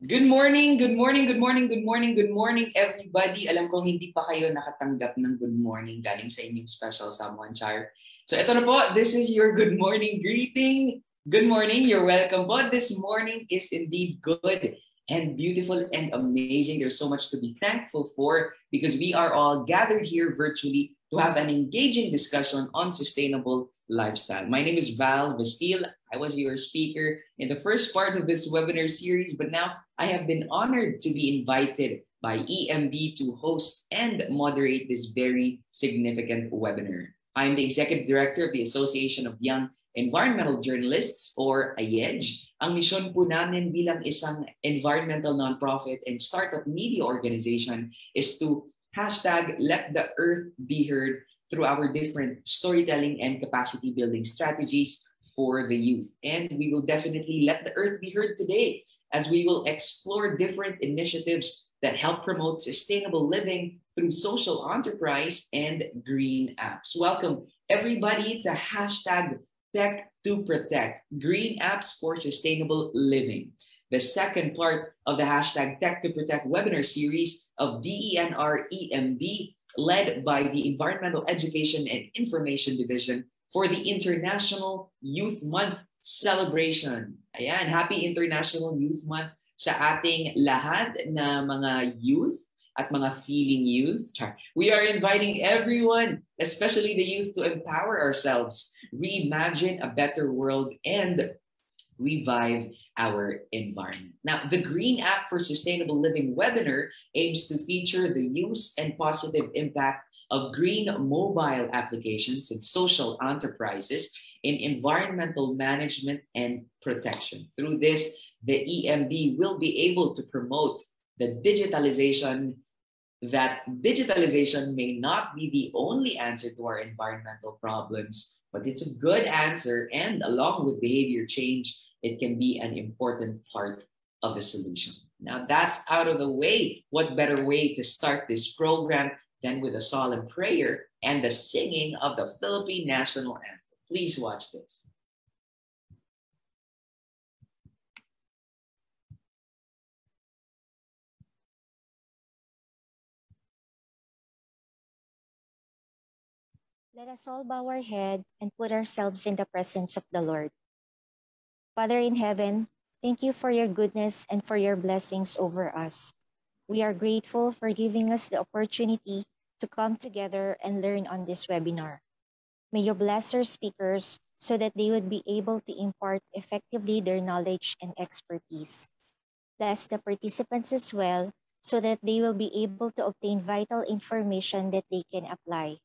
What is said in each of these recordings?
Good morning, good morning, good morning, good morning, good morning everybody. Alam kong hindi pa kayo nakatanggap ng good morning galing sa inyong special someone char. So ito na po, this is your good morning greeting. Good morning, you're welcome po. This morning is indeed good and beautiful and amazing. There's so much to be thankful for because we are all gathered here virtually to have an engaging discussion on sustainable lifestyle. My name is Val Bastille. I was your speaker in the first part of this webinar series, but now I have been honored to be invited by EMB to host and moderate this very significant webinar. I'm the Executive Director of the Association of Young Environmental Journalists or AYEJ. Ang misyon po namin bilang isang environmental nonprofit and startup media organization is to hashtag let the earth be heard through our different storytelling and capacity building strategies for the youth. And we will definitely let the earth be heard today as we will explore different initiatives that help promote sustainable living through social enterprise and green apps. Welcome everybody to hashtag Tech to Protect, green apps for sustainable living. The second part of the hashtag Tech to Protect webinar series of DENR EMB led by the Environmental Education and Information Division for the International Youth Month celebration. Ayan, happy International Youth Month sa ating lahat na mga youth at mga feeling youth. We are inviting everyone, especially the youth, to empower ourselves, reimagine a better world, and revive our environment. Now, the Green App for Sustainable Living webinar aims to feature the use and positive impact of green mobile applications and social enterprises in environmental management and protection. Through this, the EMB will be able to promote the digitalization that digitalization may not be the only answer to our environmental problems, but it's a good answer and along with behavior change, it can be an important part of the solution. Now that's out of the way. What better way to start this program than with a solemn prayer and the singing of the Philippine national anthem? Please watch this. Let us all bow our head and put ourselves in the presence of the Lord. Father in heaven, thank you for your goodness and for your blessings over us. We are grateful for giving us the opportunity to come together and learn on this webinar. May you bless our speakers so that they would be able to impart effectively their knowledge and expertise. Bless the participants as well so that they will be able to obtain vital information that they can apply.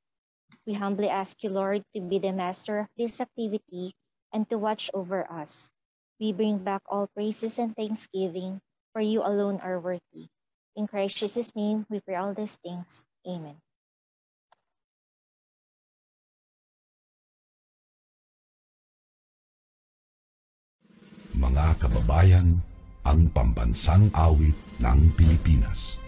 We humbly ask you, Lord, to be the master of this activity and to watch over us. We bring back all praises and thanksgiving, for you alone are worthy. In Christ Jesus' name, we pray all these things. Amen. Mga kababayan, ang pambansang awit ng Pilipinas.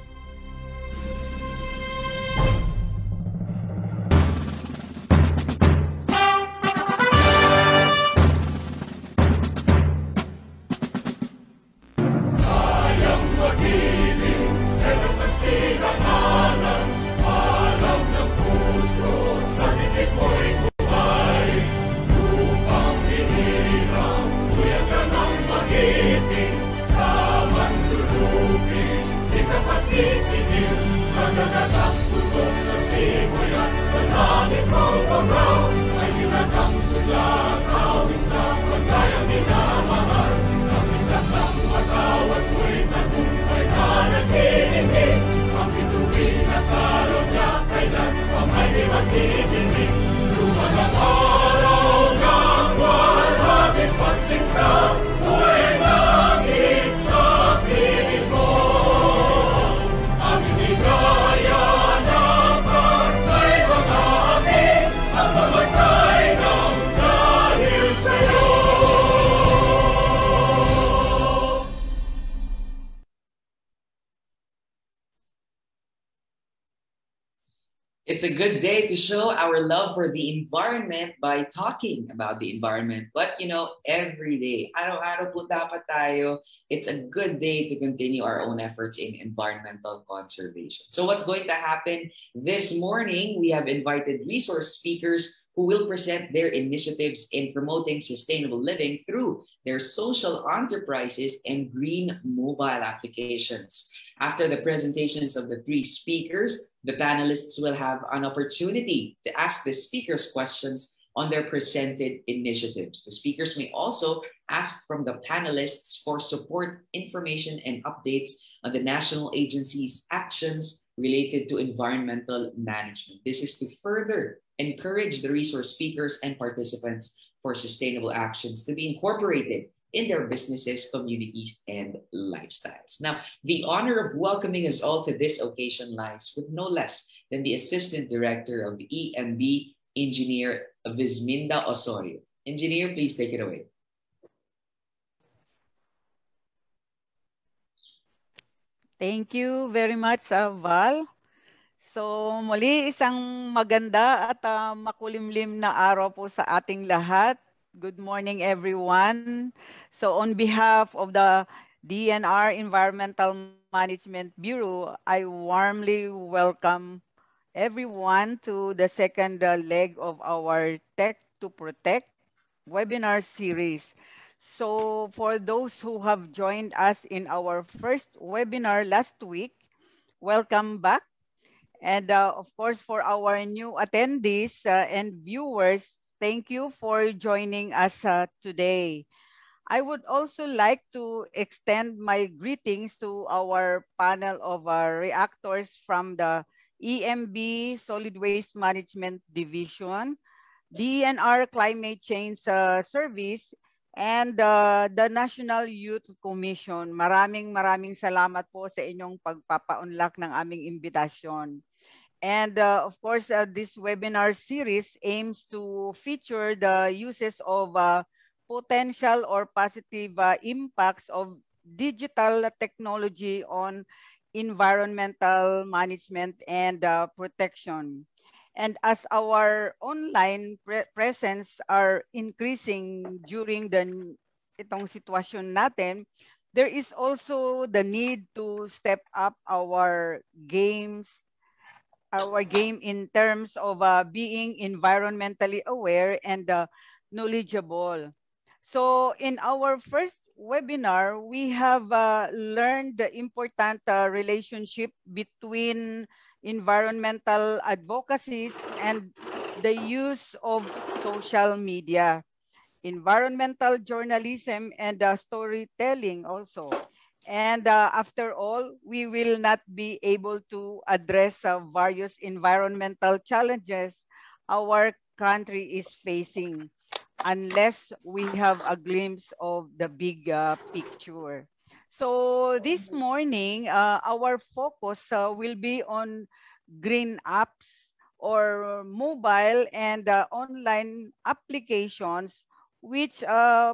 A good day to show our love for the environment by talking about the environment. But you know, every day, araw-araw po dapat tayo, it's a good day to continue our own efforts in environmental conservation. So what's going to happen this morning, we have invited resource speakers who will present their initiatives in promoting sustainable living through their social enterprises and green mobile applications. After the presentations of the three speakers, the panelists will have an opportunity to ask the speakers questions on their presented initiatives. The speakers may also ask from the panelists for support, information, and updates on the national agency's actions related to environmental management. This is to further encourage the resource speakers and participants for sustainable actions to be incorporated in their businesses, communities, and lifestyles. Now, the honor of welcoming us all to this occasion lies with no less than the Assistant Director of EMB, Engineer Visminda Osorio. Engineer, please take it away. Thank you very much, uh, Val. So muli isang maganda at uh, makulimlim na araw po sa ating lahat. Good morning, everyone. So on behalf of the DNR Environmental Management Bureau, I warmly welcome everyone to the second leg of our Tech to Protect webinar series. So for those who have joined us in our first webinar last week, welcome back. And uh, of course, for our new attendees uh, and viewers, Thank you for joining us uh, today. I would also like to extend my greetings to our panel of uh, reactors from the EMB Solid Waste Management Division, DNR Climate Change uh, Service, and uh, the National Youth Commission. Maraming maraming salamat po sa inyong pagpapaunlak ng aming imbitasyon. And uh, of course, uh, this webinar series aims to feature the uses of uh, potential or positive uh, impacts of digital technology on environmental management and uh, protection. And as our online pre presence are increasing during the itong sitwasyon natin, there is also the need to step up our games our game in terms of uh, being environmentally aware and uh, knowledgeable. So in our first webinar, we have uh, learned the important uh, relationship between environmental advocacies and the use of social media, environmental journalism, and uh, storytelling also. And uh, after all, we will not be able to address uh, various environmental challenges our country is facing unless we have a glimpse of the big uh, picture. So this morning, uh, our focus uh, will be on green apps or mobile and uh, online applications which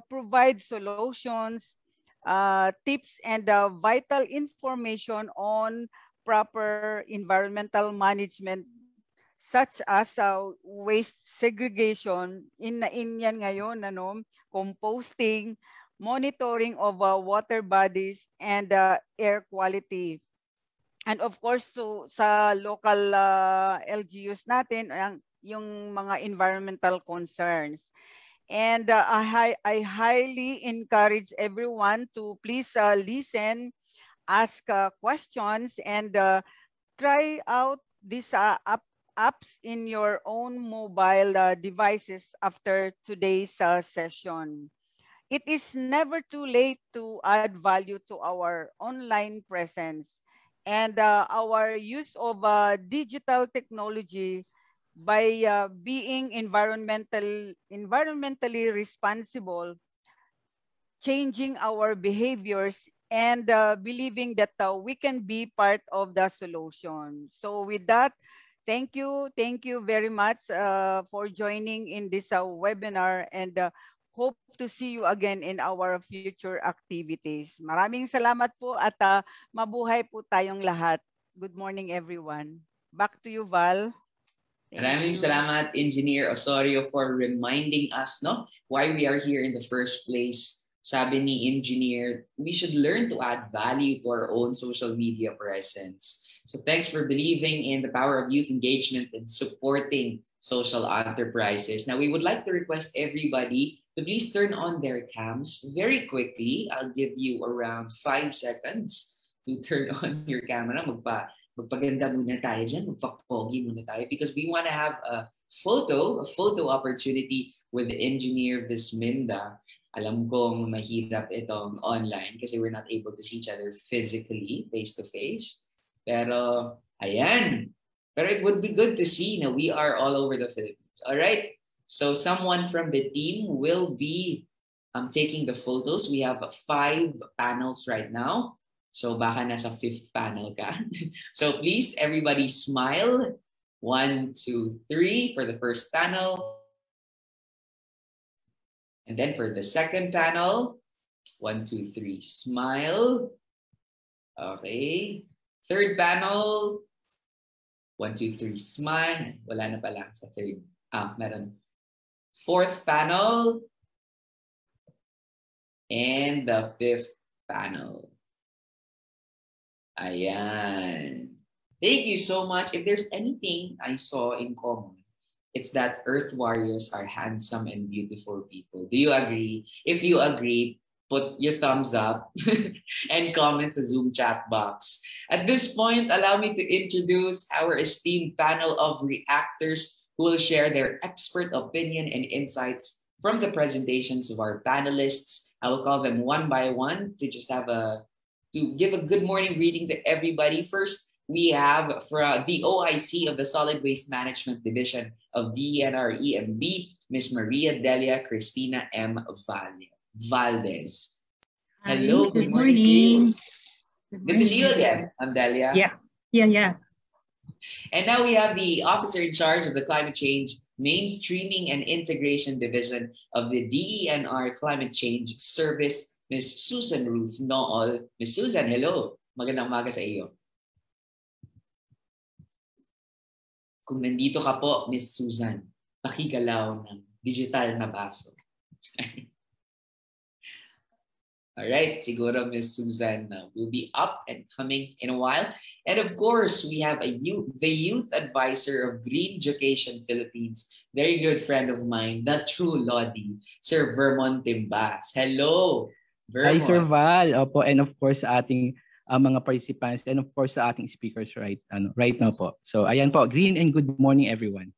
provide solutions uh, tips and uh, vital information on proper environmental management such as uh, waste segregation in in yan ngayon ano composting monitoring of uh, water bodies and uh, air quality. And of course so sa local uh, LGUs natin ang yung mga environmental concerns And uh, I, I highly encourage everyone to please uh, listen, ask uh, questions, and uh, try out these uh, app, apps in your own mobile uh, devices after today's session. It is never too late to add value to our online presence and our use of digital technology by uh, being environmental environmentally responsible changing our behaviors and uh, believing that uh, we can be part of the solution. So with that thank you thank you very much uh, for joining in this uh, webinar and uh, hope to see you again in our future activities. Maraming salamat po at mabuhay po tayong lahat. Good morning everyone. Back to you val Maraming salamat, Engineer Osorio, for reminding us no why we are here in the first place. Sabi ni Engineer, we should learn to add value to our own social media presence. So thanks for believing in the power of youth engagement and supporting social enterprises. Now, we would like to request everybody to please turn on their cams very quickly. I'll give you around five seconds to turn on your camera. Magpa magpaganda muna tayo dyan, magpapogi muna tayo because we want to have a photo, a photo opportunity with Engineer Visminda. Alam kong mahirap itong online kasi we're not able to see each other physically, face-to-face. Pero, ayan. Pero it would be good to see na we are all over the Philippines. All right? So someone from the team will be um, taking the photos. We have five panels right now. So baka nasa fifth panel ka. so please, everybody smile. One, two, three for the first panel. And then for the second panel, one, two, three, smile. Okay. Third panel, one, two, three, smile. Wala na pala sa third. Ah, meron. Fourth panel. And the fifth panel. Ayan. Thank you so much. If there's anything I saw in common, it's that Earth Warriors are handsome and beautiful people. Do you agree? If you agree, put your thumbs up and comment the Zoom chat box. At this point, allow me to introduce our esteemed panel of reactors who will share their expert opinion and insights from the presentations of our panelists. I will call them one by one to just have a to give a good morning greeting to everybody. First, we have for uh, the OIC of the Solid Waste Management Division of DNREMB, Ms. Maria Delia Cristina M. Valle, Valdez. Hello, good, good morning. morning. Good, good to see you again, I'm Delia. Yeah, yeah, yeah. And now we have the officer in charge of the Climate Change Mainstreaming and Integration Division of the DENR Climate Change Service Miss Susan Ruth Nool. Miss Susan, hello. Magandang umaga sa iyo. Kung nandito ka po, Miss Susan, pakigalaw ng digital na baso. All right, siguro Miss Susan uh, will be up and coming in a while. And of course, we have a youth, the youth advisor of Green Education Philippines, very good friend of mine, the true Lodi, Sir Vermont Timbas. Hello, Hi, Sir Val. Opo, and of course sa ating uh, mga participants and of course sa ating speakers right ano right now po. So ayan po, green and good morning everyone.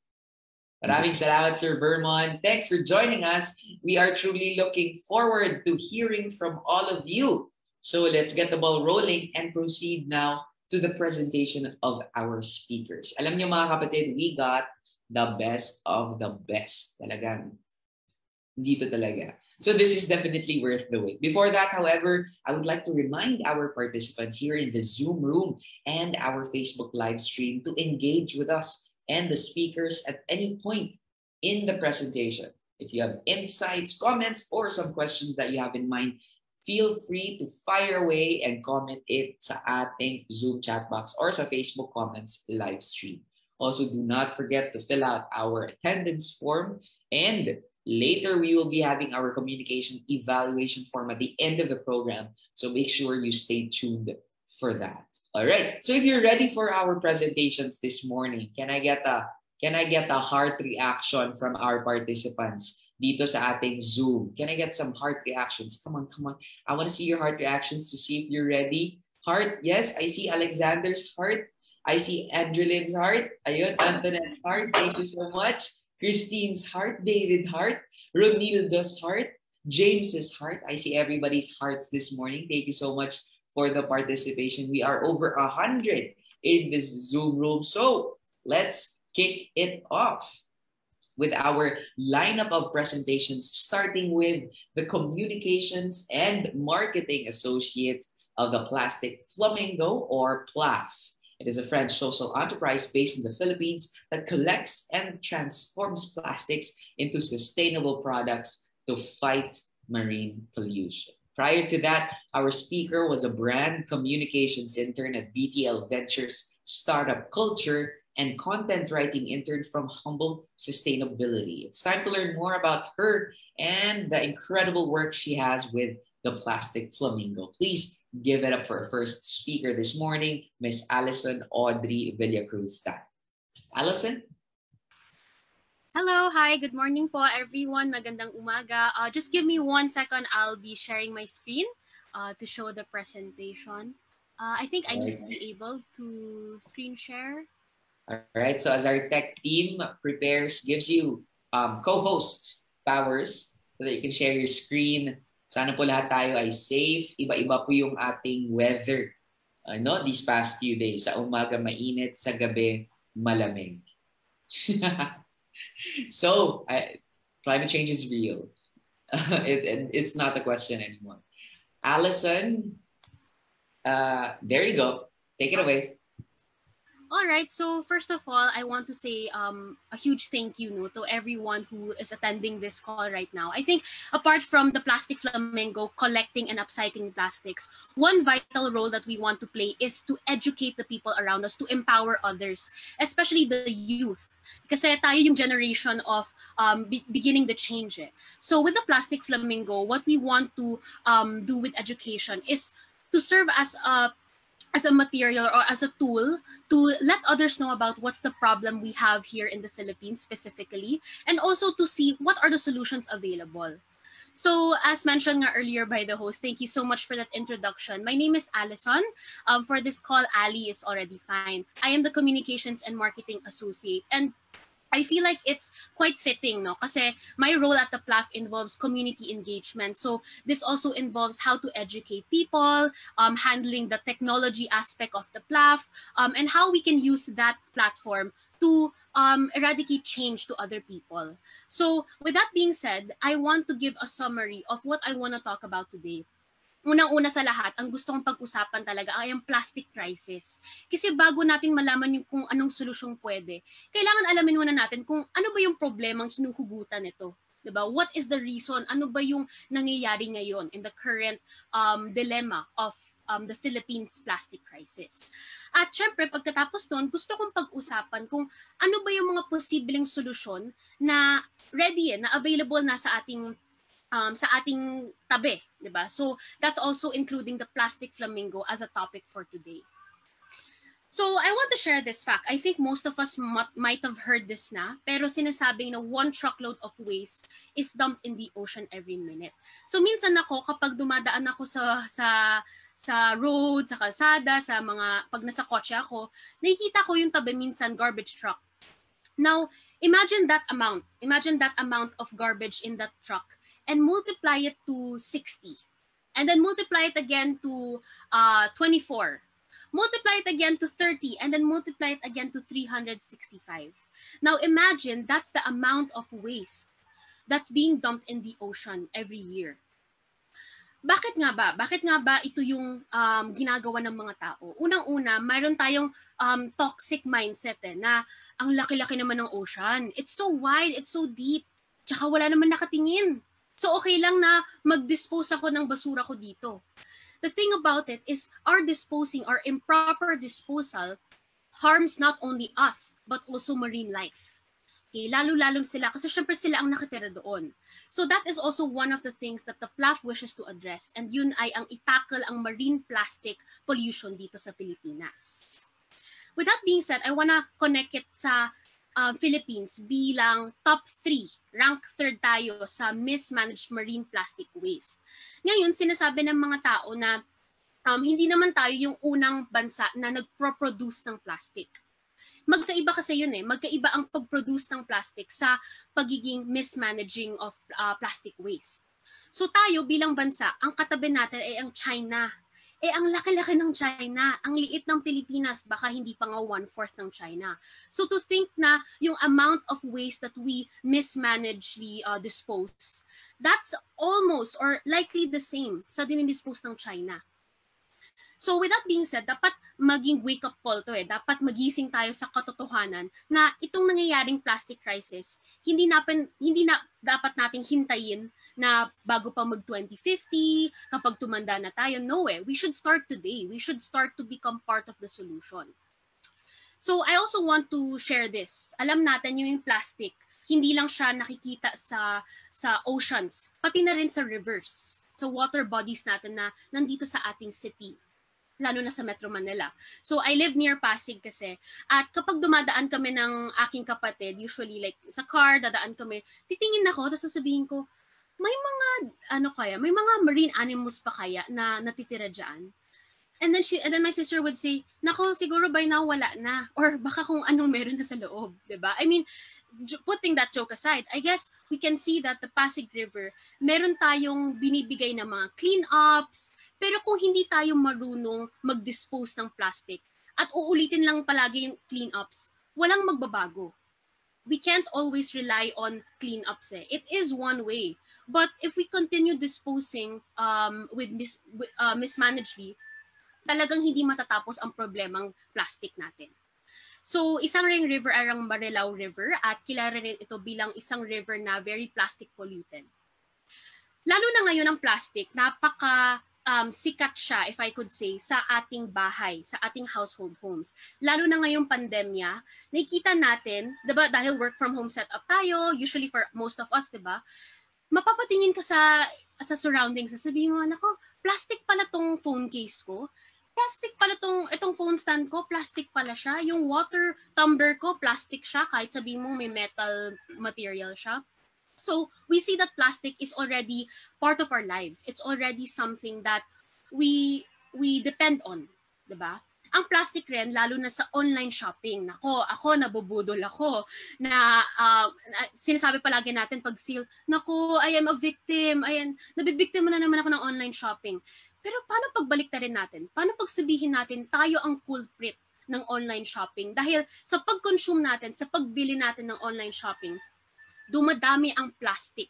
Maraming salamat Sir Vermont. Thanks for joining us. We are truly looking forward to hearing from all of you. So let's get the ball rolling and proceed now to the presentation of our speakers. Alam niyo mga kapatid, we got the best of the best. Talagang dito talaga. So this is definitely worth the wait. Before that, however, I would like to remind our participants here in the Zoom room and our Facebook live stream to engage with us and the speakers at any point in the presentation. If you have insights, comments, or some questions that you have in mind, feel free to fire away and comment it sa ating Zoom chat box or sa Facebook comments live stream. Also, do not forget to fill out our attendance form and Later, we will be having our communication evaluation form at the end of the program. So make sure you stay tuned for that. All right. So if you're ready for our presentations this morning, can I get a can I get a heart reaction from our participants dito sa ating Zoom? Can I get some heart reactions? Come on, come on. I want to see your heart reactions to see if you're ready. Heart, yes, I see Alexander's heart. I see Andrelin's heart. Ayun, Antoinette's heart. Thank you so much. Christine's heart, David's heart, Romilda's heart, James's heart. I see everybody's hearts this morning. Thank you so much for the participation. We are over a hundred in this Zoom room. So let's kick it off with our lineup of presentations, starting with the communications and marketing associate of the Plastic Flamingo or PLAF. It is a French social enterprise based in the Philippines that collects and transforms plastics into sustainable products to fight marine pollution. Prior to that, our speaker was a brand communications intern at BTL Ventures Startup Culture and content writing intern from Humble Sustainability. It's time to learn more about her and the incredible work she has with the Plastic Flamingo. Please give it up for our first speaker this morning, Miss Allison Audrey Villacruz. Allison? Hello, hi, good morning po everyone. Magandang umaga. Uh, just give me one second. I'll be sharing my screen uh, to show the presentation. Uh, I think I need to be able to screen share. All right. So as our tech team prepares, gives you um, co-host powers so that you can share your screen. Sana po lahat tayo ay safe. Iba-iba po yung ating weather ano, these past few days. Sa umaga mainit, sa gabi malamig. so, I, climate change is real. it, it, it's not a question anymore. Allison, uh, there you go. Take it away. All right. So first of all, I want to say um, a huge thank you no, to everyone who is attending this call right now. I think apart from the Plastic Flamingo collecting and upcycling plastics, one vital role that we want to play is to educate the people around us, to empower others, especially the youth. Kasi tayo yung generation of um, be- beginning the change. Eh. So with the Plastic Flamingo, what we want to um, do with education is to serve as a as a material or as a tool to let others know about what's the problem we have here in the Philippines specifically, and also to see what are the solutions available. So, as mentioned earlier by the host, thank you so much for that introduction. My name is Allison. Um, for this call, Ali is already fine. I am the Communications and Marketing Associate. And I feel like it's quite fitting, no? Kasi my role at the PLAF involves community engagement. So this also involves how to educate people, um, handling the technology aspect of the PLAF, um, and how we can use that platform to um, eradicate change to other people. So with that being said, I want to give a summary of what I want to talk about today unang-una sa lahat, ang gusto kong pag-usapan talaga ay ang plastic crisis. Kasi bago natin malaman yung kung anong solusyong pwede, kailangan alamin muna natin kung ano ba yung problemang hinuhugutan nito. Diba? What is the reason? Ano ba yung nangyayari ngayon in the current um, dilemma of um, the Philippines plastic crisis? At syempre, pagkatapos doon, gusto kong pag-usapan kung ano ba yung mga posibleng solusyon na ready, na available na sa ating um, sa ating tabi, di ba? So that's also including the plastic flamingo as a topic for today. So I want to share this fact. I think most of us might have heard this na, pero sinasabing na one truckload of waste is dumped in the ocean every minute. So minsan ako kapag dumadaan ako sa sa sa road, sa kalsada, sa mga pag nasa kotse ako, nakikita ko yung tabi minsan garbage truck. Now, imagine that amount. Imagine that amount of garbage in that truck and multiply it to 60. And then multiply it again to uh, 24. Multiply it again to 30 and then multiply it again to 365. Now imagine that's the amount of waste that's being dumped in the ocean every year. Bakit nga ba? Bakit nga ba ito yung um, ginagawa ng mga tao? Unang-una, mayroon tayong um, toxic mindset eh, na ang laki-laki naman ng ocean. It's so wide, it's so deep. Tsaka wala naman nakatingin. So okay lang na mag-dispose ako ng basura ko dito. The thing about it is our disposing or improper disposal harms not only us but also marine life. Okay, lalo-lalo sila kasi syempre sila ang nakatira doon. So that is also one of the things that the PLAF wishes to address and yun ay ang itakal ang marine plastic pollution dito sa Pilipinas. With that being said, I wanna connect it sa uh, Philippines bilang top 3, rank 3rd tayo sa mismanaged marine plastic waste. Ngayon, sinasabi ng mga tao na um, hindi naman tayo yung unang bansa na nagpro-produce ng plastic. Magkaiba kasi yun eh. Magkaiba ang pag-produce ng plastic sa pagiging mismanaging of uh, plastic waste. So tayo bilang bansa, ang katabi natin ay ang China eh, ang laki-laki ng China. Ang liit ng Pilipinas, baka hindi pa nga one-fourth ng China. So to think na yung amount of waste that we mismanagely uh, dispose, that's almost or likely the same sa dinidispose ng China. So with that being said, dapat maging wake-up call to eh. Dapat magising tayo sa katotohanan na itong nangyayaring plastic crisis, hindi, napan, hindi na dapat nating hintayin na bago pa mag 2050, kapag tumanda na tayo. No eh. We should start today. We should start to become part of the solution. So I also want to share this. Alam natin yung plastic, hindi lang siya nakikita sa sa oceans, pati na rin sa rivers, sa water bodies natin na nandito sa ating city lalo na sa Metro Manila. So I live near Pasig kasi at kapag dumadaan kami ng aking kapatid, usually like sa car, dadaan kami, titingin ako tapos sasabihin ko, may mga ano kaya, may mga marine animals pa kaya na natitira diyan. And then she and then my sister would say, "Nako, siguro by now wala na or baka kung anong meron na sa loob." 'di ba? I mean, putting that joke aside, I guess we can see that the Pasig River, meron tayong binibigay na mga clean-ups, pero kung hindi tayo marunong mag-dispose ng plastic at uulitin lang palagi yung clean-ups, walang magbabago. We can't always rely on clean-ups eh. It is one way. But if we continue disposing um, with mis- uh, mismanagedly, talagang hindi matatapos ang problemang plastic natin. So, isang ring river ay ang Marilao River at kilala rin ito bilang isang river na very plastic polluted. Lalo na ngayon ang plastic, napaka um, sikat siya, if I could say, sa ating bahay, sa ating household homes. Lalo na ngayong pandemya, nakikita natin, diba, dahil work from home setup tayo, usually for most of us, diba, mapapatingin ka sa sa surroundings, sasabihin mo, nako, plastic pala tong phone case ko plastic pala tong, itong phone stand ko, plastic pala siya. Yung water tumbler ko, plastic siya, kahit sabihin mo may metal material siya. So, we see that plastic is already part of our lives. It's already something that we we depend on, 'di ba? Ang plastic rin lalo na sa online shopping. Nako, ako nabubudol ako na uh, sinasabi palagi natin pag sale, nako, I am a victim. Ayan, nabibiktima na naman ako ng online shopping. Pero paano pagbalik na rin natin? Paano pagsabihin natin tayo ang culprit ng online shopping? Dahil sa pag-consume natin, sa pagbili natin ng online shopping, dumadami ang plastic.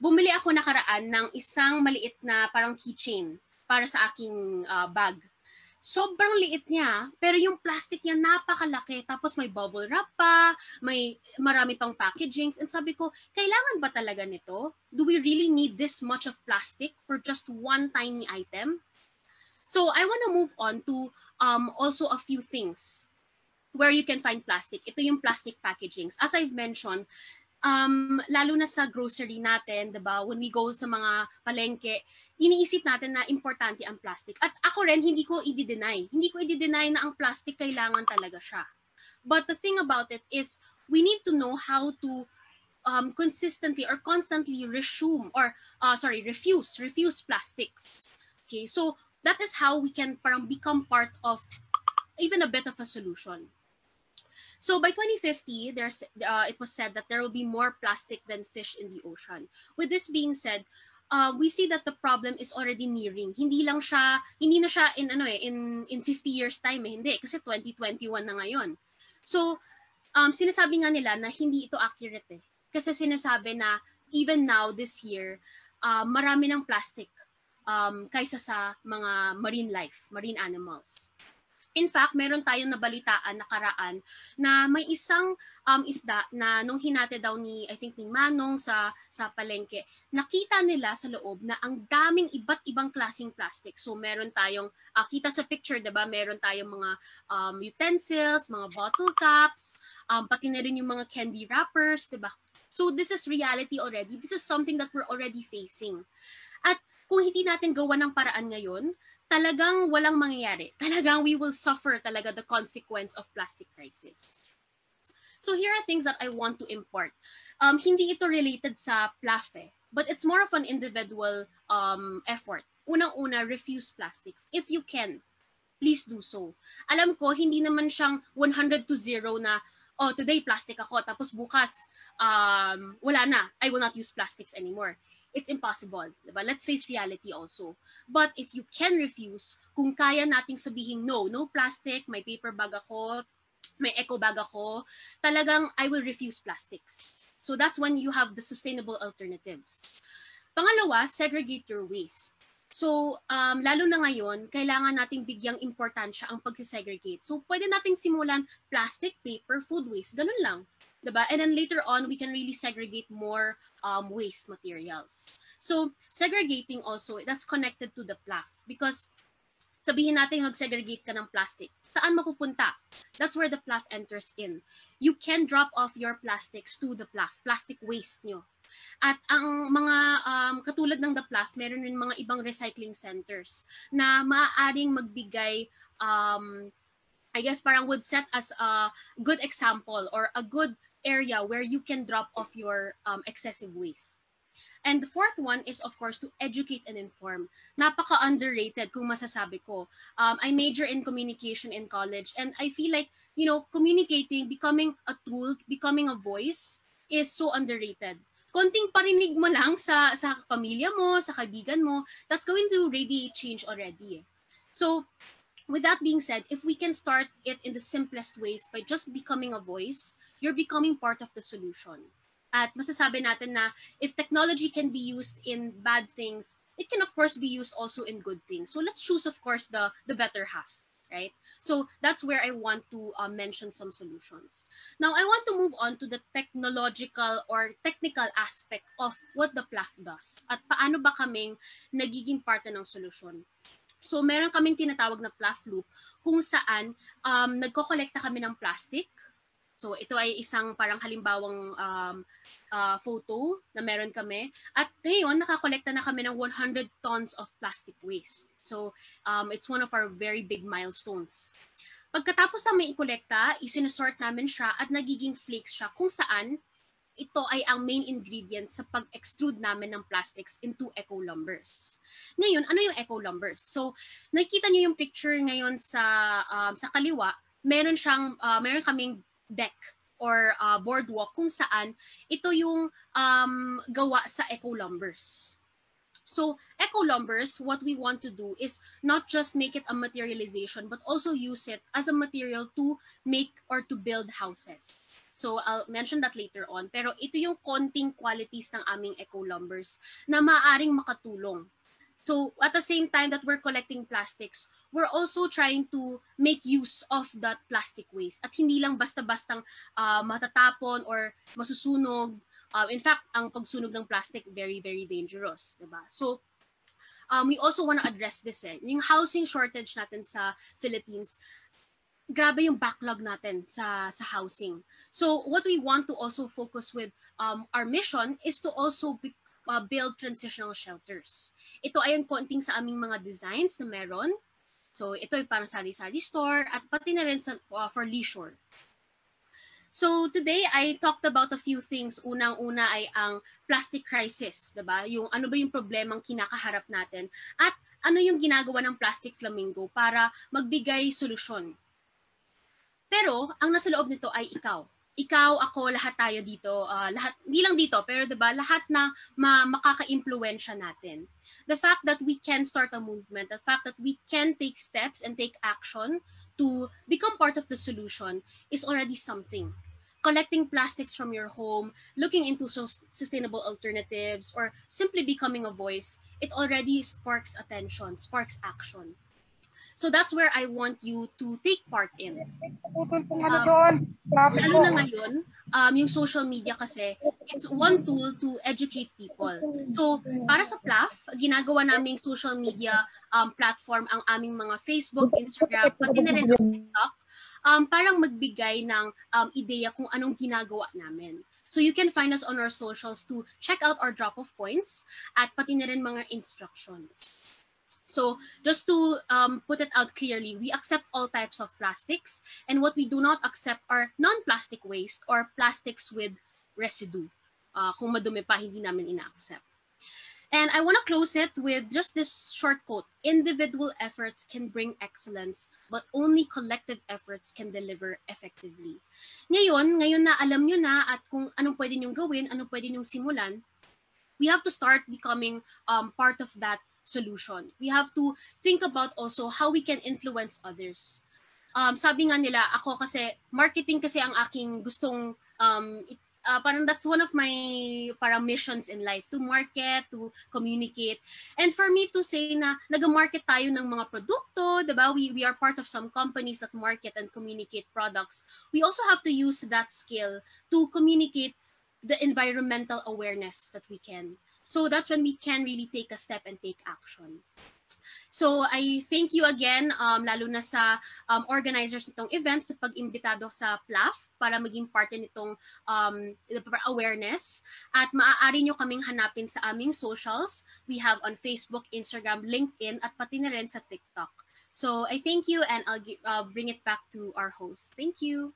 Bumili ako nakaraan ng isang maliit na parang keychain para sa aking uh, bag sobrang liit niya, pero yung plastic niya napakalaki. Tapos may bubble wrap pa, may marami pang packagings. And sabi ko, kailangan ba talaga nito? Do we really need this much of plastic for just one tiny item? So I want to move on to um, also a few things where you can find plastic. Ito yung plastic packagings. As I've mentioned, um, lalo na sa grocery natin, 'di ba? When we go sa mga palengke, iniisip natin na importante ang plastic. At ako rin hindi ko i-deny. Hindi ko i-deny na ang plastic kailangan talaga siya. But the thing about it is we need to know how to um, consistently or constantly resume or uh, sorry, refuse, refuse plastics. Okay, so that is how we can parang become part of even a bit of a solution. So by 2050, there's uh, it was said that there will be more plastic than fish in the ocean. With this being said, uh, we see that the problem is already nearing. Hindi lang siya, hindi na siya in ano eh, in in 50 years time eh, hindi kasi 2021 na ngayon. So um, sinasabi nga nila na hindi ito accurate eh. Kasi sinasabi na even now this year, uh, marami ng plastic um, kaysa sa mga marine life, marine animals. In fact, meron tayong nabalitaan nakaraan na may isang um, isda na nung hinate daw ni, I think ni Manong sa, sa palengke, nakita nila sa loob na ang daming iba't ibang klasing plastic. So meron tayong, uh, kita sa picture, diba, meron tayong mga um, utensils, mga bottle caps, um, pati na rin yung mga candy wrappers, diba? So this is reality already. This is something that we're already facing. At kung hindi natin gawa ng paraan ngayon, talagang walang mangyayari. Talagang we will suffer talaga the consequence of plastic crisis. So here are things that I want to import. Um, hindi ito related sa PLAFE, but it's more of an individual um, effort. Unang-una, refuse plastics. If you can, please do so. Alam ko, hindi naman siyang 100 to 0 na, oh, today plastic ako, tapos bukas, um, wala na, I will not use plastics anymore it's impossible. Diba? Let's face reality also. But if you can refuse, kung kaya nating sabihin no, no plastic, may paper bag ako, may eco bag ako, talagang I will refuse plastics. So that's when you have the sustainable alternatives. Pangalawa, segregate your waste. So, um, lalo na ngayon, kailangan nating bigyang importansya ang pagsisegregate. So, pwede nating simulan plastic, paper, food waste. Ganun lang. Diba? And then later on, we can really segregate more um, waste materials. So segregating also, that's connected to the PLAF because sabihin natin mag-segregate ka ng plastic. Saan mapupunta? That's where the PLAF enters in. You can drop off your plastics to the PLAF, plastic waste nyo. At ang mga um, katulad ng the PLAF, meron rin mga ibang recycling centers na maaaring magbigay um, I guess parang would set as a good example or a good area where you can drop off your um, excessive waste. And the fourth one is, of course, to educate and inform. Napaka-underrated kung masasabi ko. Um, I major in communication in college and I feel like, you know, communicating, becoming a tool, becoming a voice is so underrated. Konting parinig mo lang sa, sa pamilya mo, sa kaibigan mo, that's going to radiate change already. So, with that being said, if we can start it in the simplest ways by just becoming a voice, you're becoming part of the solution. At masasabi natin na if technology can be used in bad things, it can of course be used also in good things. So let's choose of course the the better half, right? So that's where I want to uh, mention some solutions. Now I want to move on to the technological or technical aspect of what the PLAF does at paano ba kaming nagiging parte ng solusyon. So meron kaming tinatawag na PLAF loop kung saan um, nagko-kolekta kami ng plastic, So ito ay isang parang halimbawang um, uh, photo na meron kami. At ngayon, nakakolekta na kami ng 100 tons of plastic waste. So um, it's one of our very big milestones. Pagkatapos namin ikolekta, isinusort namin siya at nagiging flakes siya kung saan ito ay ang main ingredient sa pag-extrude namin ng plastics into eco lumbers. Ngayon, ano yung eco lumbers? So, nakita niyo yung picture ngayon sa um, sa kaliwa, meron siyang uh, meron kaming deck or uh, boardwalk kung saan ito yung um, gawa sa eco lumbers. So eco lumbers, what we want to do is not just make it a materialization, but also use it as a material to make or to build houses. So I'll mention that later on. Pero ito yung konting qualities ng aming eco lumbers na maaaring makatulong So at the same time that we're collecting plastics, we're also trying to make use of that plastic waste. At hindi lang basta-bastang uh, matatapon or masusunog. Uh, in fact, ang pagsunog ng plastic, very, very dangerous. Diba? So um, we also want to address this. Eh. Yung housing shortage natin sa Philippines, grabe yung backlog natin sa sa housing. So what we want to also focus with um, our mission is to also be, uh, build transitional shelters. Ito ay ang konting sa aming mga designs na meron. So ito ay parang sari-sari store at pati na rin sa, uh, for leisure. So today I talked about a few things. Unang-una ay ang plastic crisis, 'di ba? Yung ano ba yung problemang kinakaharap natin at ano yung ginagawa ng Plastic Flamingo para magbigay solusyon. Pero ang nasa loob nito ay ikaw ikaw, ako, lahat tayo dito, uh, lahat, hindi lang dito, pero 'di ba lahat na ma makaka-impluwensya natin. The fact that we can start a movement, the fact that we can take steps and take action to become part of the solution is already something. Collecting plastics from your home, looking into so sustainable alternatives, or simply becoming a voice, it already sparks attention, sparks action. So that's where I want you to take part in. Um, lalo na ngayon, um, yung social media kasi, it's one tool to educate people. So para sa PLAF, ginagawa naming social media um, platform ang aming mga Facebook, Instagram, pati na rin TikTok, um, parang magbigay ng um, ideya kung anong ginagawa namin. So you can find us on our socials to check out our drop-off points at pati na rin mga instructions. So just to um, put it out clearly, we accept all types of plastics and what we do not accept are non-plastic waste or plastics with residue. Uh, kung madumi pa, hindi namin ina-accept. And I want to close it with just this short quote. Individual efforts can bring excellence, but only collective efforts can deliver effectively. Ngayon, ngayon na alam nyo na at kung anong pwede nyong gawin, anong pwede nyong simulan, we have to start becoming um, part of that solution. We have to think about also how we can influence others. Um, sabi nga nila, ako kasi, marketing kasi ang aking gustong, um, uh, parang that's one of my parang missions in life, to market, to communicate. And for me to say na nag-market tayo ng mga produkto, diba? We, we are part of some companies that market and communicate products. We also have to use that skill to communicate the environmental awareness that we can. So that's when we can really take a step and take action. So I thank you again, um, lalo na sa um, organizers nitong event sa pag-imbitado sa PLAF para maging parte nitong um, awareness. At maaari nyo kaming hanapin sa aming socials. We have on Facebook, Instagram, LinkedIn, at pati na rin sa TikTok. So I thank you and I'll give, uh, bring it back to our host. Thank you.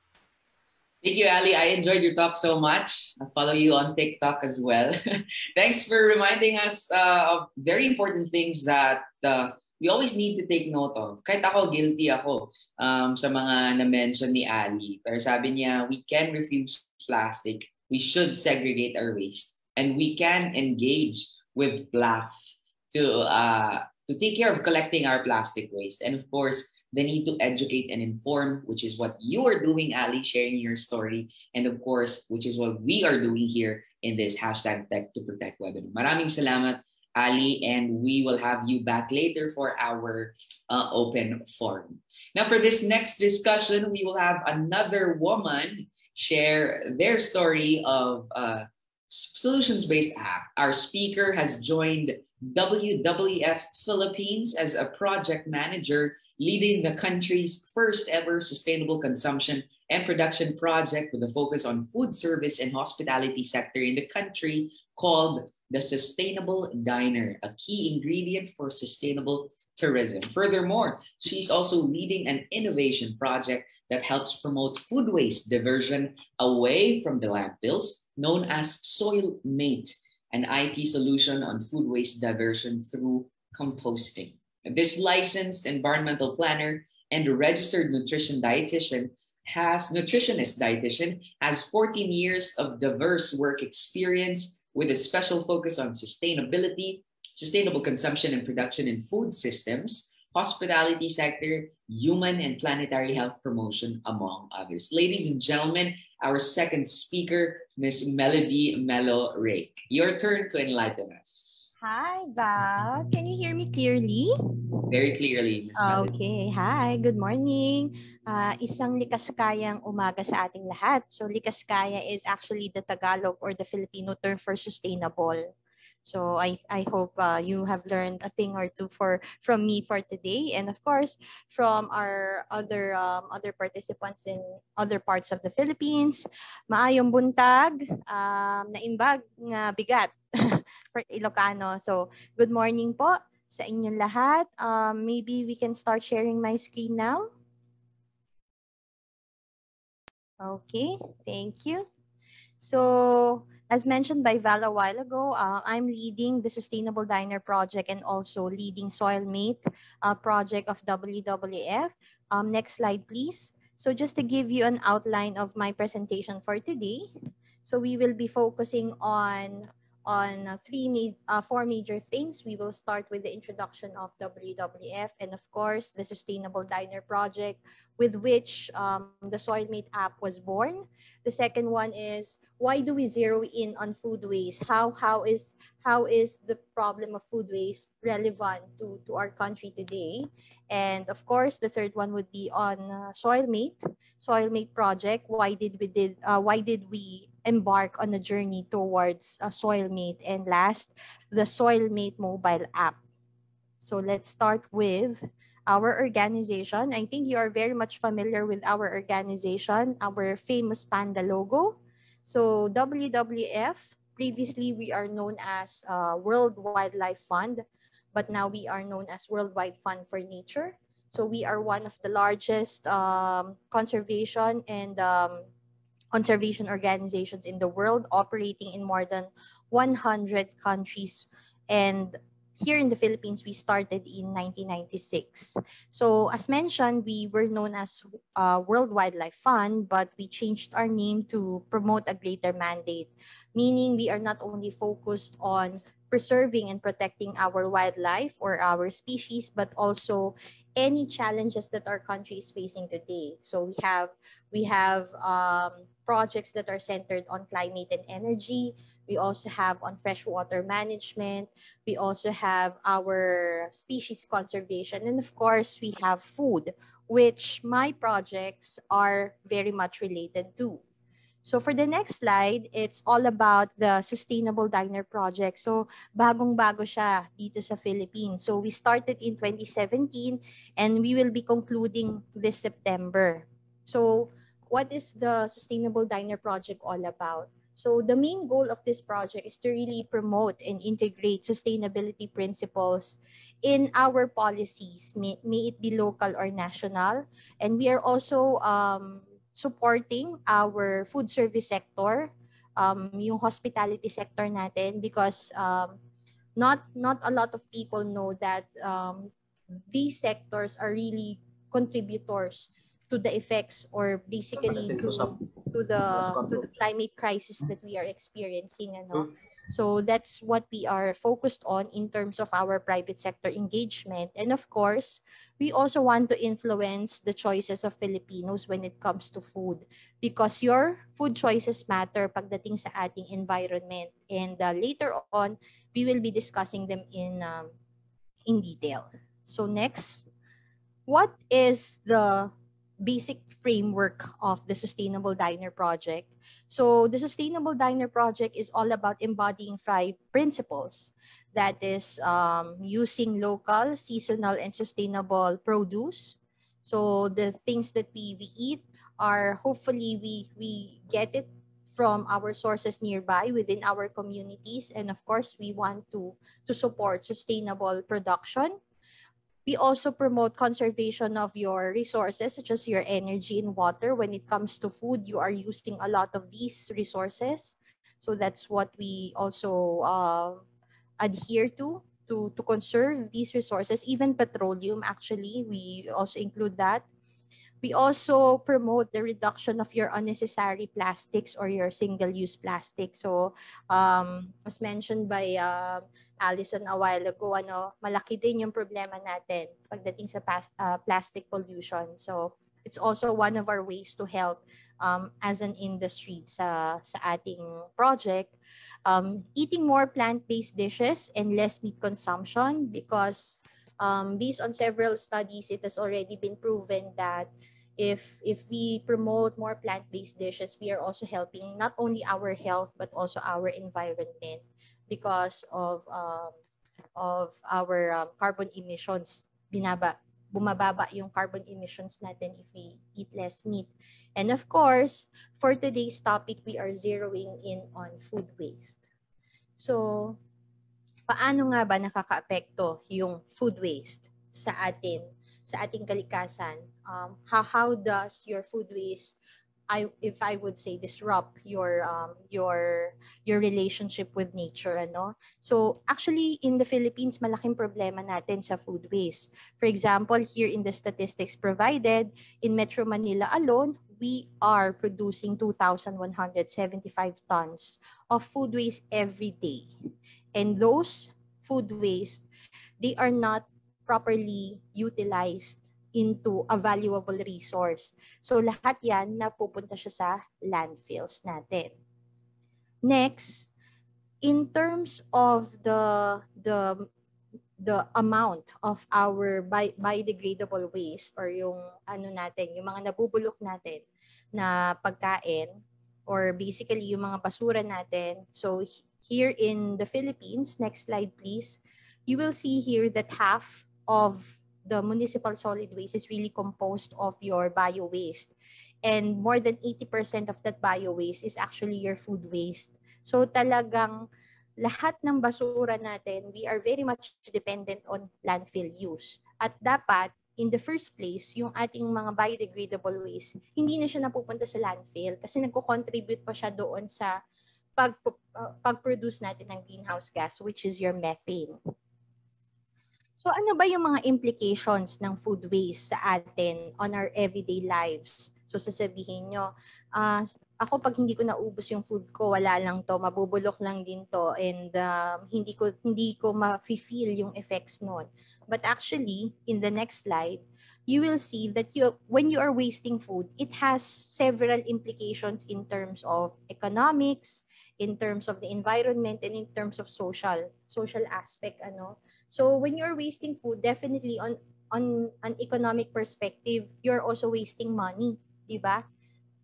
Thank you, Ali. I enjoyed your talk so much. I follow you on TikTok as well. Thanks for reminding us uh, of very important things that uh, we always need to take note of. Kahit ako, guilty ako um, sa mga na-mention ni Ali. Pero sabi niya, we can refuse plastic. We should segregate our waste. And we can engage with PLAF to, uh, to take care of collecting our plastic waste. And of course, they need to educate and inform, which is what you are doing, Ali, sharing your story. And of course, which is what we are doing here in this hashtag Tech to Protect webinar. Maraming salamat, Ali, and we will have you back later for our uh, open forum. Now, for this next discussion, we will have another woman share their story of uh, solutions-based app. Our speaker has joined WWF Philippines as a project manager leading the country's first ever sustainable consumption and production project with a focus on food service and hospitality sector in the country called the Sustainable Diner, a key ingredient for sustainable tourism. Furthermore, she's also leading an innovation project that helps promote food waste diversion away from the landfills, known as Soil Mate, an IT solution on food waste diversion through composting. This licensed environmental planner and registered nutrition dietitian has nutritionist dietitian has 14 years of diverse work experience with a special focus on sustainability, sustainable consumption and production in food systems, hospitality sector, human and planetary health promotion, among others. Ladies and gentlemen, our second speaker, Miss Melody Mello Rake. Your turn to enlighten us. Hi, Val. Can you hear me clearly? Very clearly, Ms. Okay. Hi, good morning. Uh, isang likas kayang umaga sa ating lahat. So likas kaya is actually the Tagalog or the Filipino term for sustainable. So I, I hope uh, you have learned a thing or two for from me for today, and of course from our other um, other participants in other parts of the Philippines. Maayong buntag, um, naimbag nga bigat for Ilocano. So good morning po sa inyong lahat. Um, maybe we can start sharing my screen now. Okay, thank you. So as mentioned by Val a while ago, uh, I'm leading the Sustainable Diner project and also leading Soilmate uh, project of WWF. Um, next slide, please. So just to give you an outline of my presentation for today. So we will be focusing on on uh, three ma uh, four major things. We will start with the introduction of WWF and of course the Sustainable Diner Project with which um, the Soilmate app was born. The second one is why do we zero in on food waste? How how is how is the problem of food waste relevant to to our country today? And of course, the third one would be on uh, Soilmate, Soilmate project. Why did we did uh, why did we embark on a journey towards a Soilmate. And last, the Soilmate mobile app. So let's start with our organization. I think you are very much familiar with our organization, our famous panda logo. So WWF, previously we are known as uh, World Wildlife Fund, but now we are known as Worldwide Fund for Nature. So we are one of the largest um, conservation and um, conservation organizations in the world operating in more than 100 countries and here in the Philippines, we started in 1996. So as mentioned, we were known as uh, World Wildlife Fund, but we changed our name to promote a greater mandate, meaning we are not only focused on preserving and protecting our wildlife or our species, but also any challenges that our country is facing today. So we have we have um, projects that are centered on climate and energy. We also have on freshwater management. We also have our species conservation, and of course we have food, which my projects are very much related to. So for the next slide, it's all about the Sustainable Diner Project. So bagong-bago siya dito sa Philippines. So we started in 2017 and we will be concluding this September. So what is the Sustainable Diner Project all about? So the main goal of this project is to really promote and integrate sustainability principles in our policies, may, may it be local or national. And we are also um, supporting our food service sector, um, yung hospitality sector natin because um, not not a lot of people know that um, these sectors are really contributors to the effects or basically to, to the to the climate crisis that we are experiencing ano So that's what we are focused on in terms of our private sector engagement. And of course, we also want to influence the choices of Filipinos when it comes to food because your food choices matter pagdating sa ating environment. And uh, later on, we will be discussing them in um, in detail. So next, what is the basic framework of the Sustainable Diner Project. So the Sustainable Diner Project is all about embodying five principles. That is um, using local, seasonal, and sustainable produce. So the things that we, we eat are hopefully we, we get it from our sources nearby within our communities. And of course, we want to, to support sustainable production we also promote conservation of your resources, such as your energy and water. When it comes to food, you are using a lot of these resources. So that's what we also uh, adhere to, to, to conserve these resources. Even petroleum, actually, we also include that. We also promote the reduction of your unnecessary plastics or your single-use plastic. So, um, as mentioned by uh, Allison a while ago, ano, malaki din yung problema natin pagdating sa past, uh, plastic pollution. So, it's also one of our ways to help um, as an industry sa, sa ating project. Um, eating more plant-based dishes and less meat consumption because um, based on several studies, it has already been proven that if if we promote more plant-based dishes, we are also helping not only our health but also our environment because of um, of our um, carbon emissions. Binaba bumababa yung carbon emissions natin if we eat less meat. And of course, for today's topic, we are zeroing in on food waste. So, paano nga ba nakakaapekto yung food waste sa atin, sa ating kalikasan? Um, how, how does your food waste I if I would say disrupt your um your your relationship with nature ano? So actually in the Philippines malaking problema natin sa food waste. For example here in the statistics provided in Metro Manila alone we are producing 2175 tons of food waste every day and those food waste, they are not properly utilized into a valuable resource. So lahat yan napupunta siya sa landfills natin. Next, in terms of the the the amount of our bi- biodegradable waste or yung ano natin, yung mga nabubulok natin na pagkain or basically yung mga basura natin. So here in the Philippines, next slide please, you will see here that half of the municipal solid waste is really composed of your bio waste. And more than 80% of that bio waste is actually your food waste. So talagang lahat ng basura natin, we are very much dependent on landfill use. At dapat, in the first place, yung ating mga biodegradable waste, hindi na siya napupunta sa landfill kasi nagko-contribute pa siya doon sa pag, uh, pag-produce natin ng greenhouse gas, which is your methane. So ano ba yung mga implications ng food waste sa atin on our everyday lives? So sasabihin nyo, uh, ako pag hindi ko naubos yung food ko, wala lang to, mabubulok lang din to and uh, hindi ko hindi ko ma-feel yung effects noon. But actually, in the next slide, you will see that you when you are wasting food, it has several implications in terms of economics, in terms of the environment and in terms of social social aspect ano so when you're wasting food definitely on on an economic perspective you're also wasting money di ba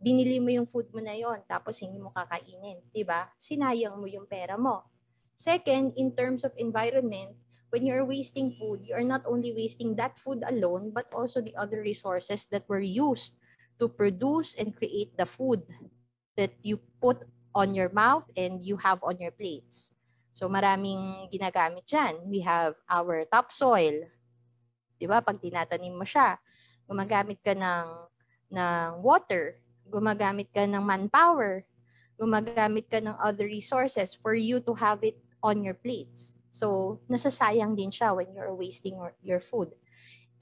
binili mo yung food mo na yon tapos hindi mo kakainin, 'di ba? Sinayang mo yung pera mo. Second, in terms of environment, when you're wasting food, you are not only wasting that food alone, but also the other resources that were used to produce and create the food that you put on your mouth and you have on your plates. So maraming ginagamit dyan. We have our topsoil. Di ba? Pag tinatanim mo siya, gumagamit ka ng, ng water, gumagamit ka ng manpower, gumagamit ka ng other resources for you to have it on your plates. So, nasasayang din siya when you're wasting your food.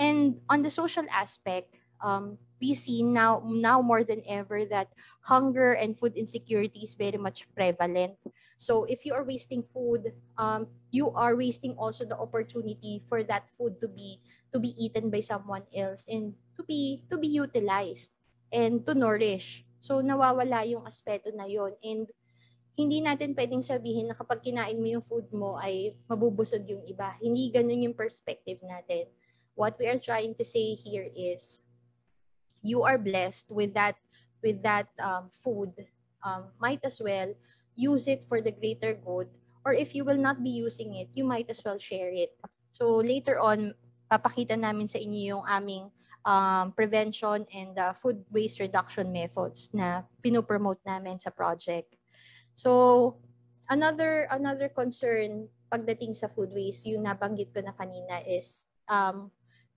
And on the social aspect, um, we see now now more than ever that hunger and food insecurity is very much prevalent. So if you are wasting food, um, you are wasting also the opportunity for that food to be to be eaten by someone else and to be to be utilized and to nourish. So nawawala yung aspeto na yon and hindi natin pwedeng sabihin na kapag kinain mo yung food mo ay mabubusog yung iba. Hindi ganun yung perspective natin. What we are trying to say here is you are blessed with that with that um, food. Um, might as well use it for the greater good. Or if you will not be using it, you might as well share it. So later on, papakita namin sa inyo yung aming um, prevention and uh, food waste reduction methods na pinopromote namin sa project. So another another concern pagdating sa food waste, yung nabanggit ko na kanina is um,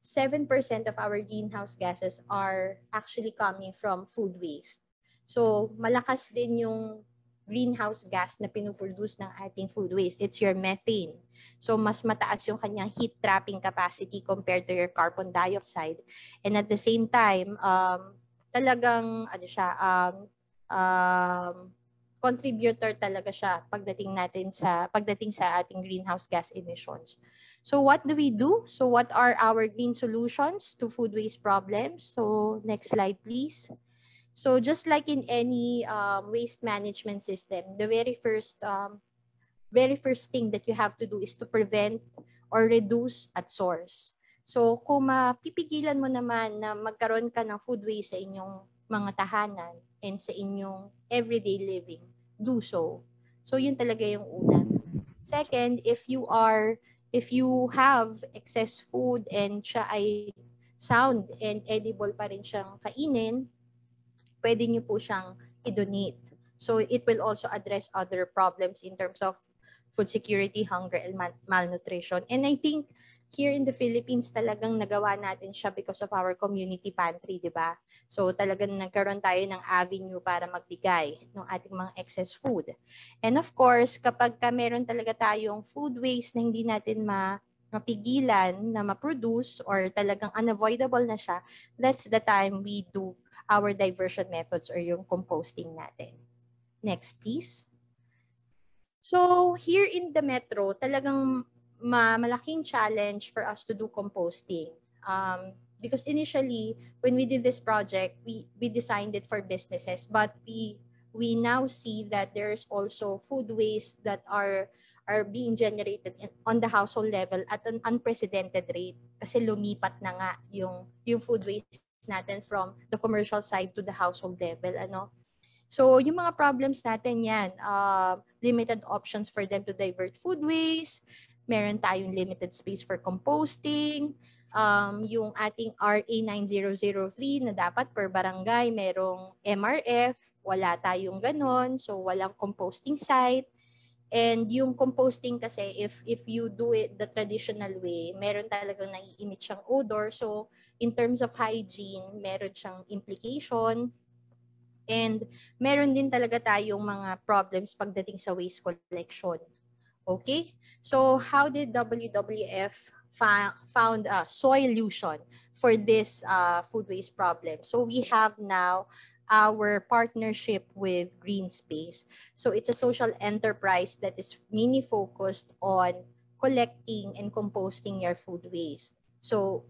7% of our greenhouse gases are actually coming from food waste. So malakas din yung greenhouse gas na pinuproduce ng ating food waste. It's your methane. So, mas mataas yung kanyang heat trapping capacity compared to your carbon dioxide. And at the same time, um, talagang, ano siya, um, um, contributor talaga siya pagdating natin sa pagdating sa ating greenhouse gas emissions. So what do we do? So what are our green solutions to food waste problems? So next slide please. So just like in any um, waste management system, the very first um, very first thing that you have to do is to prevent or reduce at source. So kung mapipigilan mo naman na magkaroon ka ng food waste sa inyong mga tahanan and sa inyong everyday living, do so. So yun talaga yung una. Second, if you are if you have excess food and siya ay sound and edible pa rin siyang kainin, pwede niyo po siyang i-donate. So it will also address other problems in terms of food security, hunger, and mal- malnutrition. And I think here in the Philippines talagang nagawa natin siya because of our community pantry, di ba? So talagang nagkaroon tayo ng avenue para magbigay ng ating mga excess food. And of course, kapag ka meron talaga tayong food waste na hindi natin ma mapigilan na ma-produce or talagang unavoidable na siya, that's the time we do our diversion methods or yung composting natin. Next, please. So, here in the metro, talagang ma malaking challenge for us to do composting. Um, because initially, when we did this project, we, we designed it for businesses, but we we now see that there's also food waste that are are being generated on the household level at an unprecedented rate kasi lumipat na nga yung yung food waste natin from the commercial side to the household level ano so yung mga problems natin yan uh, limited options for them to divert food waste meron tayong limited space for composting um, yung ating RA 9003 na dapat per barangay merong MRF wala tayong ganon. So, walang composting site. And yung composting kasi, if if you do it the traditional way, meron talagang nai-emit siyang odor. So, in terms of hygiene, meron siyang implication. And meron din talaga tayong mga problems pagdating sa waste collection. Okay? So, how did WWF found a solution for this uh, food waste problem? So, we have now our partnership with Green Space. So it's a social enterprise that is mainly focused on collecting and composting your food waste. So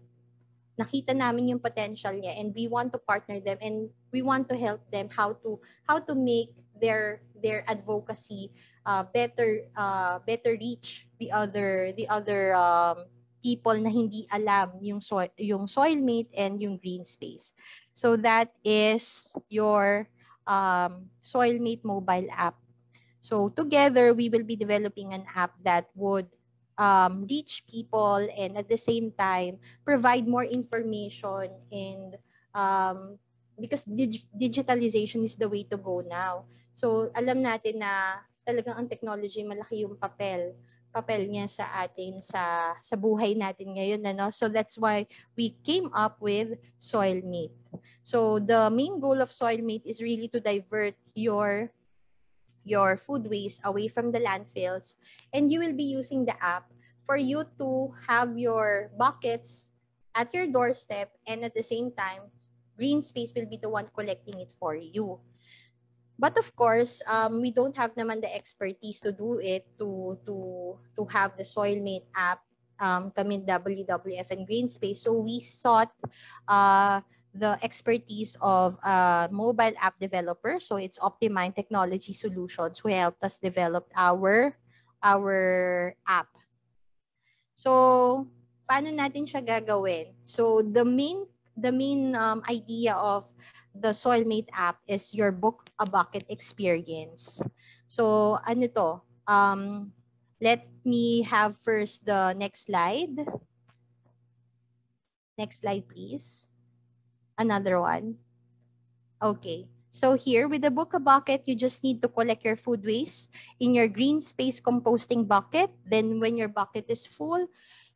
nakita namin yung potential niya and we want to partner them and we want to help them how to how to make their their advocacy uh, better uh, better reach the other the other um, people na hindi alam yung soil yung soil mate and yung green space. So that is your um, SoilMate mobile app. So together, we will be developing an app that would um, reach people and at the same time provide more information and um, because dig- digitalization is the way to go now. So alam natin na talagang ang technology malaki yung papel papel niya sa atin sa sa buhay natin ngayon ano? So that's why we came up with soilmate so the main goal of soilmate is really to divert your your food waste away from the landfills. And you will be using the app for you to have your buckets at your doorstep and at the same time green space will be the one collecting it for you But of course, um, we don't have naman the expertise to do it, to to to have the SoilMate app, um, kami WWF and Greenspace. So we sought uh, the expertise of a mobile app developer. So it's Optimine Technology Solutions who helped us develop our our app. So paano natin siya gagawin? So the main the main um, idea of the Soilmate app is your book a bucket experience. So ano to? Um, let me have first the next slide. Next slide, please. Another one. Okay. So here with the book a bucket, you just need to collect your food waste in your green space composting bucket. Then when your bucket is full,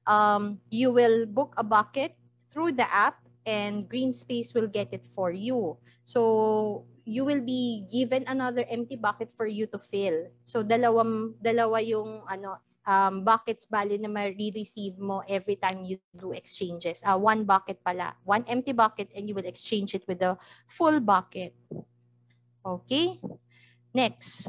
um, you will book a bucket through the app and green space will get it for you. So you will be given another empty bucket for you to fill. So dalawang dalawa yung ano um, buckets bali na ma-receive mo every time you do exchanges. Uh, one bucket pala. One empty bucket and you will exchange it with a full bucket. Okay? Next.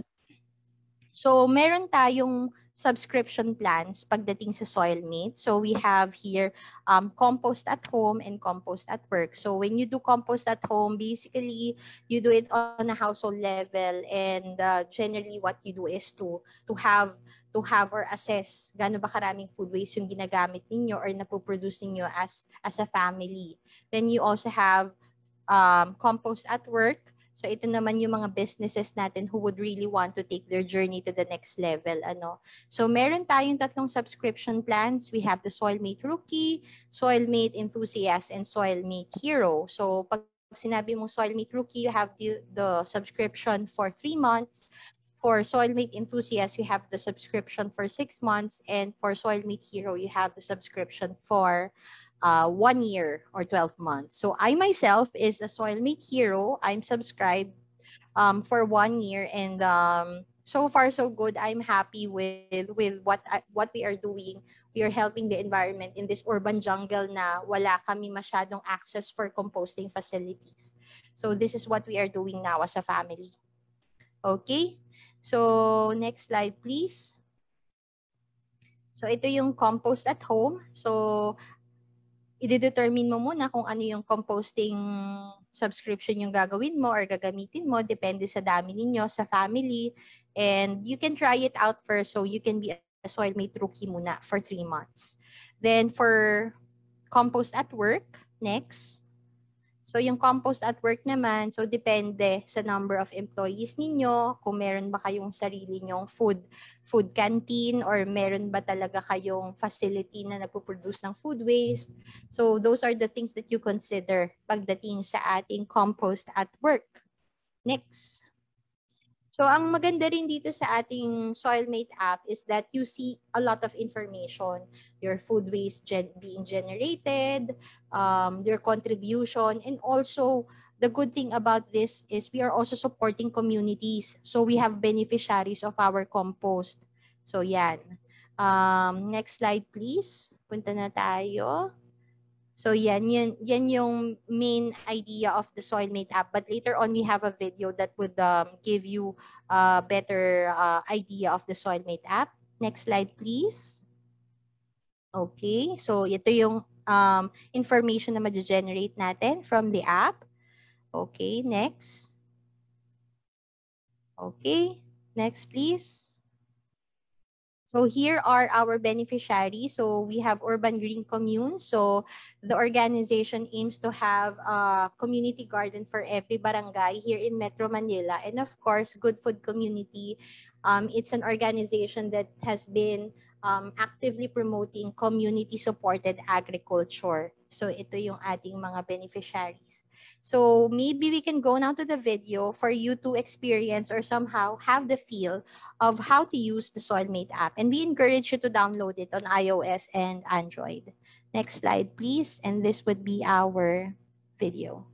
So meron tayong subscription plans pagdating sa SoilMate. So we have here um, compost at home and compost at work. So when you do compost at home, basically you do it on a household level and uh, generally what you do is to to have to have or assess gaano ba karaming food waste yung ginagamit ninyo or napoproduce ninyo as as a family. Then you also have um, compost at work So ito naman yung mga businesses natin who would really want to take their journey to the next level. Ano? So meron tayong tatlong subscription plans. We have the Soilmate Rookie, Soilmate Enthusiast, and Soilmate Hero. So pag sinabi mo Soilmate Rookie, you have the, the subscription for three months. For Soilmate Enthusiast, you have the subscription for six months. And for Soilmate Hero, you have the subscription for uh, one year or 12 months. So I myself is a Soilmate hero. I'm subscribed um, for one year and um, so far so good. I'm happy with with what what we are doing. We are helping the environment in this urban jungle na wala kami masyadong access for composting facilities. So this is what we are doing now as a family. Okay? So next slide please. So ito yung compost at home. So i-determine mo muna kung ano yung composting subscription yung gagawin mo or gagamitin mo. Depende sa dami ninyo, sa family. And you can try it out first so you can be a soilmate rookie muna for three months. Then for compost at work, next, So yung compost at work naman, so depende sa number of employees ninyo, kung meron ba kayong sarili nyong food food canteen or meron ba talaga kayong facility na nagpo-produce ng food waste. So those are the things that you consider pagdating sa ating compost at work. Next. So ang maganda rin dito sa ating Soilmate app is that you see a lot of information. Your food waste gen being generated, um, your contribution, and also the good thing about this is we are also supporting communities. So we have beneficiaries of our compost. So yan. Um, next slide please. Punta na tayo. So yan, yan, yan yung main idea of the SoilMate app. But later on, we have a video that would um, give you a better uh, idea of the SoilMate app. Next slide, please. Okay, so ito yung um, information na ma-generate natin from the app. Okay, next. Okay, next please. So here are our beneficiaries. So we have Urban Green Commune. So the organization aims to have a community garden for every barangay here in Metro Manila. And of course, Good Food Community. Um, it's an organization that has been um, actively promoting community-supported agriculture. So ito yung ating mga beneficiaries. So maybe we can go now to the video for you to experience or somehow have the feel of how to use the Soilmate app. And we encourage you to download it on iOS and Android. Next slide, please. And this would be our video.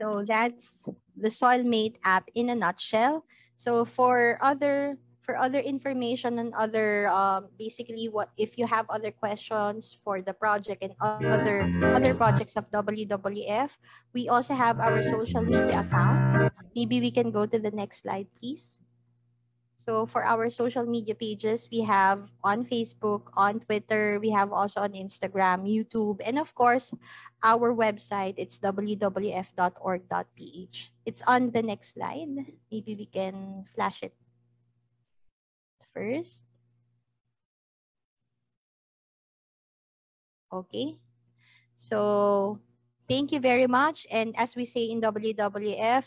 So that's the Soilmate app in a nutshell. So for other for other information and other um, basically what if you have other questions for the project and other other projects of WWF, we also have our social media accounts. Maybe we can go to the next slide, please. So for our social media pages, we have on Facebook, on Twitter, we have also on Instagram, YouTube, and of course, our website, it's wwf.org.ph. It's on the next slide. Maybe we can flash it first. Okay. So thank you very much. And as we say in WWF,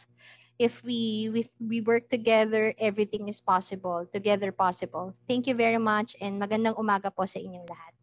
if we, if we work together, everything is possible. Together possible. Thank you very much and magandang umaga po sa inyong lahat.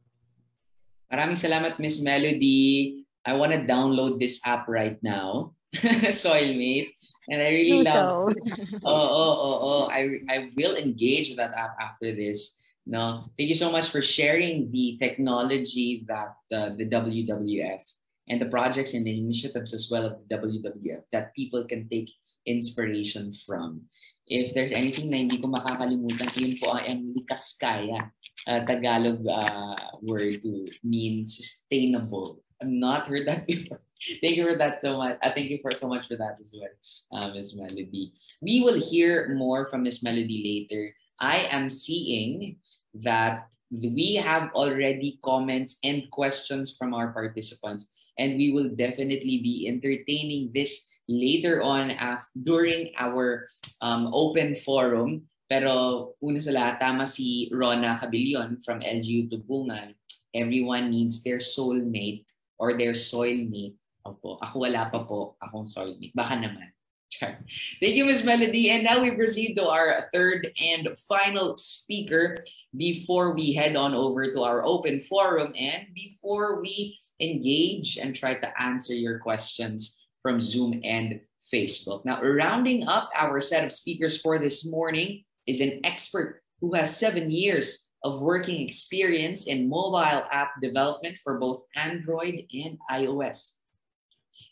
Maraming salamat, Miss Melody. I want to download this app right now, Soilmate. And I really Do love so. oh, oh, oh, oh. I, I will engage with that app after this. No, thank you so much for sharing the technology that uh, the WWF and the projects and the initiatives as well of the WWF that people can take inspiration from. If there's anything na hindi ko makakalimutan, yun po ang likas kaya, uh, Tagalog uh, word to mean sustainable. I've not heard that before. thank you for that so much. Uh, thank you for so much for that as well, uh, Miss Melody. We will hear more from Miss Melody later. I am seeing that we have already comments and questions from our participants, and we will definitely be entertaining this later on af- during our um, open forum. Pero una sa lahat, tama si Rona Cabilion from LGU Tubungan. Everyone needs their soulmate or their soilmate. Opo. Ako wala pa po akong soulmate. Baka naman. Thank you, Ms. Melody. And now we proceed to our third and final speaker before we head on over to our open forum and before we engage and try to answer your questions from Zoom and Facebook. Now, rounding up our set of speakers for this morning is an expert who has seven years of working experience in mobile app development for both Android and iOS.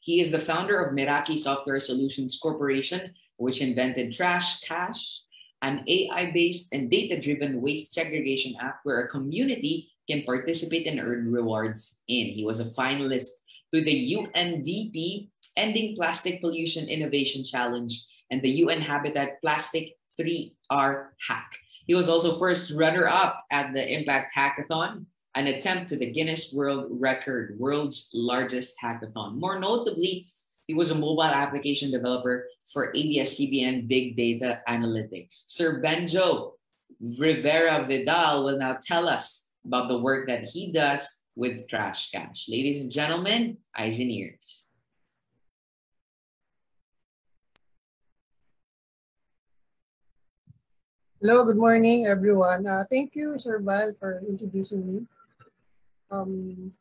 He is the founder of Meraki Software Solutions Corporation, which invented Trash Cash, an AI-based and data-driven waste segregation app where a community can participate and earn rewards in. He was a finalist to the UNDP Ending Plastic Pollution Innovation Challenge and the UN Habitat Plastic 3R Hack. He was also first runner-up at the Impact Hackathon, an attempt to the Guinness World Record, world's largest hackathon. More notably, he was a mobile application developer for ABS-CBN Big Data Analytics. Sir Benjo Rivera Vidal will now tell us about the work that he does with Trash Cash. Ladies and gentlemen, eyes and ears. Hello, good morning, everyone. Uh, thank you, Sir Val, for introducing me. Um,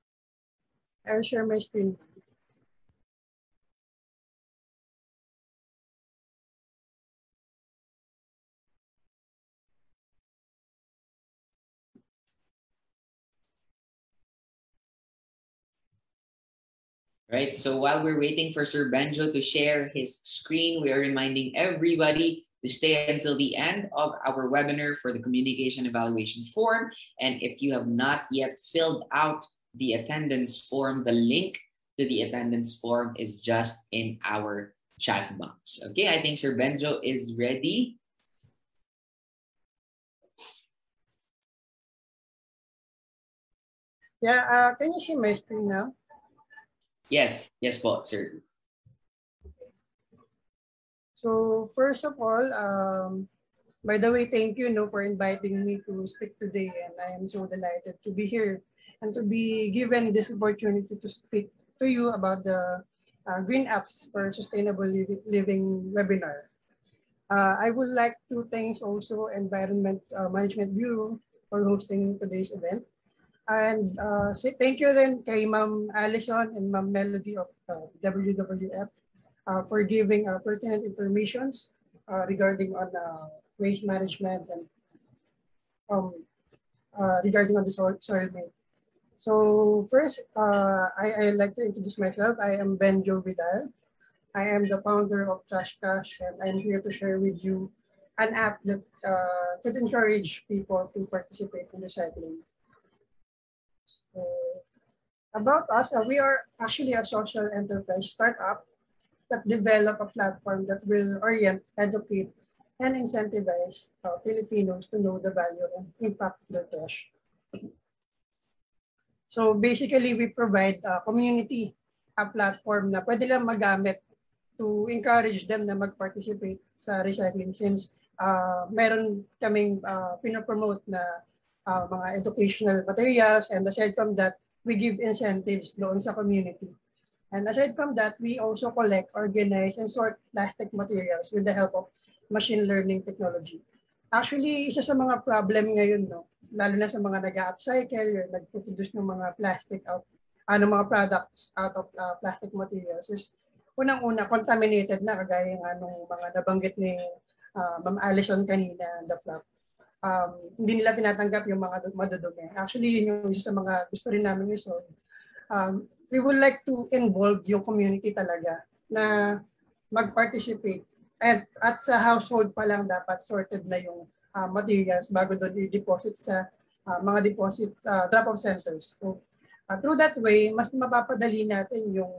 I'll share my screen. Right. So while we're waiting for Sir Benjo to share his screen, we are reminding everybody to stay until the end of our webinar for the communication evaluation form. And if you have not yet filled out the attendance form, the link to the attendance form is just in our chat box. Okay, I think Sir Benjo is ready. Yeah, uh, can you see my screen now? Yes, yes po, sir. So first of all, um, by the way, thank you no, for inviting me to speak today and I am so delighted to be here and to be given this opportunity to speak to you about the uh, Green Apps for Sustainable Living, Living webinar. Uh, I would like to thank also Environment uh, Management Bureau for hosting today's event. And uh, thank you rin kay Ma'am Allison and Ma'am Melody of uh, WWF uh, for giving uh, pertinent informations uh, regarding on uh, waste management and um, uh, regarding on the soil, soil. So first, uh, I, I like to introduce myself. I am Benjo Vidal. I am the founder of Trash Cash and I'm here to share with you an app that uh, could encourage people to participate in recycling. About us, uh, we are actually a social enterprise startup that develop a platform that will orient, educate, and incentivize uh, Filipinos to know the value and impact their trash. So basically, we provide a community, a platform na pwede lang magamit to encourage them na mag-participate sa recycling since uh, meron kaming uh, pinopromote na uh, mga educational materials and aside from that, we give incentives doon sa community. And aside from that, we also collect, organize, and sort plastic materials with the help of machine learning technology. Actually, isa sa mga problem ngayon, no, lalo na sa mga nag-upcycle or nag-produce ng mga plastic out, ano mga products out of uh, plastic materials is unang-una contaminated na kagaya ng anong mga nabanggit ni uh, Ma'am Alison kanina, the flap. Um, hindi nila tinatanggap yung mga madudumi. Actually, yun yung isa sa mga gusto rin namin isolve. Um, we would like to involve yung community talaga na mag-participate at, at sa household pa lang dapat sorted na yung uh, materials bago doon i-deposit sa uh, mga deposit uh, drop-off centers. So, uh, through that way, mas mapapadali natin yung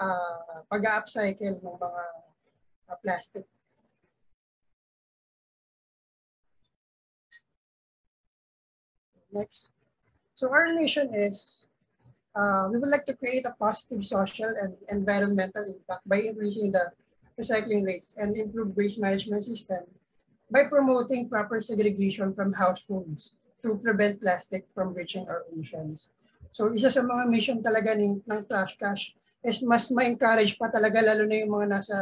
uh, pag-upcycle ng mga uh, plastic. Next. So our mission is uh, we would like to create a positive social and environmental impact by increasing the recycling rates and improve waste management system by promoting proper segregation from households to prevent plastic from reaching our oceans. So isa sa mga mission talaga ng, ng Trash Cash is mas ma-encourage pa talaga lalo na yung mga nasa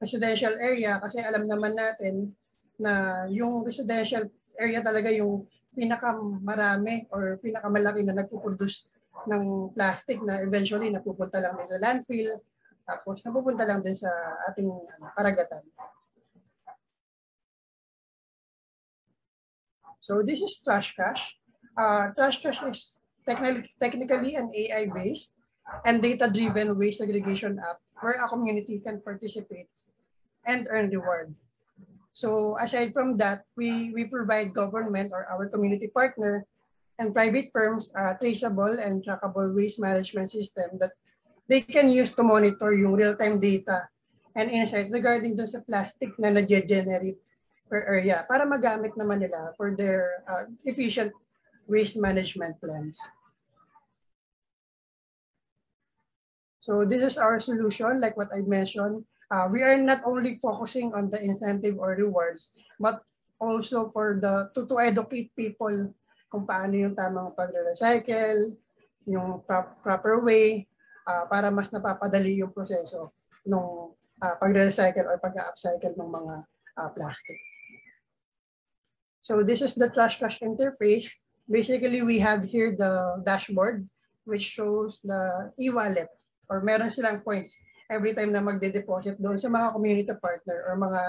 residential area kasi alam naman natin na yung residential area talaga yung pinakamarami or pinakamalaki na nagpo-produce ng plastic na eventually napupunta lang din sa landfill tapos napupunta lang din sa ating ano, karagatan. So this is Trash Cash. Uh, Trash Cash is technically, technically an AI-based and data-driven waste segregation app where a community can participate and earn reward. So aside from that, we, we provide government or our community partner and private firms a traceable and trackable waste management system that they can use to monitor yung real-time data and insight regarding dun sa plastic na na-generate per area para magamit naman nila for their uh, efficient waste management plans. So this is our solution, like what I mentioned. Uh, we are not only focusing on the incentive or rewards, but also for the to, to educate people kung paano yung tamang pag-recycle, yung pro- proper way, uh, para mas napapadali yung proseso ng uh, pagre-recycle or pag-upcycle ng mga uh, plastic. So this is the Trash Cash interface. Basically, we have here the dashboard which shows the e-wallet or meron silang points every time na magde-deposit doon sa mga community partner or mga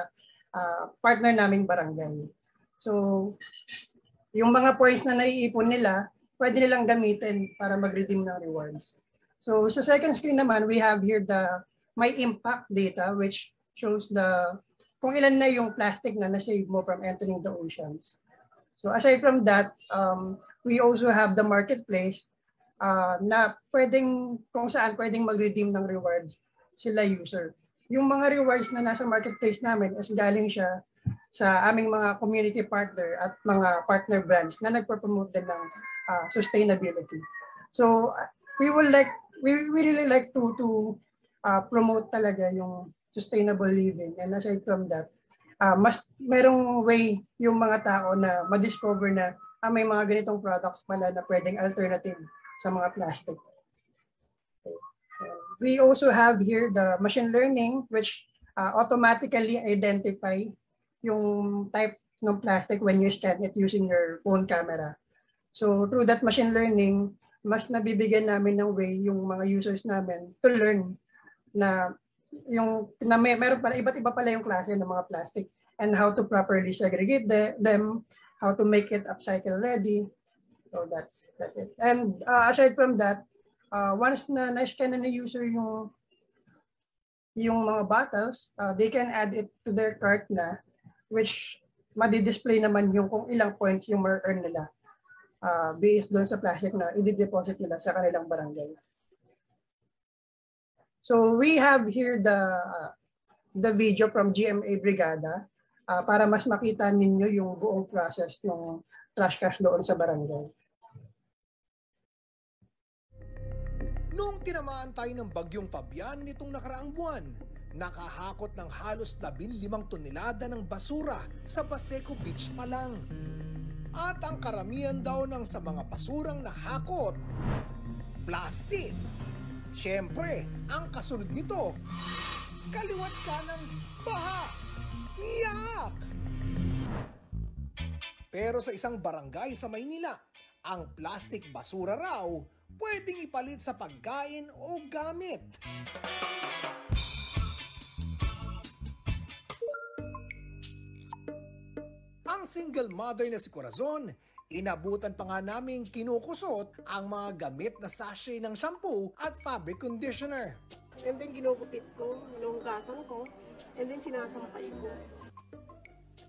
uh, partner naming barangay. So, yung mga points na naiipon nila, pwede nilang gamitin para mag-redeem ng rewards. So sa second screen naman, we have here the my impact data which shows the kung ilan na yung plastic na na-save mo from entering the oceans. So aside from that, um, we also have the marketplace uh, na pwedeng kung saan pwedeng mag-redeem ng rewards sila user. Yung mga rewards na nasa marketplace namin is galing siya sa aming mga community partner at mga partner brands na nagpo-promote din ng uh, sustainability. So we will like we, we really like to to uh, promote talaga yung sustainable living and aside from that uh, mas merong way yung mga tao na ma-discover na ah, may mga ganitong products pala na pwedeng alternative sa mga plastic. We also have here the machine learning which uh, automatically identify yung type ng plastic when you scan it using your phone camera. So through that machine learning, mas nabibigyan namin ng way yung mga users namin to learn na yung na may meron pala iba't iba pala yung klase ng mga plastic and how to properly segregate the, them, how to make it upcycle ready. So that's that's it. And uh, aside from that, uh, once na na-scan na ni user yung yung mga bottles, uh, they can add it to their cart na which madi-display naman yung kung ilang points yung ma-earn nila uh, based doon sa plastic na i-deposit nila sa kanilang barangay. So we have here the uh, the video from GMA Brigada uh, para mas makita ninyo yung buong process ng trash cash doon sa barangay. Noong tinamaan tayo ng bagyong Fabian nitong nakaraang buwan, nakahakot ng halos 15 tonelada ng basura sa Baseco Beach pa lang. At ang karamihan daw ng sa mga basurang nahakot, plastic. Siyempre, ang kasunod nito, kaliwat ka ng baha. Yak! Pero sa isang barangay sa Maynila, ang plastic basura raw pwedeng ipalit sa pagkain o gamit. Ang single mother na si Corazon, inabutan pa nga namin kinukusot ang mga gamit na sachet ng shampoo at fabric conditioner. And then ginugupit ko, hinuhugasan ko, and then sinasampay ko.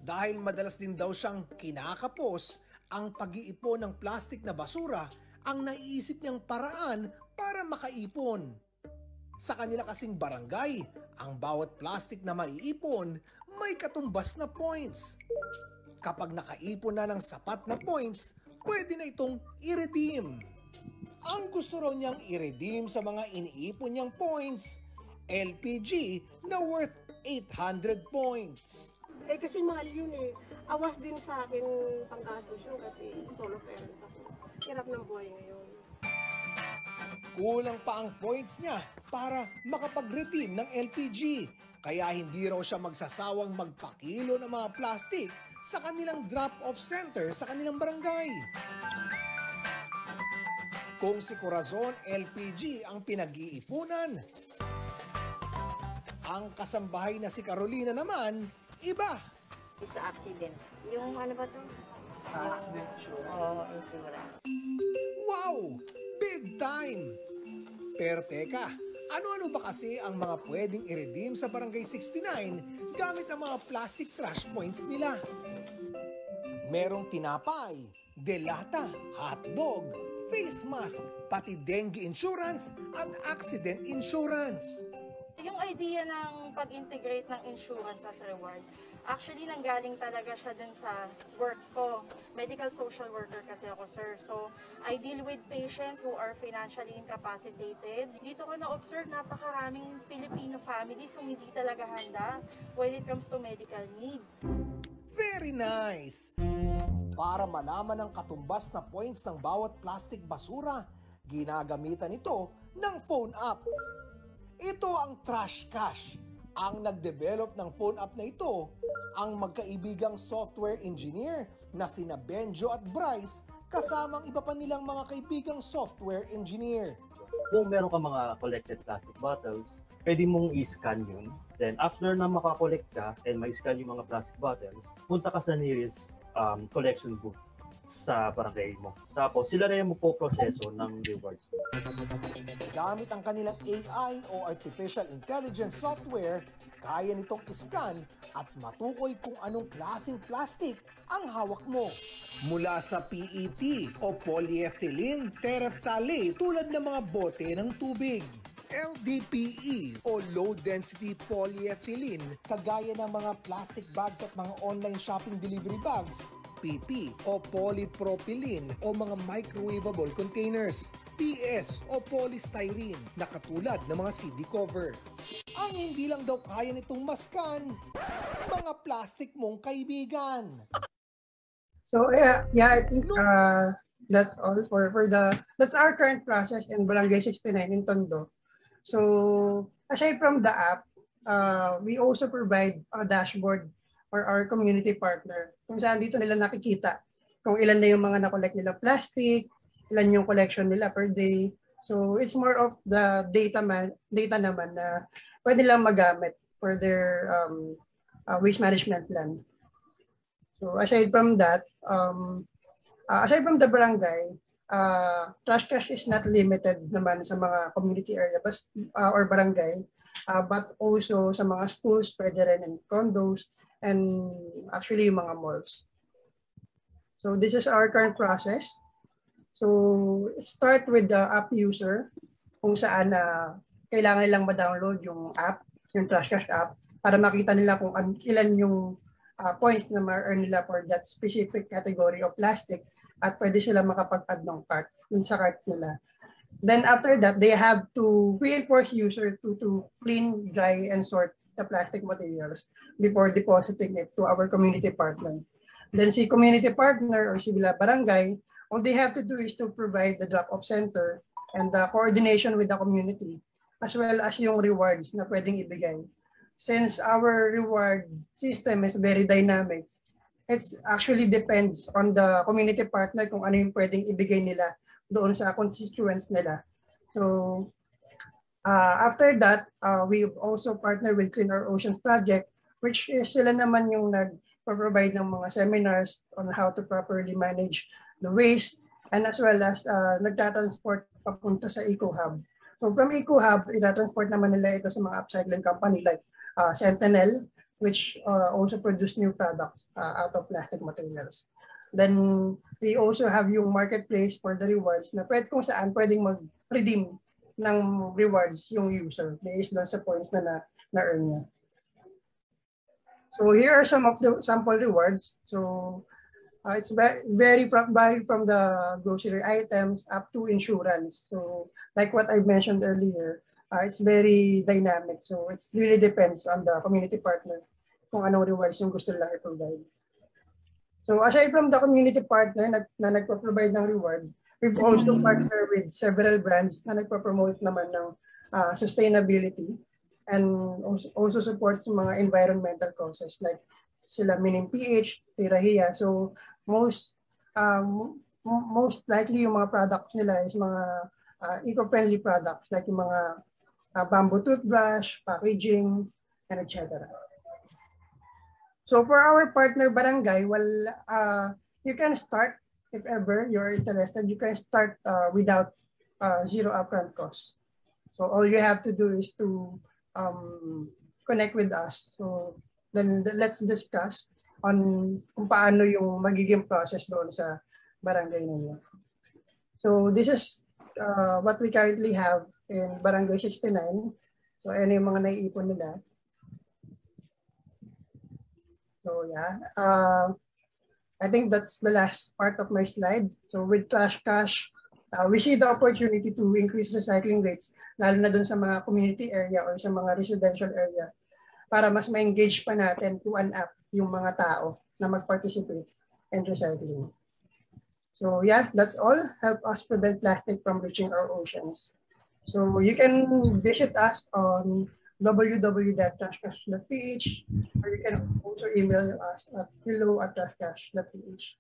Dahil madalas din daw siyang kinakapos, ang pag-iipon ng plastic na basura ang naiisip niyang paraan para makaipon. Sa kanila kasing barangay, ang bawat plastic na maiipon may katumbas na points. Kapag nakaipon na ng sapat na points, pwede na itong i-redeem. Ang gusto raw niyang i-redeem sa mga iniipon niyang points, LPG na worth 800 points. Eh kasi mahal yun eh. Awas din sa akin panggastos yun kasi solo parent ako. Hirap ng buhay ngayon. Kulang pa ang points niya para makapag-redeem ng LPG. Kaya hindi raw siya magsasawang magpakilo ng mga plastic sa kanilang drop-off center sa kanilang barangay. Kung si Corazon LPG ang pinag-iipunan, ang kasambahay na si Carolina naman, iba. Sa accident. Yung ano ba to? Accident insurance. Oo, insurance. Wow! Big time! Pero teka, ano-ano ba kasi ang mga pwedeng i-redeem sa Barangay 69 gamit ang mga plastic trash points nila? Merong tinapay, delata, hotdog, face mask, pati dengue insurance at accident insurance. Yung idea ng pag-integrate ng insurance as reward, actually nanggaling talaga siya dun sa work ko. Medical social worker kasi ako, sir. So, I deal with patients who are financially incapacitated. Dito ko na-observe napakaraming Filipino families who hindi talaga handa when it comes to medical needs. Very nice! Para malaman ang katumbas na points ng bawat plastic basura, ginagamitan ito ng phone app. Ito ang Trash Cash. Ang nag-develop ng phone app na ito, ang magkaibigang software engineer na sina Benjo at Bryce kasamang iba pa nilang mga kaibigang software engineer. Kung meron ka mga collected plastic bottles, pwede mong i-scan yun. Then after na makakollect ka and ma-scan yung mga plastic bottles, punta ka sa nearest um, collection booth sa barangay mo. Tapos sila na yung magpo-proseso ng rewards mo. Gamit ang kanilang AI o Artificial Intelligence software, kaya nitong iscan at matukoy kung anong klaseng plastic ang hawak mo. Mula sa PET o polyethylene terephthalate tulad ng mga bote ng tubig. LDPE o Low Density Polyethylene kagaya ng mga plastic bags at mga online shopping delivery bags. PP o polypropylene o mga microwavable containers. PS o polystyrene na katulad ng mga CD cover. Ang hindi lang daw kaya nitong maskan, mga plastic mong kaibigan. So yeah, yeah, I think uh, that's all for for the that's our current process in Barangay 69 in Tondo. So aside from the app, uh, we also provide a dashboard for our community partner kung saan dito nila nakikita kung ilan na yung mga na-collect nila plastic, ilan yung collection nila per day. So it's more of the data man, data naman na pwede lang magamit for their um, uh, waste management plan. So aside from that, um, uh, aside from the barangay, uh, trash cash is not limited naman sa mga community area bas, uh, or barangay, uh, but also sa mga schools, pwede rin in condos, and actually yung mga malls. So this is our current process. So start with the app user kung saan uh, kailangan nilang ma-download yung app, yung Trash Cash app para makita nila kung ilan yung uh, points na ma-earn nila for that specific category of plastic at pwede sila makapag-add ng cart dun sa cart nila. Then after that, they have to reinforce user to, to clean, dry, and sort the plastic materials before depositing it to our community partner. Then si community partner or si Bila Barangay, all they have to do is to provide the drop-off center and the coordination with the community as well as yung rewards na pwedeng ibigay. Since our reward system is very dynamic, it actually depends on the community partner kung ano yung pwedeng ibigay nila doon sa constituents nila. So Uh, after that, uh, we also partner with Clean Our Oceans Project, which is sila naman yung nag-provide ng mga seminars on how to properly manage the waste and as well as uh, nagtatransport papunta sa EcoHub. So from EcoHub, itatransport naman nila ito sa mga upcycling company like uh, Sentinel, which uh, also produce new products uh, out of plastic materials. Then we also have yung marketplace for the rewards na pwede kung saan pwedeng mag-redeem ng rewards yung user based doon sa points na na-earn niya. So here are some of the sample rewards. So uh, it's very, vary from the grocery items up to insurance. So like what I mentioned earlier, uh, it's very dynamic. So it really depends on the community partner kung anong rewards yung gusto nila i-provide. So aside from the community partner na, na nagpo-provide ng reward, We've also partnered with several brands na nagpa-promote naman ng uh, sustainability and also, also support sa mga environmental causes like sila Minim PH, Tirahia. So most um, most likely yung mga products nila is mga uh, eco-friendly products like yung mga uh, bamboo toothbrush, packaging, and etc. So for our partner barangay, well, uh, you can start if ever you're interested, you can start uh, without uh, zero upfront cost. So all you have to do is to um, connect with us. So then let's discuss on kung paano yung magiging process doon sa barangay ninyo. So this is uh, what we currently have in Barangay 69. So ano yung mga naiipon nila. So yeah. Uh, I think that's the last part of my slide. So with Trash Cash, uh, we see the opportunity to increase recycling rates, lalo na dun sa mga community area or sa mga residential area, para mas ma-engage pa natin to app yung mga tao na mag-participate in recycling. So yeah, that's all. Help us prevent plastic from reaching our oceans. So you can visit us on www.trashcash.ph or you can also email us at hello at trashcash.ph.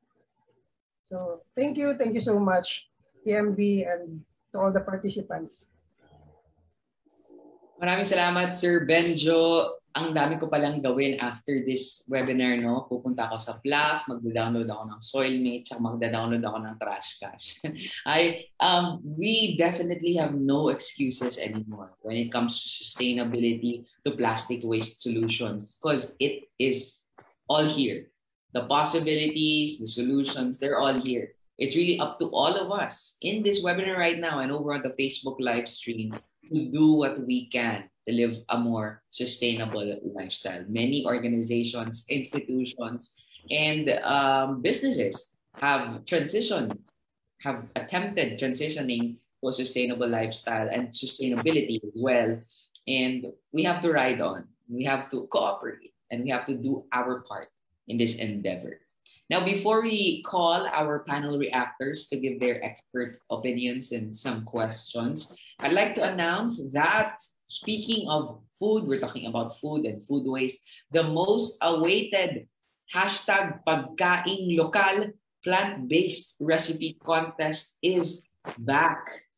So thank you. Thank you so much, TMB and to all the participants. Maraming salamat, Sir Benjo. Ang dami ko palang gawin after this webinar, no? Pupunta ako sa Bluff, magda-download ako ng Soilmate, tsaka magda-download ako ng Trash Cash. I, um, we definitely have no excuses anymore when it comes to sustainability, to plastic waste solutions, because it is all here. The possibilities, the solutions, they're all here. It's really up to all of us in this webinar right now and over on the Facebook live stream to do what we can to live a more sustainable lifestyle. Many organizations, institutions, and um, businesses have transitioned, have attempted transitioning to a sustainable lifestyle and sustainability as well. And we have to ride on. We have to cooperate and we have to do our part in this endeavor. Now, before we call our panel reactors to give their expert opinions and some questions, I'd like to announce that speaking of food, we're talking about food and food waste, the most awaited hashtag pagkaing lokal plant-based recipe contest is back.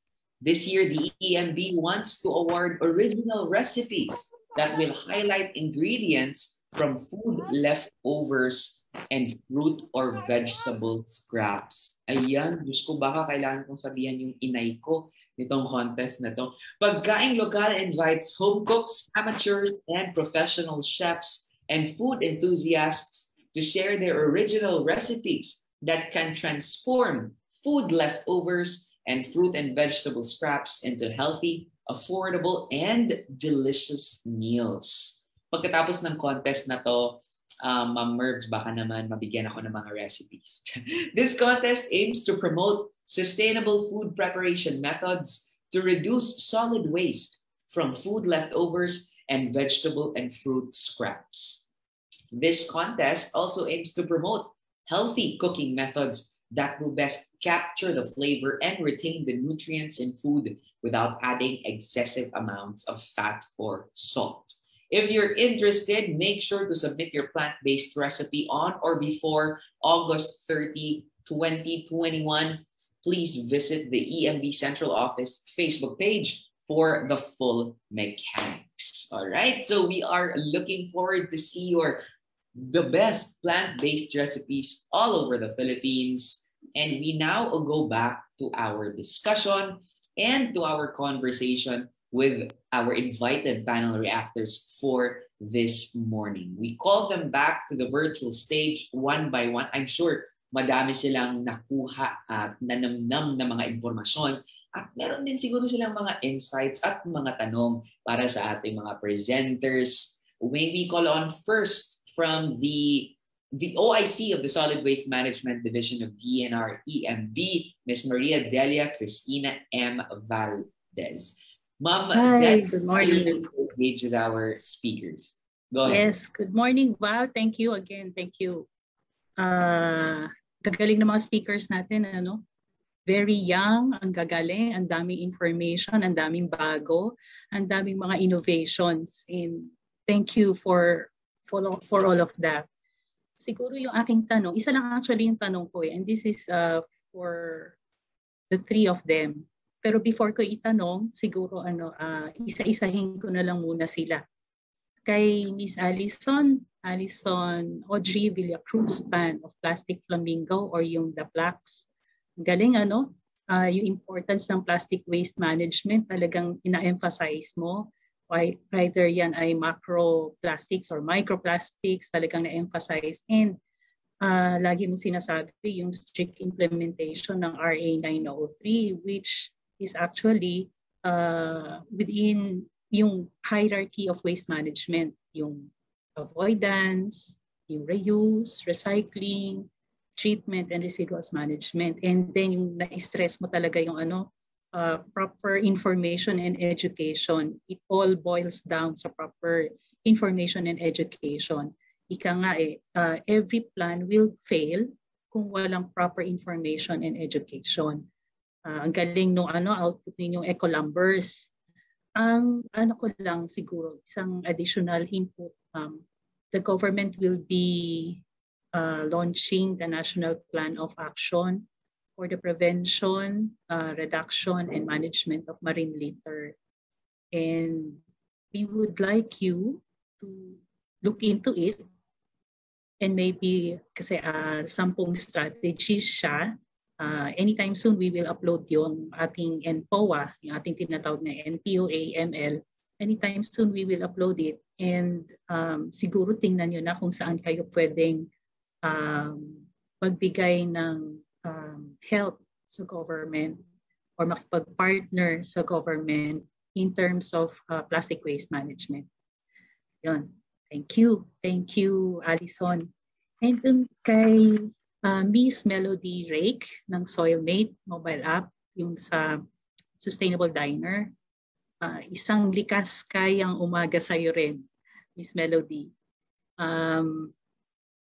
This year, the EMB wants to award original recipes that will highlight ingredients from food leftovers and fruit or vegetable scraps. Ayan, Diyos ko, baka kailangan kong sabihan yung inay ko nitong contest na to. Pagkain Lokal invites home cooks, amateurs, and professional chefs and food enthusiasts to share their original recipes that can transform food leftovers and fruit and vegetable scraps into healthy, affordable, and delicious meals. Pagkatapos ng contest na to, um, Ma'am Mervs, baka naman mabigyan ako ng mga recipes. this contest aims to promote sustainable food preparation methods to reduce solid waste from food leftovers and vegetable and fruit scraps. This contest also aims to promote healthy cooking methods that will best capture the flavor and retain the nutrients in food without adding excessive amounts of fat or salt. If you're interested, make sure to submit your plant-based recipe on or before August 30, 2021. Please visit the EMB Central Office Facebook page for the full mechanics. All right, so we are looking forward to see your the best plant-based recipes all over the Philippines. And we now go back to our discussion and to our conversation with our invited panel reactors for this morning. We call them back to the virtual stage one by one. I'm sure madami silang nakuha at nanamnam na mga impormasyon at meron din siguro silang mga insights at mga tanong para sa ating mga presenters. May we call on first from the the OIC of the Solid Waste Management Division of DNR EMB, Ms. Maria Delia Cristina M. Valdez. Ma'am, Hi, good morning. Engage with our speakers. Go ahead. Yes, good morning. Wow, thank you again. Thank you. Uh, gagaling ng mga speakers natin, ano? Very young, ang gagaling, ang daming information, ang daming bago, ang daming mga innovations. And thank you for, for, for all of that. Siguro yung aking tanong, isa lang actually yung tanong ko eh, and this is uh, for the three of them. Pero before ko itanong, siguro ano, uh, isa-isahin ko na lang muna sila. Kay Miss Allison, Allison Audrey Villacruz Tan of Plastic Flamingo or yung The Plaques. Galing ano, uh, yung importance ng plastic waste management talagang ina-emphasize mo. Either yan ay macro plastics or microplastics, talagang na-emphasize. And uh, lagi mo sinasabi yung strict implementation ng RA 903 which is actually uh, within yung hierarchy of waste management, yung avoidance, yung reuse, recycling, treatment, and residuals management. And then yung na-stress mo talaga yung ano, uh, proper information and education. It all boils down sa proper information and education. Ika nga eh, uh, every plan will fail kung walang proper information and education. Uh, ang galing nung ano, output ninyong Ecolumbers. Ang ano ko lang siguro, isang additional input, um, the government will be uh, launching the National Plan of Action for the prevention, uh, reduction, and management of marine litter. And we would like you to look into it and maybe kasi uh, sampung strategies siya uh, anytime soon we will upload yung ating NPOA, yung ating tinatawag na NPOA ML. Anytime soon we will upload it and um, siguro tingnan nyo na kung saan kayo pwedeng um, magbigay ng um, help sa government or makipag-partner sa government in terms of uh, plastic waste management. Yun. Thank you. Thank you, Alison. And dun kay uh, Miss Melody Rake ng Soilmate mobile app, yung sa Sustainable Diner. Uh, isang likas kayang umaga sa iyo rin, Miss Melody. Um,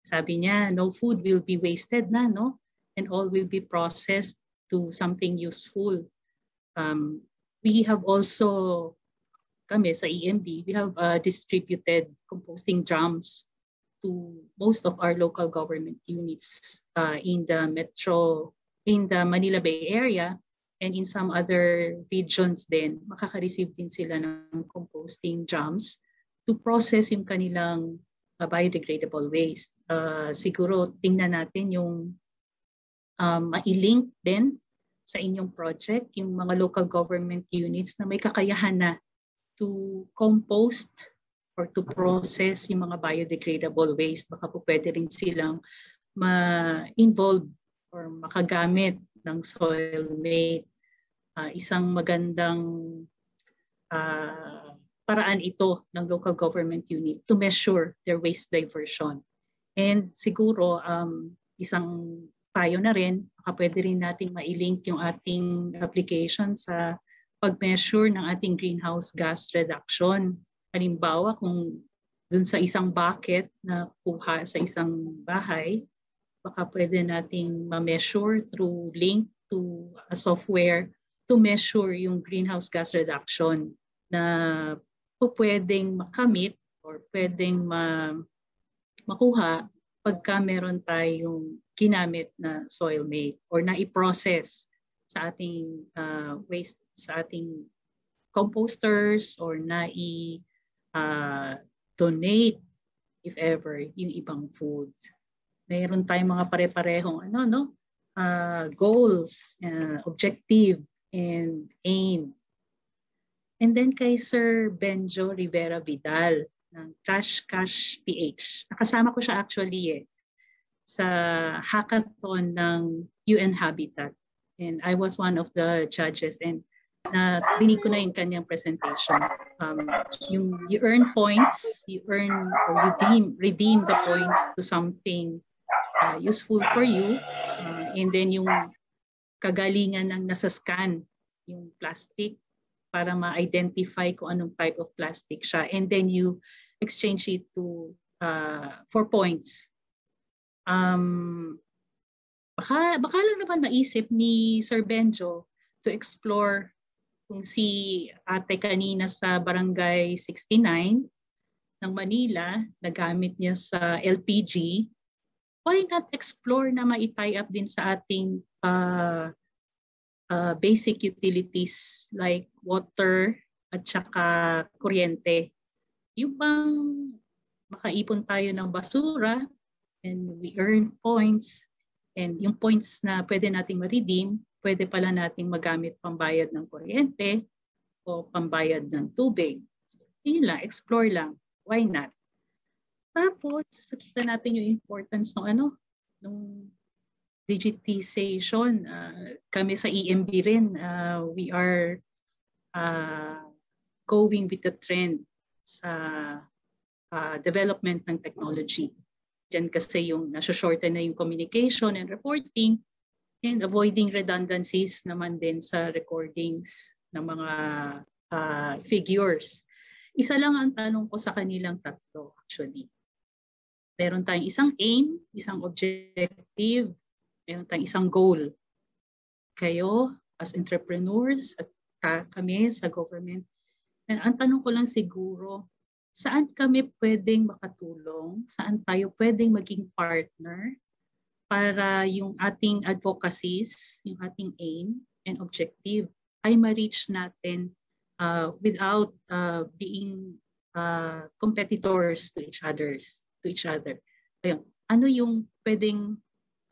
sabi niya, no food will be wasted na, no? And all will be processed to something useful. Um, we have also, kami sa EMB, we have uh, distributed composting drums to most of our local government units uh, in the metro, in the Manila Bay area, and in some other regions din, makaka-receive din sila ng composting drums to process yung kanilang uh, biodegradable waste. Uh, siguro tingnan natin yung um, ma-link din sa inyong project, yung mga local government units na may kakayahan na to compost or to process yung mga biodegradable waste. Baka po pwede rin silang ma-involve or makagamit ng soil mate. Uh, isang magandang uh, paraan ito ng local government unit to measure their waste diversion. And siguro um, isang tayo na rin, baka pwede rin nating mailink yung ating application sa pag-measure ng ating greenhouse gas reduction Halimbawa, kung dun sa isang bucket na kuha sa isang bahay, baka pwede nating ma-measure through link to a software to measure yung greenhouse gas reduction na pwedeng makamit or pwedeng ma makuha pagka meron tayong ginamit na soil mate or na i-process sa ating uh, waste sa ating composters or na i uh, donate if ever yung ibang foods. Mayroon tayong mga pare-parehong ano no uh, goals, uh, objective and aim. And then kay Sir Benjo Rivera Vidal ng Cash Cash PH. Nakasama ko siya actually eh sa hackathon ng UN Habitat. And I was one of the judges and na binig ko na yung kanyang presentation. Um, yung, you earn points, you earn or you redeem, redeem the points to something uh, useful for you. Uh, and then yung kagalingan ng nasa scan, yung plastic, para ma-identify kung anong type of plastic siya. And then you exchange it to uh, for points. Um, baka, baka lang naman naisip ni Sir Benjo to explore kung si ate kanina sa barangay 69 ng Manila, nagamit niya sa LPG, why not explore na ma-tie up din sa ating uh, uh, basic utilities like water at saka kuryente. Yung bang makaipon tayo ng basura and we earn points and yung points na pwede nating ma-redeem, pwede pala nating magamit pambayad ng kuryente o pambayad ng tubig. So, yun lang, explore lang. Why not? Tapos, kita natin yung importance ng ano, ng digitization. Uh, kami sa EMB rin, uh, we are uh, going with the trend sa uh, development ng technology. Diyan kasi yung nasa-shorten na yung communication and reporting, and avoiding redundancies naman din sa recordings ng mga uh, figures. Isa lang ang tanong ko sa kanilang tatlo actually. Meron tayong isang aim, isang objective, meron tayong isang goal. Kayo as entrepreneurs at ta, kami sa government. And ang tanong ko lang siguro, saan kami pwedeng makatulong? Saan tayo pwedeng maging partner para yung ating advocacies, yung ating aim and objective ay ma-reach natin uh, without uh, being uh, competitors to each others, to each other. Ayun, ano yung pwedeng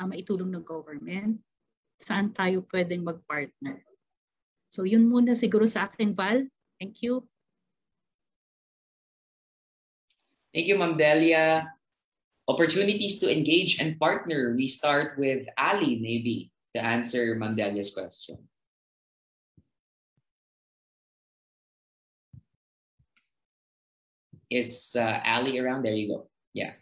uh, maitulong ng government? Saan tayo pwedeng mag-partner? So yun muna siguro sa akin, Val. Thank you. Thank you, Ma'am Delia. Opportunities to engage and partner. We start with Ali, maybe, to answer Ma'am Delia's question. Is uh, Ali around? There you go. Yeah.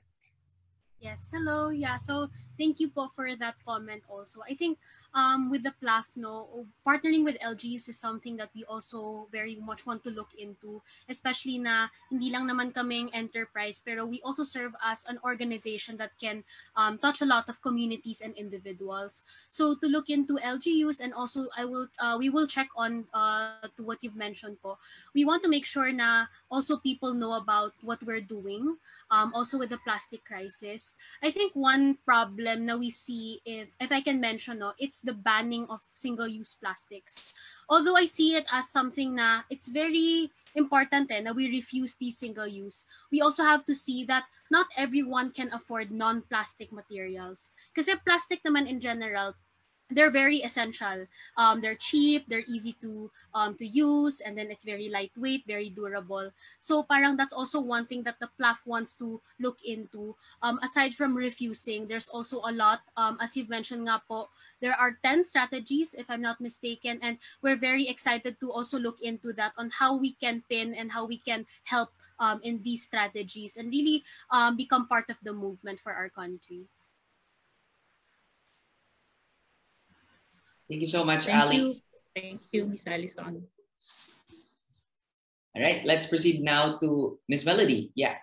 Yes, hello. Yeah, so thank you po for that comment also. I think um, with the PLAFNO, partnering with LGUs is something that we also very much want to look into, especially na hindi lang naman kaming enterprise, pero we also serve as an organization that can um, touch a lot of communities and individuals. So to look into LGUs and also I will uh, we will check on uh, to what you've mentioned po. We want to make sure na also people know about what we're doing, um, also with the plastic crisis. I think one problem na we see if if I can mention no, it's the banning of single-use plastics. Although I see it as something na it's very important eh, na we refuse these single-use, we also have to see that not everyone can afford non-plastic materials. Kasi plastic naman in general, they're very essential. Um, they're cheap, they're easy to um, to use, and then it's very lightweight, very durable. So parang that's also one thing that the PLAF wants to look into. Um, aside from refusing, there's also a lot, um, as you've mentioned nga po, there are 10 strategies, if I'm not mistaken, and we're very excited to also look into that on how we can pin and how we can help um, in these strategies and really um, become part of the movement for our country. Thank you so much, Thank Ali. you. Thank you, Miss Allison. All right, let's proceed now to Miss Melody. Yeah.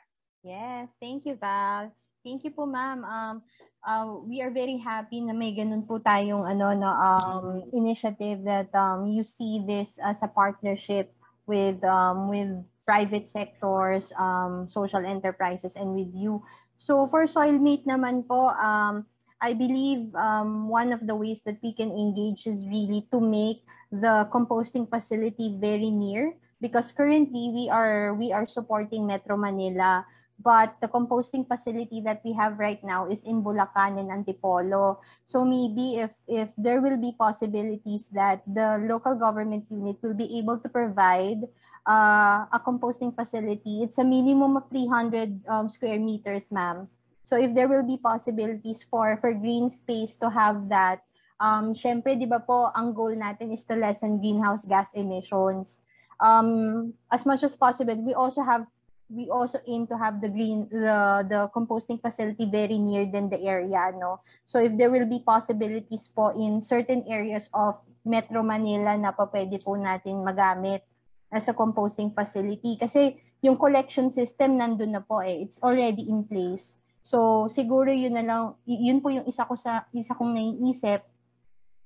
Yes, thank you, Val. Thank you po, ma'am. Um, uh, we are very happy na may ganun po tayong ano, no, um, initiative that um, you see this as a partnership with um, with private sectors, um, social enterprises, and with you. So for Soilmate naman po, um, I believe um, one of the ways that we can engage is really to make the composting facility very near because currently we are we are supporting Metro Manila but the composting facility that we have right now is in Bulacan and Antipolo. So maybe if if there will be possibilities that the local government unit will be able to provide uh, a composting facility, it's a minimum of 300 um, square meters, ma'am. So if there will be possibilities for for green space to have that, um, syempre, di ba po, ang goal natin is to lessen greenhouse gas emissions. Um, as much as possible, we also have we also aim to have the green the the composting facility very near than the area no? So if there will be possibilities po in certain areas of Metro Manila na pa pwede po natin magamit as a composting facility. Kasi yung collection system nandun na po eh. It's already in place So siguro yun na lang yun po yung isa ko sa isa kong naiisip.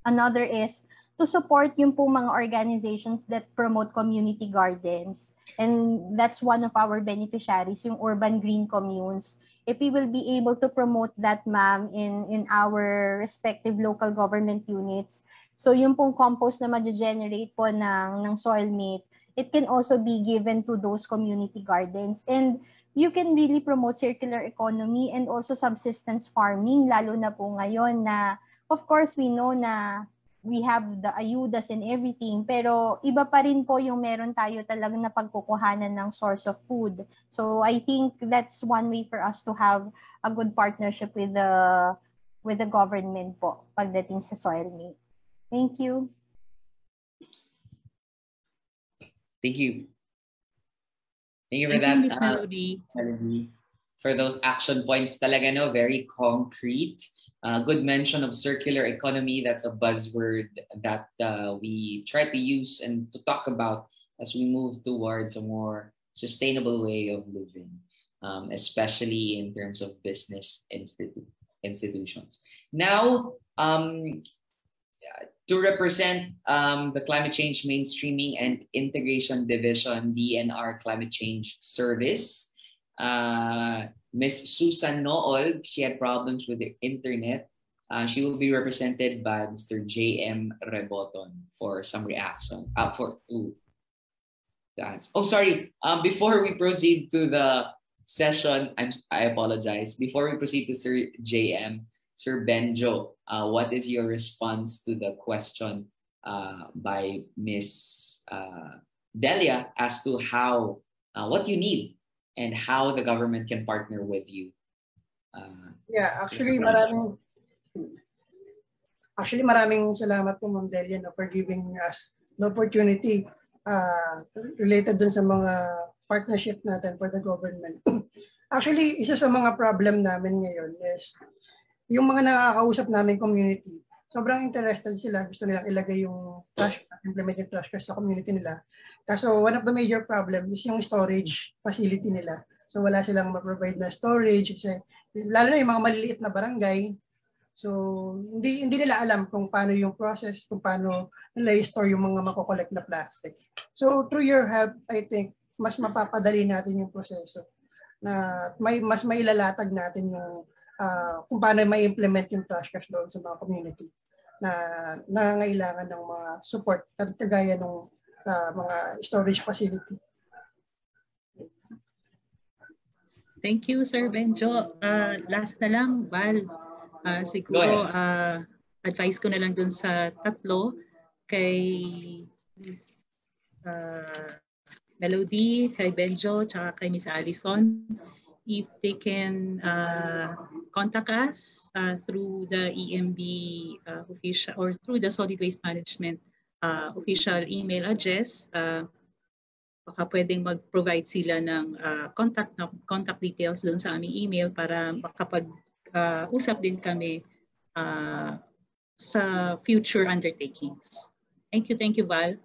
Another is to support yung po mga organizations that promote community gardens. And that's one of our beneficiaries, yung urban green communes. If we will be able to promote that, ma'am, in, in our respective local government units, so yung pong compost na ma-generate po ng, ng soil mate, it can also be given to those community gardens. And you can really promote circular economy and also subsistence farming, lalo na po ngayon na, of course, we know na we have the ayudas and everything, pero iba pa rin po yung meron tayo talaga na pagkukuhanan ng source of food. So I think that's one way for us to have a good partnership with the with the government po pagdating sa soil meat. Thank you. Thank you. Thank you for Thank that. you, uh, Melody. Melody. For those action points talaga no, very concrete. Uh, good mention of circular economy. That's a buzzword that uh, we try to use and to talk about as we move towards a more sustainable way of living, um, especially in terms of business institu- institutions. Now, um, to represent um, the Climate Change Mainstreaming and Integration Division, DNR Climate Change Service. Uh, Miss Susan Nool, she had problems with the internet. Uh, she will be represented by Mr. J.M. Reboton for some reaction, uh, for to answer. Oh, sorry. Um, before we proceed to the session, I'm, I apologize. Before we proceed to Sir JM, Sir Benjo, uh, what is your response to the question uh, by Miss uh, Delia as to how uh, what you need and how the government can partner with you? Uh, yeah, actually, maraming actually maraming salamat po Ma'am Delia no, for giving us the opportunity uh, related dun sa mga partnership natin for the government. actually, isa sa mga problem namin ngayon is yung mga nakakausap namin community, sobrang interested sila. Gusto nilang ilagay yung trash, implement yung trash sa community nila. Kaso one of the major problem is yung storage facility nila. So wala silang ma-provide na storage kasi lalo na yung mga maliliit na barangay. So hindi hindi nila alam kung paano yung process, kung paano nila i-store yung mga mako-collect na plastic. So through your help, I think mas mapapadali natin yung proseso na may mas mailalatag natin yung uh, kung paano ma-implement yung trash cash doon sa mga community na nangangailangan ng mga support kagaya ng uh, mga storage facility. Thank you, Sir Benjo. Uh, last na lang, Val, uh, siguro uh, advice ko na lang dun sa tatlo kay uh, Melody, kay Benjo, tsaka kay Miss Allison. If they can uh, contact us uh, through the EMB uh, official or through the solid waste management uh, official email address, uh, baka pwedeng mag-provide sila ng uh, contact contact details doon sa aming email para makapag-usap uh, din kami uh, sa future undertakings. Thank you, thank you, Val.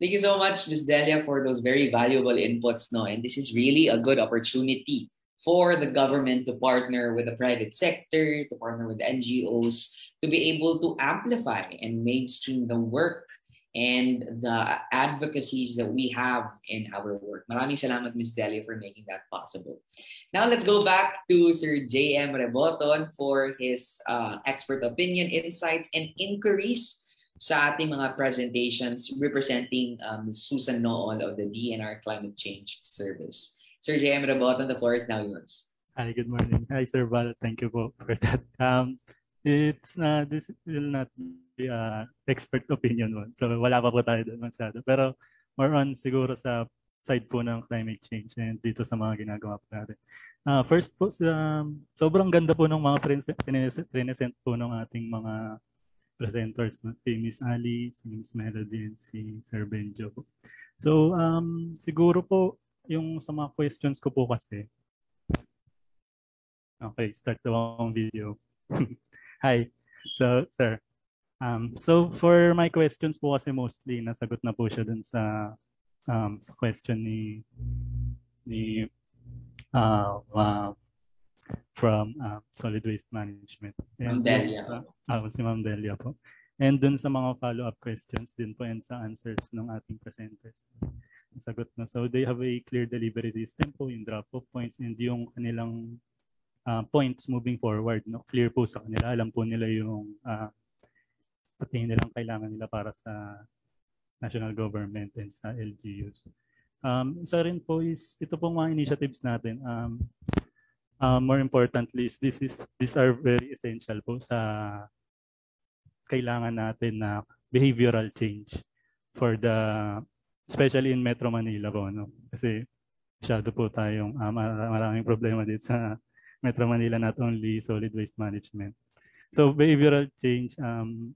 Thank you so much, Ms. Delia, for those very valuable inputs. No, and this is really a good opportunity for the government to partner with the private sector, to partner with NGOs, to be able to amplify and mainstream the work and the advocacies that we have in our work. Maraming salamat, Ms. Delia, for making that possible. Now, let's go back to Sir J.M. Reboton for his uh, expert opinion, insights, and inquiries sa ating mga presentations representing um, Susan Nool of the DNR Climate Change Service. Sir J.M. Reboton, the floor is now yours. Hi, good morning. Hi, Sir Val. Thank you for that. Um, it's uh, this will not be uh, expert opinion one. So wala pa po tayo doon masyado. Pero more on siguro sa side po ng climate change and dito sa mga ginagawa po natin. Uh, first po, um, sobrang ganda po ng mga present po ng ating mga presenters, no? si Miss Ali, si Miss Melody, and si Sir Benjo. So um, siguro po yung sa mga questions ko po kasi, Okay, start the wrong video. Hi. So, sir. Um, so for my questions po kasi mostly nasagot na po siya dun sa um, question ni ni uh, uh, from uh, Solid Waste Management. And Delia. Uh, uh, si Ma'am Delia po. And dun sa mga follow-up questions din po and sa answers ng ating presenters. Nasagot na. So they have a clear delivery system po, yung drop-off points and yung kanilang uh, points moving forward. No? Clear po sa kanila. Alam po nila yung uh, patingin nilang kailangan nila para sa national government and sa LGUs. Um, isa rin po is ito pong mga initiatives natin. Um, uh, more importantly is this is these are very essential po sa kailangan natin na behavioral change for the especially in Metro Manila po no kasi masyado po tayong uh, maraming problema dito sa Metro Manila, not only solid waste management. So behavioral change, um,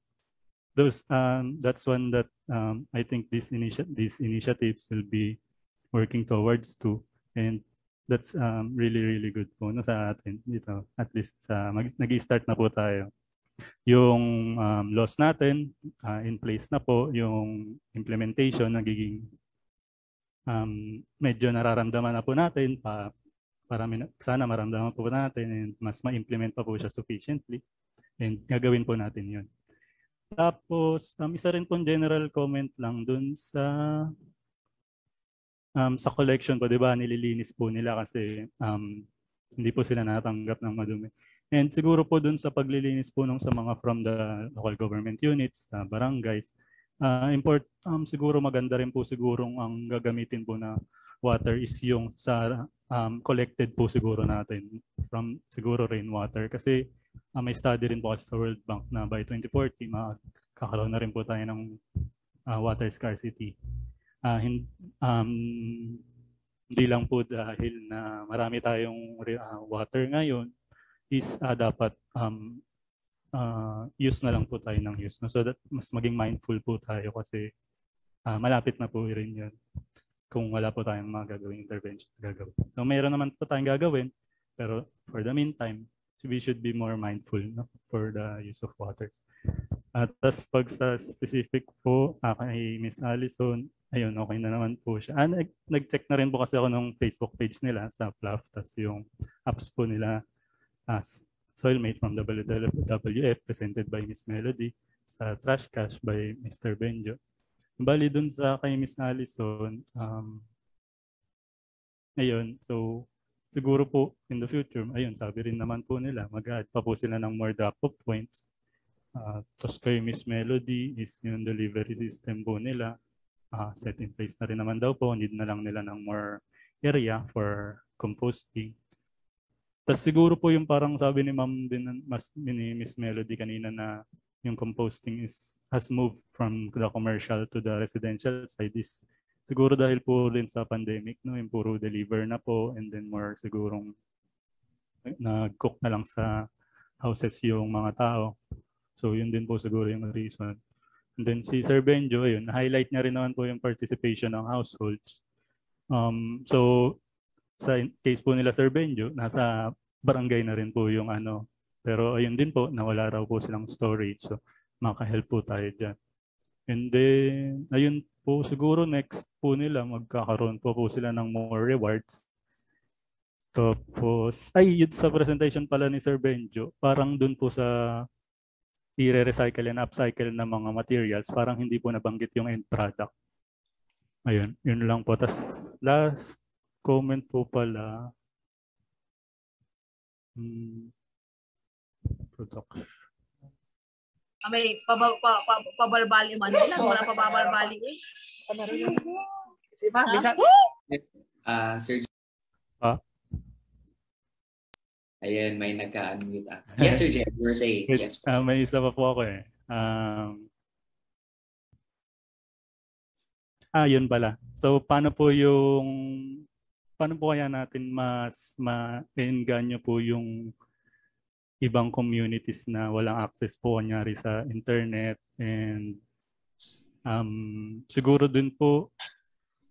those um, that's one that um, I think these initi- these initiatives will be working towards too, and that's um, really really good po no, sa atin dito. At least uh, mag- nag-start na po tayo. Yung um, laws natin uh, in place na po, yung implementation nagiging um, medyo nararamdaman na po natin pa na, sana maramdaman po natin and mas ma-implement pa po siya sufficiently. And gagawin po natin yun. Tapos, um, isa rin pong general comment lang dun sa um, sa collection po, di ba, nililinis po nila kasi um, hindi po sila natanggap ng madumi. And siguro po dun sa paglilinis po nung sa mga from the local government units, sa barangays, Uh, import, um, siguro maganda rin po sigurong ang gagamitin po na water is yung sa um, collected po siguro natin from siguro rainwater. Kasi uh, may study rin po kasi sa World Bank na by 2040, makakaroon na rin po tayo ng uh, water scarcity. Uh, hin, um, hindi lang po dahil na marami tayong uh, water ngayon is uh, dapat um, uh, use na lang po tayo ng use. No? So that mas maging mindful po tayo kasi uh, malapit na po rin yun kung wala po tayong mga gagawing intervention gagawin. So mayroon naman po tayong gagawin pero for the meantime, we should be more mindful no, for the use of water. At tas pag sa specific po uh, kay Miss Allison, ayun, okay na naman po siya. Ah, nag- nag-check na rin po kasi ako ng Facebook page nila sa PLAF, tas yung apps po nila as Soilmate from WWF presented by Miss Melody sa Trash Cash by Mr. Benjo. Bali dun sa kay Miss Allison, um, ayun, so siguro po in the future, ayun, sabi rin naman po nila, mag-add pa po sila ng more drop-off points. Uh, Tapos kay Miss Melody is yung delivery system po nila uh, set in place na rin naman daw po. Need na lang nila ng more area for composting. Tapos siguro po yung parang sabi ni ma'am din mas ni Miss Melody kanina na yung composting is has moved from the commercial to the residential side is siguro dahil po rin sa pandemic no yung puro deliver na po and then more sigurong nag-cook na lang sa houses yung mga tao. So yun din po siguro yung reason. And then si Sir Benjo, ayun, highlight niya rin naman po yung participation ng households. Um, so sa case po nila Sir Benjo, nasa barangay na rin po yung ano. Pero ayun din po, nawala raw po silang storage. So makahelp po tayo dyan. And then, ayun po, siguro next po nila, magkakaroon po po sila ng more rewards. Tapos, ay, yun sa presentation pala ni Sir Benjo, parang dun po sa i-recycle and upcycle ng mga materials, parang hindi po nabanggit yung end product. Ayun, yun lang po. Tapos last comment po pala, hmm, production. Ah, may pabal, pa, pa, pabalbali man nila, wala pababalbali eh. Si Ma, uh, Sir Ah, Ayan, may nagka-unmute. Ah. Yes, Sir Jed, you were saying. Wait, Yes. ah, may isa pa po ako eh. Um, ah, yun pala. So, paano po yung, paano po kaya natin mas ma-enganyo po yung ibang communities na walang access po kanyari sa internet and um, siguro din po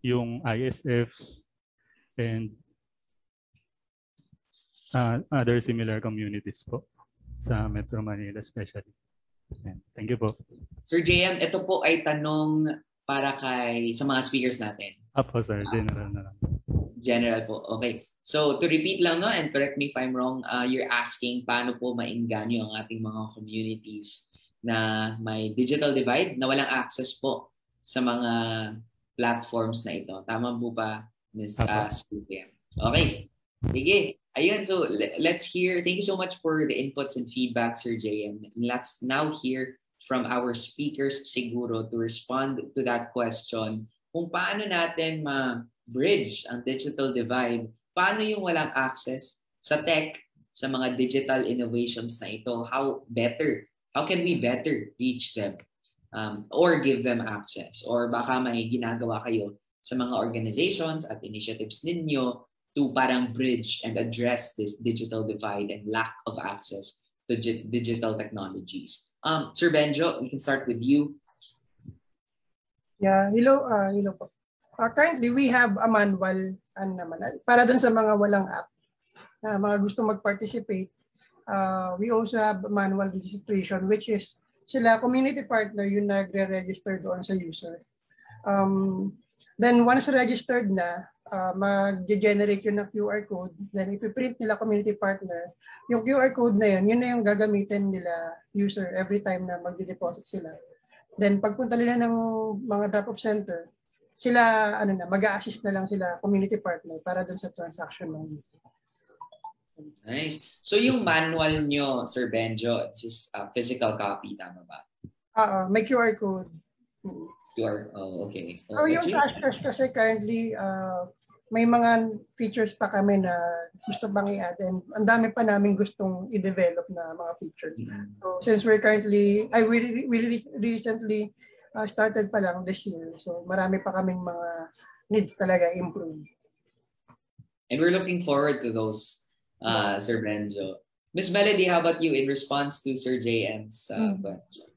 yung ISFs and uh, other similar communities po sa Metro Manila especially. Thank you po. Sir JM, ito po ay tanong para kay sa mga speakers natin. Apo sir, general na lang. General po. Okay. So to repeat lang no and correct me if I'm wrong, uh, you're asking paano po mainganyo ang ating mga communities na may digital divide na walang access po sa mga platforms na ito. Tama po ba, Ms. Uh? Okay. Sige. Ayun, so le- let's hear. Thank you so much for the inputs and feedback, Sir JM. Let's now hear from our speakers siguro to respond to that question kung paano natin ma-bridge ang digital divide, paano yung walang access sa tech, sa mga digital innovations na ito, how better, how can we better reach them um, or give them access? Or baka may ginagawa kayo sa mga organizations at initiatives ninyo to parang bridge and address this digital divide and lack of access to gi- digital technologies. Um, Sir Benjo, we can start with you. Yeah, hello, uh, hello po. Uh, currently, we have a manual ano naman, ah, para dun sa mga walang app na mga gusto mag-participate. Uh, we also have manual registration which is sila community partner yung nagre-register doon sa user. Um, then once registered na, uh, mag-generate yun ng QR code. Then ipiprint nila community partner. Yung QR code na yun, yun na yung gagamitin nila user every time na magde-deposit sila. Then pagpunta nila ng mga drop-off center, sila ano na mag-assist na lang sila community partner para dun sa transaction ng Nice. So yung manual nyo, Sir Benjo, it's just a physical copy, tama ba? Oo, may QR code. Are, oh, okay. Oh, yung Flashers kasi currently, uh, may mga features pa kami na gusto pang i-add and ang dami pa namin gustong i-develop na mga features. Mm-hmm. So since we're currently, I we, we recently uh, started pa lang this year. So marami pa kaming mga needs talaga improve. And we're looking forward to those, uh, Sir Benjo. Miss Melody, how about you in response to Sir JM's uh, Mm. question?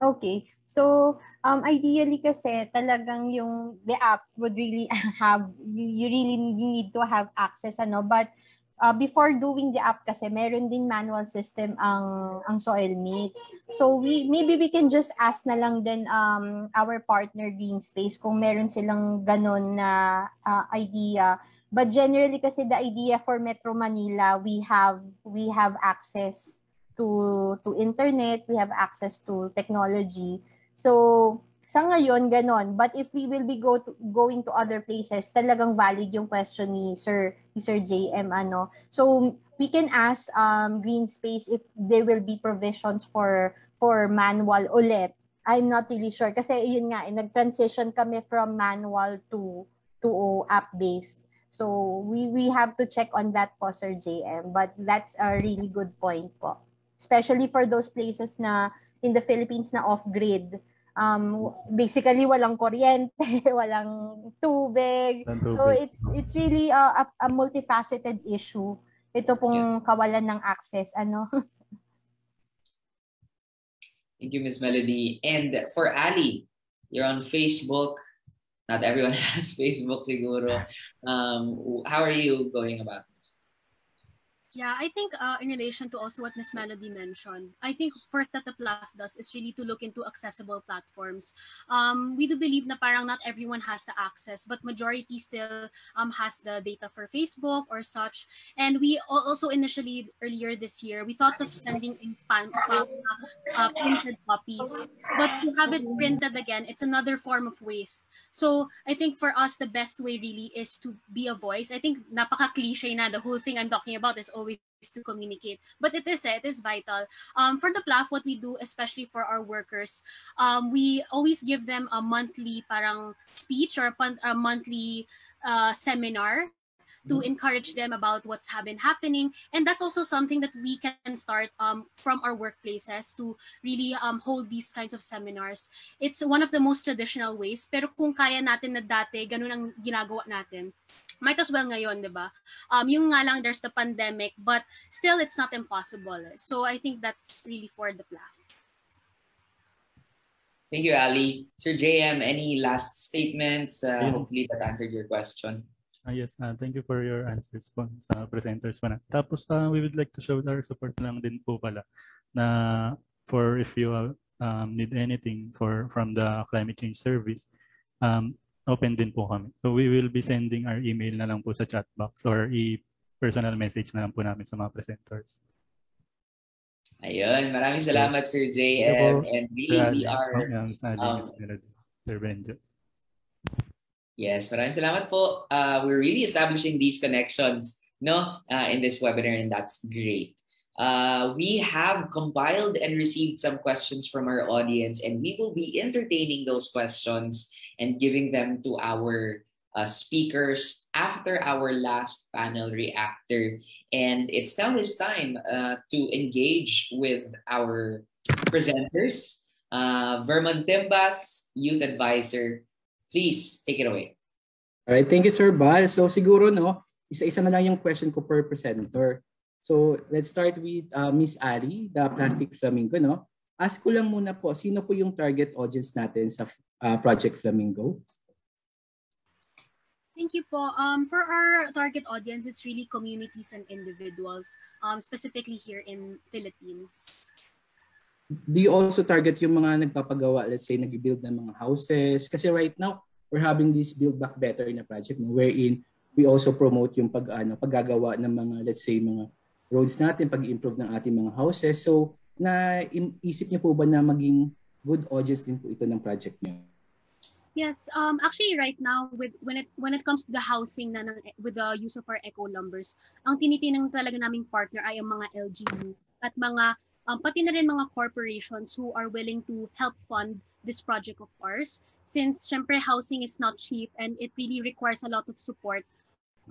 Okay. So, um, ideally kasi talagang yung the app would really have, you, you really need to have access, ano, but uh, before doing the app kasi meron din manual system ang ang Soilmate. So we maybe we can just ask na lang din um our partner Green Space kung meron silang ganon na uh, idea. But generally kasi the idea for Metro Manila, we have we have access to to internet, we have access to technology. So sa ngayon ganon, but if we will be go to, going to other places, talagang valid yung question ni Sir ni Sir JM ano. So we can ask um Green Space if there will be provisions for for manual ulit. I'm not really sure kasi yun nga eh, nag-transition kami from manual to to app based. So we we have to check on that po Sir JM, but that's a really good point po. Especially for those places na in the Philippines na off-grid. Um, basically walang kuryente, walang tubig. So it's it's really a, a, a multifaceted issue. Ito pong kawalan ng access ano. Thank you, Miss Melody. And for Ali, you're on Facebook. Not everyone has Facebook, siguro. Um, how are you going about? Yeah, I think uh, in relation to also what Miss Melody mentioned, I think first that the PLAF does is really to look into accessible platforms. Um, we do believe na parang not everyone has the access, but majority still um, has the data for Facebook or such. And we also initially earlier this year, we thought of sending in pan, pa- uh, printed copies, but to have it printed again, it's another form of waste. So I think for us, the best way really is to be a voice. I think napaka cliche na the whole thing I'm talking about is to communicate. But it is, eh, it is vital. Um, for the PLAF, what we do, especially for our workers, um, we always give them a monthly parang speech or a, monthly uh, seminar to encourage them about what's been happening. And that's also something that we can start um, from our workplaces to really um, hold these kinds of seminars. It's one of the most traditional ways. Pero kung kaya natin na dati ganun ang ginagawa natin might as well ngayon, di ba? Um, yung nga lang, there's the pandemic, but still, it's not impossible. So I think that's really for the PLAF. Thank you, Ali. Sir JM, any last statements? Uh, Yeah. hopefully that answered your question. Ah, yes, ah, thank you for your answers po sa presenters po na. Tapos ah, we would like to show our support lang din po pala na for if you um, need anything for from the climate change service, um, open din po kami. So we will be sending our email na lang po sa chat box or i-personal message na lang po namin sa mga presenters. Ayun, maraming salamat, Sir JM. And really, we are... Um, Sir Benjo. Yes, maraming salamat po. Uh, we're really establishing these connections no, uh, in this webinar, and that's great. Uh, we have compiled and received some questions from our audience, and we will be entertaining those questions and giving them to our uh, speakers after our last panel reactor. And it's now his time uh, to engage with our presenters. Uh, Vermon Timbas, Youth Advisor, please take it away. Alright, thank you Sir Bal. So siguro no, isa-isa na lang yung question ko per presenter. So let's start with uh, Miss Ali, the Plastic Flamingo. No? Ask ko lang muna po, sino po yung target audience natin sa uh, Project Flamingo? Thank you po. Um, for our target audience, it's really communities and individuals, um, specifically here in Philippines. Do you also target yung mga nagpapagawa, let's say, nag-build ng mga houses? Kasi right now, we're having this Build Back Better na project no, wherein we also promote yung pag, ano, paggagawa ng mga, let's say, mga roads natin, pag-improve ng ating mga houses. So, naisip niyo po ba na maging good audience din po ito ng project niyo? Yes, um, actually right now with when it when it comes to the housing na ng, with the use of our eco lumbers, ang tinitinang talaga naming partner ay ang mga LGU at mga um, pati na rin mga corporations who are willing to help fund this project of ours. Since syempre housing is not cheap and it really requires a lot of support,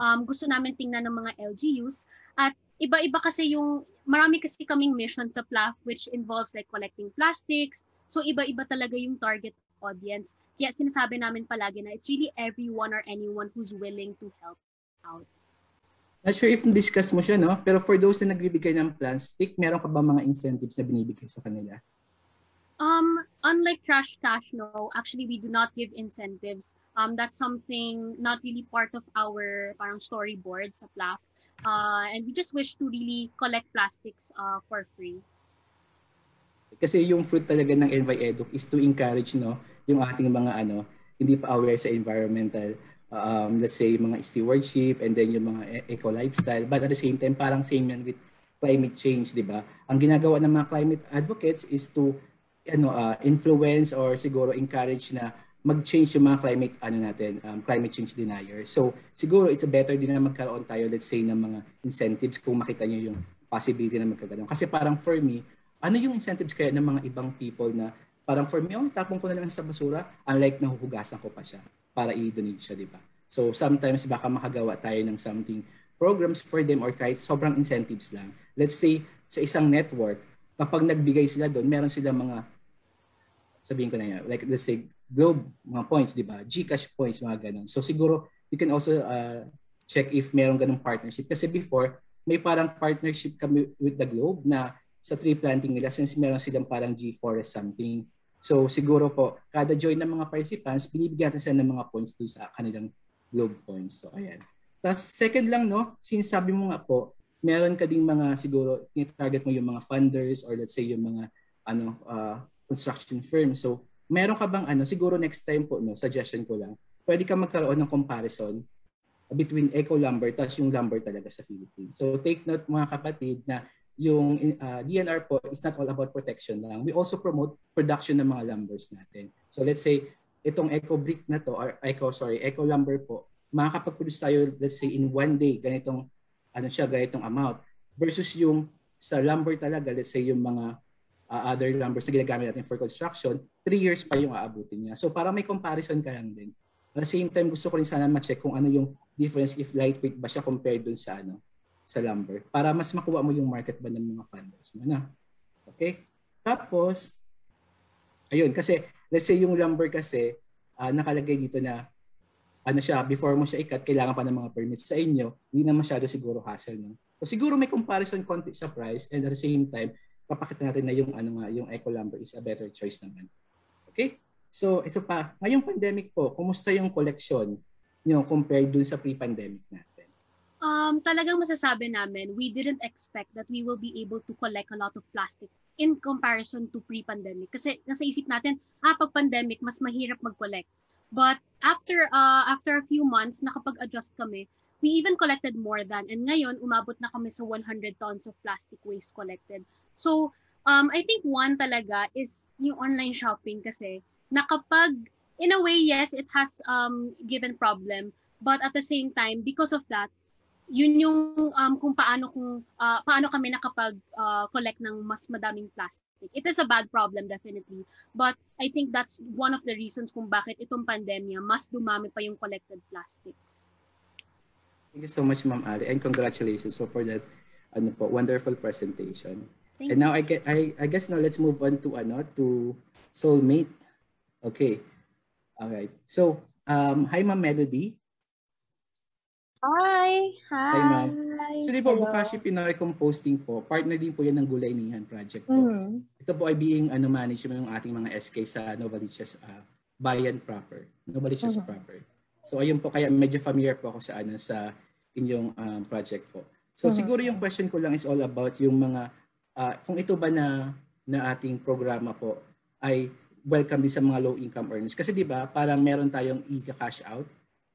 um, gusto namin tingnan ng mga LGUs at iba-iba kasi yung, marami kasi kaming mission sa PLAF which involves like collecting plastics. So iba-iba talaga yung target audience. Kaya sinasabi namin palagi na it's really everyone or anyone who's willing to help out. Not sure if discuss mo siya, no? Pero for those na nagbibigay ng plastic, meron ka ba mga incentives na binibigay sa kanila? Um, unlike Trash Cash, no, actually we do not give incentives. Um, that's something not really part of our parang storyboard sa PLAF. Uh, and we just wish to really collect plastics uh, for free. Kasi yung fruit talaga ng Envi is to encourage no yung ating mga ano hindi pa aware sa environmental um, let's say mga stewardship and then yung mga e-, eco lifestyle but at the same time parang same yan with climate change di ba ang ginagawa ng mga climate advocates is to ano uh, influence or siguro encourage na mag-change yung mga climate ano natin um, climate change denier so siguro it's a better din na magkaroon tayo let's say ng mga incentives kung makita niyo yung possibility na magkaganon kasi parang for me ano yung incentives kaya ng mga ibang people na parang for me, oh, tapon ko na lang sa basura, unlike nahuhugasan ko pa siya para i-donate siya, di ba? So sometimes baka makagawa tayo ng something programs for them or kahit sobrang incentives lang. Let's say sa isang network, kapag nagbigay sila doon, meron sila mga sabihin ko na yan, like let's say Globe, mga points, di ba? Gcash points, mga ganun. So siguro, you can also uh, check if meron ganung partnership. Kasi before, may parang partnership kami with the Globe na sa tree planting nila since meron silang parang G-forest something. So siguro po, kada join ng mga participants, binibigyan sila ng mga points doon sa kanilang globe points. So ayan. Tapos second lang no, since sabi mo nga po, meron ka ding mga siguro target mo yung mga funders or let's say yung mga ano uh, construction firm. So meron ka bang ano siguro next time po no, suggestion ko lang. Pwede ka magkaroon ng comparison between eco lumber tapos yung lumber talaga sa Philippines. So take note mga kapatid na yung uh, DNR po is not all about protection lang. We also promote production ng mga lumbers natin. So let's say itong eco brick na to or eco sorry, eco lumber po, makakapag-produce tayo let's say in one day ganitong ano siya ganitong amount versus yung sa lumber talaga let's say yung mga uh, other lumbers na ginagamit natin for construction, 3 years pa yung aabutin niya. So para may comparison ka lang din. At the same time gusto ko rin sana ma-check kung ano yung difference if lightweight ba siya compared dun sa ano sa lumber para mas makuha mo yung market ba ng mga funders mo na. Okay? Tapos, ayun, kasi let's say yung lumber kasi uh, nakalagay dito na ano siya, before mo siya ikat, kailangan pa ng mga permits sa inyo, hindi na masyado siguro hassle. No? So siguro may comparison konti sa price and at the same time, papakita natin na yung ano nga, yung eco lumber is a better choice naman. Okay? So ito pa, ngayong pandemic po, kumusta yung collection nyo compared dun sa pre-pandemic na? um, talagang masasabi namin, we didn't expect that we will be able to collect a lot of plastic in comparison to pre-pandemic. Kasi nasa isip natin, ah, pag pandemic, mas mahirap mag-collect. But after uh, after a few months, nakapag-adjust kami, we even collected more than. And ngayon, umabot na kami sa 100 tons of plastic waste collected. So, um, I think one talaga is yung online shopping kasi na kapag, in a way, yes, it has um, given problem. But at the same time, because of that, yun yung um, kung paano kung uh, paano kami nakapag uh, collect ng mas madaming plastic. It is a bad problem definitely, but I think that's one of the reasons kung bakit itong pandemya mas dumami pa yung collected plastics. Thank you so much Ma'am Ali and congratulations so for that ano po wonderful presentation. Thank and now I get I I guess now let's move on to ano to soulmate. Okay. All right. So, um hi Ma'am Melody. Hi! Hi! Hi, ma'am. So, di po, Bukashi Pinoy Composting po, partner din po yan ng Gulay Nihan Project po. Mm-hmm. Ito po ay being ano, management ng ating mga SK sa Novaliches uh, Bayan proper. Novaliches mm-hmm. proper. So, ayun po, kaya medyo familiar po ako sa, ano, sa inyong um, project po. So, mm-hmm. siguro yung question ko lang is all about yung mga, uh, kung ito ba na, na ating programa po ay welcome din sa mga low income earners. Kasi di ba, parang meron tayong i-cash out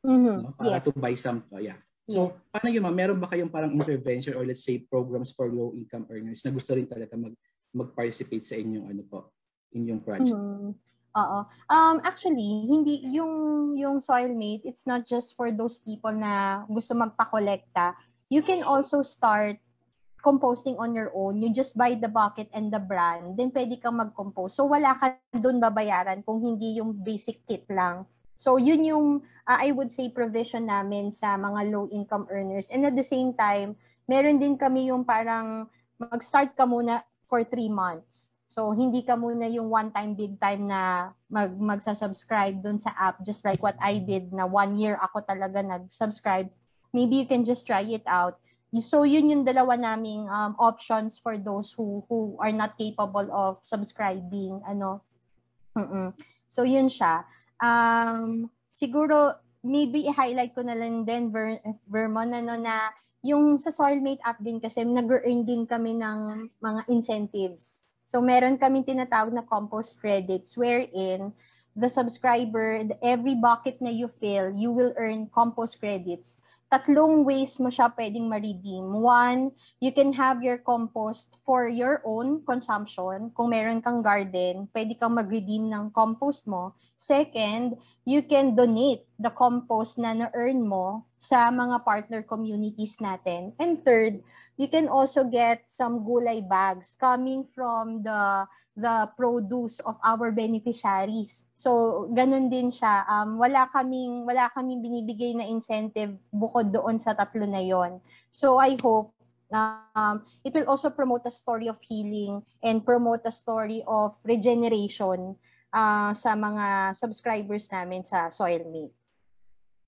Mm-hmm. no? para yes. to buy some yeah. So, yes. paano yun, ma'am? Meron ba kayong parang intervention or let's say programs for low income earners na gusto rin talaga mag mag-participate sa inyong ano po, inyong project? Mm-hmm. Oo. Um, actually, hindi yung yung Soilmate, it's not just for those people na gusto magpa-kolekta. You can also start composting on your own, you just buy the bucket and the brand, then pwede kang mag-compose. So wala ka doon babayaran kung hindi yung basic kit lang. So yun yung uh, I would say provision namin sa mga low income earners. And at the same time, meron din kami yung parang mag-start ka muna for three months. So hindi ka muna yung one time big time na mag magsa-subscribe doon sa app just like what I did na one year ako talaga nag-subscribe. Maybe you can just try it out So yun yung dalawa naming um, options for those who who are not capable of subscribing ano. Mm-mm. So yun siya. Um siguro maybe i-highlight ko na lang din Ver, Vermon ano na yung sa Soilmate app din kasi nag-earn din kami ng mga incentives. So meron kami tinatawag na compost credits wherein the subscriber, every bucket na you fill, you will earn compost credits tatlong ways mo siya pwedeng ma-redeem. One, you can have your compost for your own consumption. Kung meron kang garden, pwede kang mag-redeem ng compost mo. Second, you can donate the compost na na-earn mo sa mga partner communities natin. And third, you can also get some gulay bags coming from the the produce of our beneficiaries. So, ganun din siya. Um, wala kaming wala kaming binibigay na incentive bukod doon sa tatlo na 'yon. So, I hope um, it will also promote a story of healing and promote a story of regeneration uh, sa mga subscribers namin sa Soilmate.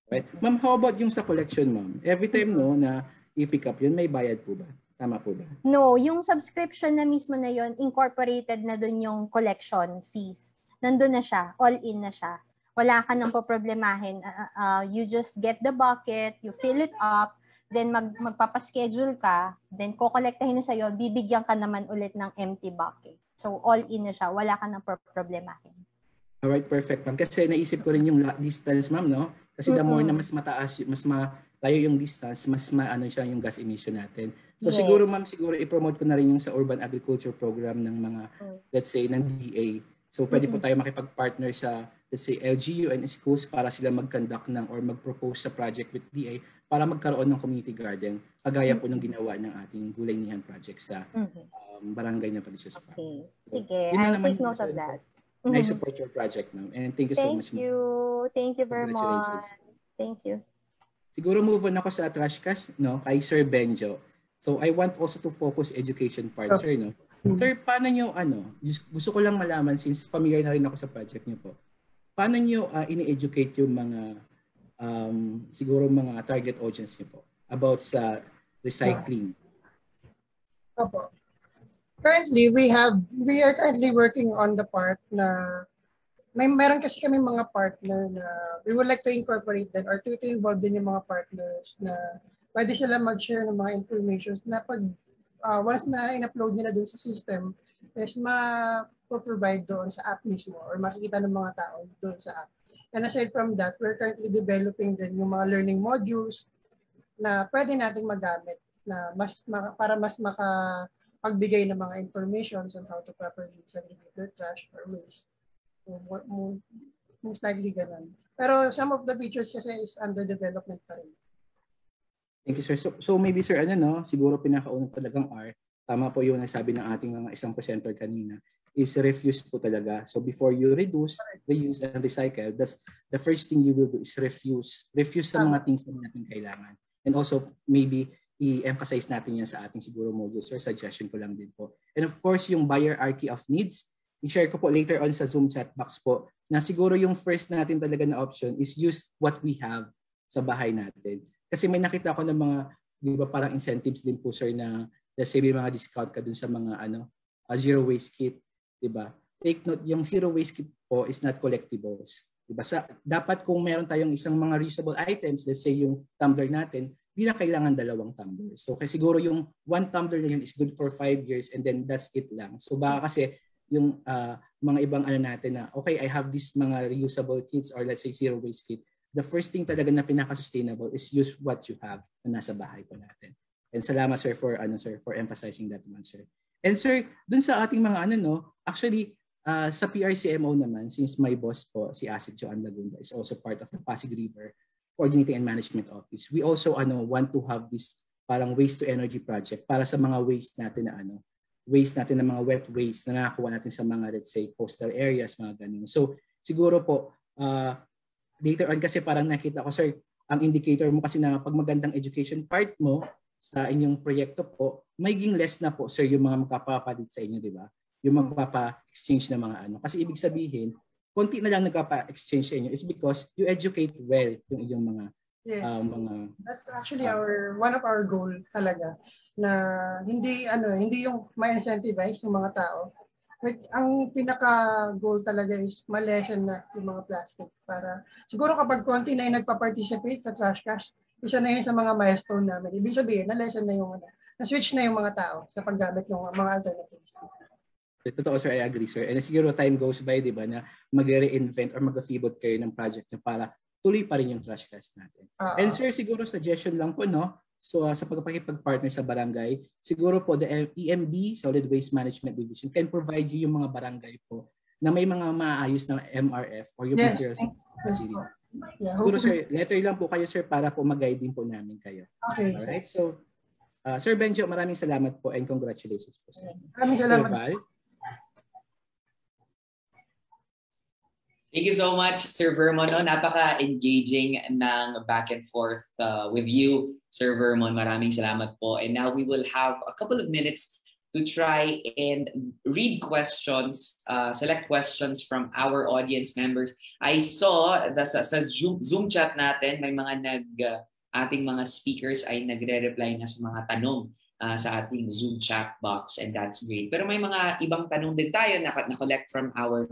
Right. Ma'am, how about yung sa collection, ma'am? Every time no na i-pick up yun, may bayad po ba? Tama po ba? No, yung subscription na mismo na yon incorporated na dun yung collection fees. Nandun na siya, all in na siya. Wala ka nang poproblemahin. Uh, uh, you just get the bucket, you fill it up, then mag magpapaschedule ka, then kokolektahin na sa'yo, bibigyan ka naman ulit ng empty bucket. So all in na siya, wala ka nang problemahin. Alright, perfect ma'am. Kasi naisip ko rin yung distance ma'am, no? Kasi the more na mas mataas, mas ma tayo yung distance, mas maano siya yung gas emission natin. So yes. siguro ma'am, siguro i-promote ko na rin yung sa urban agriculture program ng mga, mm. let's say, ng DA. So pwede mm-hmm. po tayo makipag-partner sa, let's say, LGU and schools para sila mag-conduct ng or mag-propose sa project with DA para magkaroon ng community garden, kagaya mm-hmm. po ng ginawa ng ating Gulay Nihan project sa mm-hmm. um, barangay ng Palisas Park. Okay. Sige, so, I'll take note of that. Mm-hmm. I support your project, ma'am. And thank you thank so much. Thank you. Thank you very much. Thank you. Siguro move on ako sa trash cash, no, kay Sir Benjo. So I want also to focus education part, oh. sir, no. Sir, paano nyo, ano, gusto ko lang malaman since familiar na rin ako sa project niyo po. Paano nyo uh, ini-educate yung mga, um, siguro mga target audience niyo po about sa recycling? Opo. Currently, we have, we are currently working on the part na may meron kasi kami mga partner na we would like to incorporate them or to, to involve din yung mga partners na pwede sila mag-share ng mga information na pag uh, once na in-upload nila dun sa system is ma-provide doon sa app mismo or makikita ng mga tao doon sa app. And aside from that, we're currently developing din yung mga learning modules na pwede nating magamit na mas para mas makapagbigay ng mga information on how to properly segregate their trash or waste most likely ganun. Pero some of the features kasi is under development pa rin. Thank you, sir. So, so maybe, sir, ano, no, siguro pinakaunang talagang R, tama po yung nasabi ng ating mga isang presenter kanina, is refuse po talaga. So before you reduce, reuse, and recycle, that's the first thing you will do is refuse. Refuse sa mga things na natin kailangan. And also, maybe, i-emphasize natin yan sa ating siguro modules or suggestion ko lang din po. And of course, yung hierarchy of needs, i-share ko po later on sa Zoom chat box po na siguro yung first natin talaga na option is use what we have sa bahay natin. Kasi may nakita ko ng mga, di ba parang incentives din po sir na let's say may mga discount ka dun sa mga ano, uh, zero waste kit, di ba? Take note, yung zero waste kit po is not collectibles. Di ba? Sa, dapat kung meron tayong isang mga reusable items, let's say yung tumbler natin, di na kailangan dalawang tumbler. So kasi siguro yung one tumbler na yun is good for five years and then that's it lang. So baka kasi yung uh, mga ibang ano natin na okay, I have these mga reusable kits or let's say zero waste kit. The first thing talaga na pinaka-sustainable is use what you have na nasa bahay po natin. And salamat sir for ano sir for emphasizing that one sir. And sir, dun sa ating mga ano no, actually uh, sa PRCMO naman since my boss po si Asik Joan Lagunda is also part of the Pasig River Coordinating and Management Office. We also ano want to have this parang waste to energy project para sa mga waste natin na ano, waste natin ng mga wet waste na nakakuha natin sa mga let's say coastal areas, mga ganun. So siguro po uh, later on kasi parang nakita ko sir, ang indicator mo kasi na pag magandang education part mo sa inyong proyekto po, magiging less na po sir yung mga magpapapalit sa inyo, di ba? Yung magpapa-exchange ng mga ano. Kasi ibig sabihin, konti na lang nagpapa-exchange sa inyo is because you educate well yung inyong mga Yeah. uh, mga That's actually our one of our goal talaga na hindi ano hindi yung ma-incentivize yung mga tao. But ang pinaka goal talaga is ma-lessen na yung mga plastic para siguro kapag konti na yung nagpa-participate sa trash cash, isa na yun sa mga milestone namin. Ibig sabihin, na-lessen na yung ano, na-switch na yung mga tao sa paggamit ng mga alternatives. Totoo sir, I agree sir. And siguro time goes by, di ba, na mag-reinvent or mag-fibot kayo ng project na para tuloy pa rin yung trash cast natin. Uh-huh. And sir, siguro suggestion lang po, no? So uh, sa pagpapakipag-partner sa barangay, siguro po the EMB, Solid Waste Management Division, can provide you yung mga barangay po na may mga maayos ng MRF or yung yes. materials facility. Yeah, siguro sir, letter lang po kayo sir para po mag-guide din po namin kayo. Okay. Alright, so uh, Sir Benjo, maraming salamat po and congratulations po sir. Maraming salamat. Sir Val? Thank you so much, Sir Vermon. No? Napaka-engaging ng back and forth uh, with you, Sir Vermon. Maraming salamat po. And now we will have a couple of minutes to try and read questions, uh, select questions from our audience members. I saw that sa, sa Zoom, Zoom chat natin, may mga nag, uh, ating mga speakers ay nagre-reply na sa mga tanong uh, sa ating Zoom chat box and that's great. Pero may mga ibang tanong din tayo na, na collect from our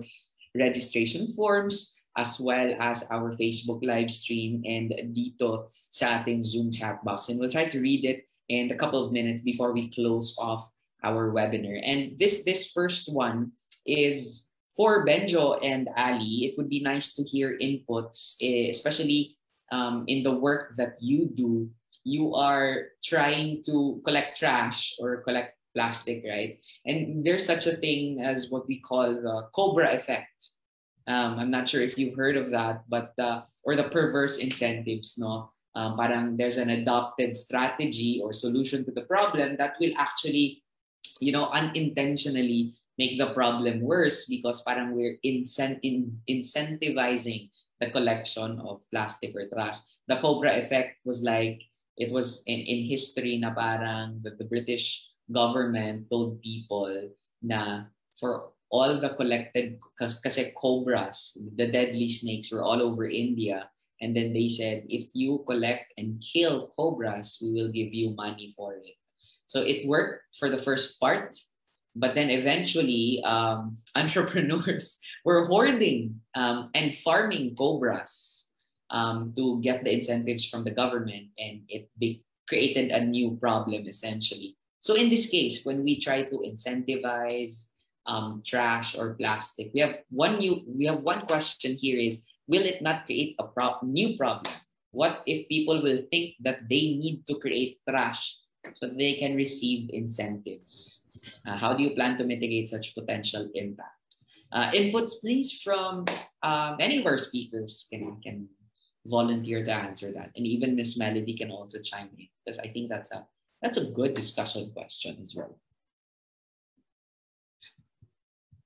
registration forms as well as our Facebook live stream and dito sa ating Zoom chat box. And we'll try to read it in a couple of minutes before we close off our webinar. And this this first one is for Benjo and Ali. It would be nice to hear inputs, especially um, in the work that you do. You are trying to collect trash or collect plastic, right? And there's such a thing as what we call the Cobra effect. Um, I'm not sure if you've heard of that, but uh, or the perverse incentives, no? Um, parang there's an adopted strategy or solution to the problem that will actually, you know, unintentionally make the problem worse because parang we're incent- in- incentivizing the collection of plastic or trash. The Cobra effect was like, it was in, in history na parang the, the British government told people na for all the collected kasi cobras the deadly snakes were all over India. And then they said if you collect and kill cobras we will give you money for it. So it worked for the first part but then eventually um, entrepreneurs were hoarding um, and farming cobras um, to get the incentives from the government. And it be- created a new problem essentially so in this case, when we try to incentivize um, trash or plastic, we have one new we have one question here is will it not create a pro- new problem? What if people will think that they need to create trash so they can receive incentives? Uh, how do you plan to mitigate such potential impact? Uh, inputs, please, from um, any of our speakers can can volunteer to answer that, and even Miss Melody can also chime in because I think that's a that's a good discussion question as well.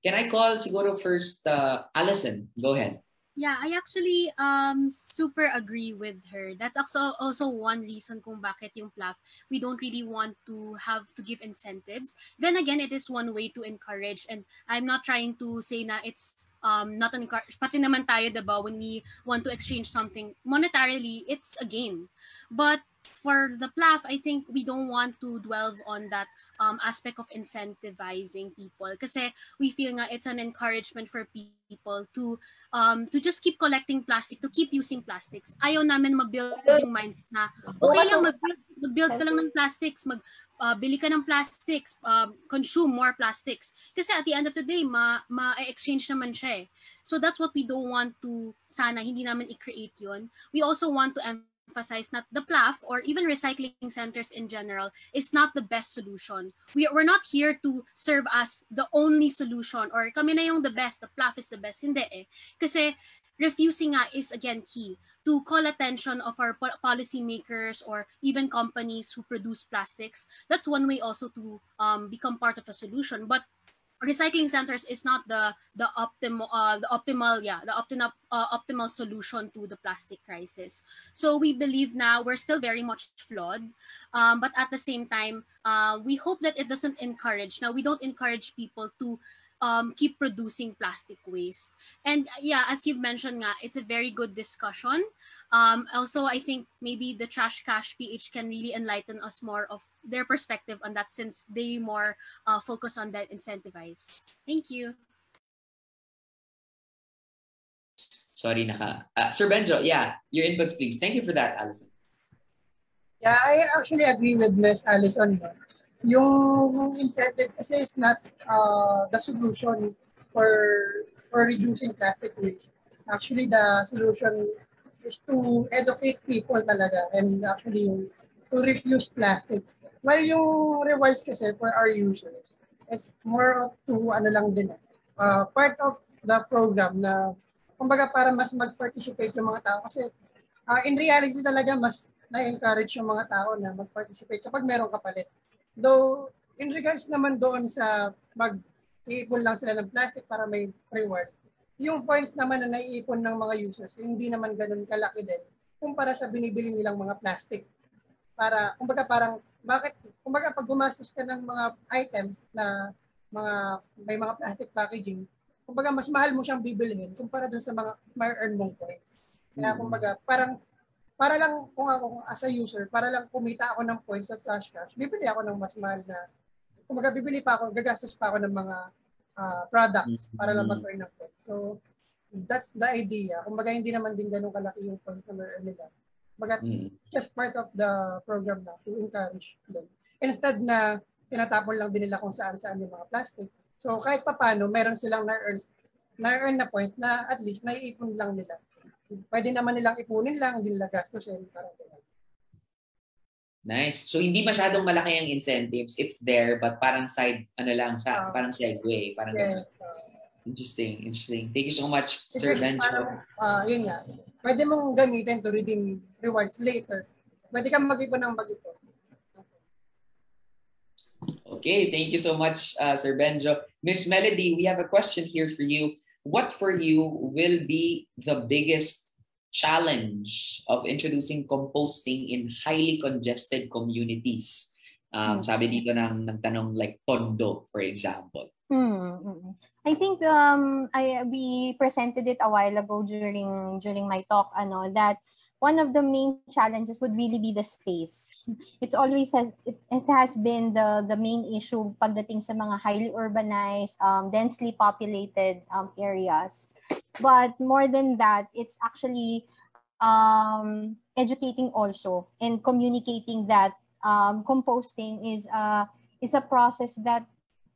Can I call siguro first uh, Allison? Go ahead. Yeah, I actually um super agree with her. That's also also one reason kung bakit yung PLAF we don't really want to have to give incentives. Then again, it is one way to encourage and I'm not trying to say na it's um not an encourage pati naman tayo diba when we want to exchange something monetarily, it's a game. But for the PLAF, I think we don't want to dwell on that um, aspect of incentivizing people kasi we feel nga it's an encouragement for people to um, to just keep collecting plastic, to keep using plastics. Ayaw namin mag-build yung mindset na okay lang mag-build, mag-build ka lang ng plastics, mag uh, bili ka ng plastics, um, consume more plastics. Kasi at the end of the day, ma- ma-exchange naman siya eh. So that's what we don't want to, sana, hindi namin i-create yun. We also want to emphasize that the PLAF or even recycling centers in general is not the best solution. We, we're not here to serve as the only solution or kami na yung the best, the PLAF is the best. Hindi eh. Kasi refusing nga is again key to call attention of our po- policymakers or even companies who produce plastics. That's one way also to um, become part of a solution. But recycling centers is not the the optimal uh, the optimal yeah the optimal uh, optimal solution to the plastic crisis. So we believe now we're still very much flawed um, but at the same time uh, we hope that it doesn't encourage now we don't encourage people to um, keep producing plastic waste. And uh, yeah, as you've mentioned, nga, it's a very good discussion. Um, also, I think maybe the Trash Cash PH can really enlighten us more of their perspective on that since they more uh, focus on that incentivize. Thank you. Sorry, naka. Uh, Sir Benjo, yeah, your inputs, please. Thank you for that, Alison. Yeah, I actually agree with Ms. Allison. Yung incentive kasi is not uh, the solution for for reducing plastic waste. Actually, the solution is to educate people talaga and actually to refuse plastic. While yung rewards kasi for our users, it's more to ano lang din, uh, part of the program na kumbaga para mas mag-participate yung mga tao kasi uh, in reality talaga mas na-encourage yung mga tao na mag-participate kapag meron kapalit. Though, in regards naman doon sa mag-iipon lang sila ng plastic para may rewards, yung points naman na naiipon ng mga users, hindi naman ganun kalaki din kumpara sa binibili nilang mga plastic. Para, kumbaga parang, bakit, kumbaga pag gumastos ka ng mga items na mga, may mga plastic packaging, kumbaga mas mahal mo siyang bibilhin kumpara dun sa mga may earn mong points. Kaya kumbaga, parang para lang kung ako as a user, para lang kumita ako ng points sa Trash Cash, bibili ako ng mas mahal na, kumbaga bibili pa ako, gagastos pa ako ng mga uh, products para lang mag-earn ng points. So, that's the idea. Kumbaga hindi naman din ganun kalaki yung points na ma-earn nila. Kumbaga, Mm. just part of the program na to encourage them. Instead na tinatapon lang din nila kung saan-saan yung mga plastic. So, kahit pa paano, meron silang na-earn, na-earn na point na at least naiipon lang nila pwede naman nilang ipunin lang, hindi nila gastusin. Parang ganun. Nice. So hindi masyadong malaki ang incentives. It's there but parang side ano lang sa Ah. parang segue, parang Yes. Interesting, interesting. Thank you so much, Sir Benjo. ah, yun nga. Pwede mong gamitin to redeem rewards later. Pwede kang mag-ipon ng mag-ipon. Okay, thank you so much, uh, Sir Benjo. Miss Melody, we have a question here for you. What for you will be the biggest challenge of introducing composting in highly congested communities? Um, Hmm. Sabi dito ng nagtanong like Tondo, for example. Hmm. mm. I think um I we presented it a while ago during during my talk ano that one of the main challenges would really be the space. It's always has it, it has been the the main issue pagdating sa mga highly urbanized, um, densely populated um, areas. But more than that, it's actually um, educating also and communicating that um, composting is a is a process that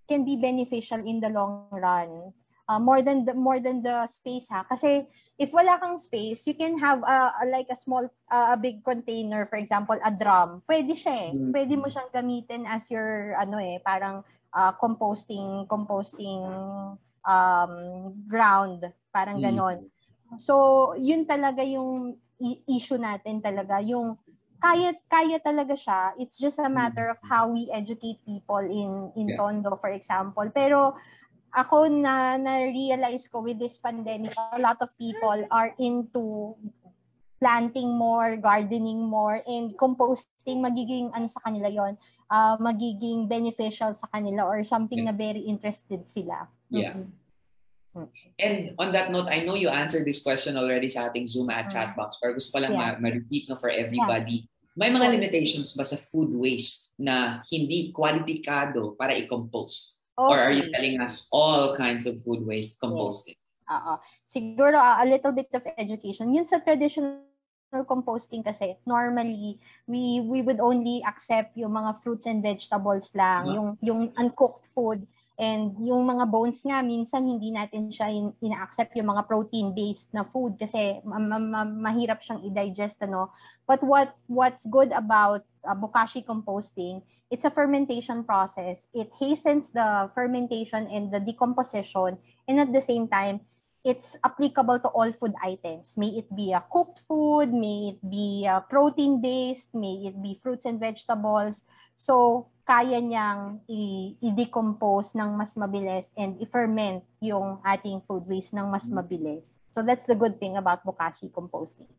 can be beneficial in the long run. Uh, more than the more than the space ha kasi if wala kang space you can have a, a- like a small uh, a big container for example a drum. Pwede siya eh. Mm. pwede mo siyang gamitin as your ano eh parang uh, composting composting um ground. Parang Mm. ganon. So yun talaga yung issue natin talaga. Yung kaya kaya talaga siya. It's just a matter of how we educate people in in Yeah. Tondo for example. Pero ako na na-realize ko with this pandemic a lot of people are into planting more gardening more and composting magiging ano sa kanila yon ah, magiging beneficial sa kanila or something na very interested sila Yeah. Mhm. And on that note, I know you answered this question already sa ating Zoom at chat box, pero gusto ko lang Yeah. ma- ma-repeat no for everybody. May mga limitations ba sa food waste na hindi kwalipikado para i-compost? Or are you Okay. telling us all kinds of food waste composting? Oo. Siguro ah, a little bit of education. Yun sa traditional composting kasi normally we we would only accept yung mga fruits and vegetables lang, Mhm. yung yung uncooked food and yung mga bones nga minsan hindi natin siya in, ina-accept yung mga protein based na food kasi ma- ma- ma- mahirap siyang i-digest ano. But what what's good about uh, bokashi composting, it's a fermentation process. It hastens the fermentation and the decomposition and at the same time it's applicable to all food items. May it be a cooked food, may it be a protein-based, may it be fruits and vegetables. So, kaya niyang i-decompose ng mas mabilis and i-ferment yung ating food waste ng mas mabilis. So, that's the good thing about bokashi composting.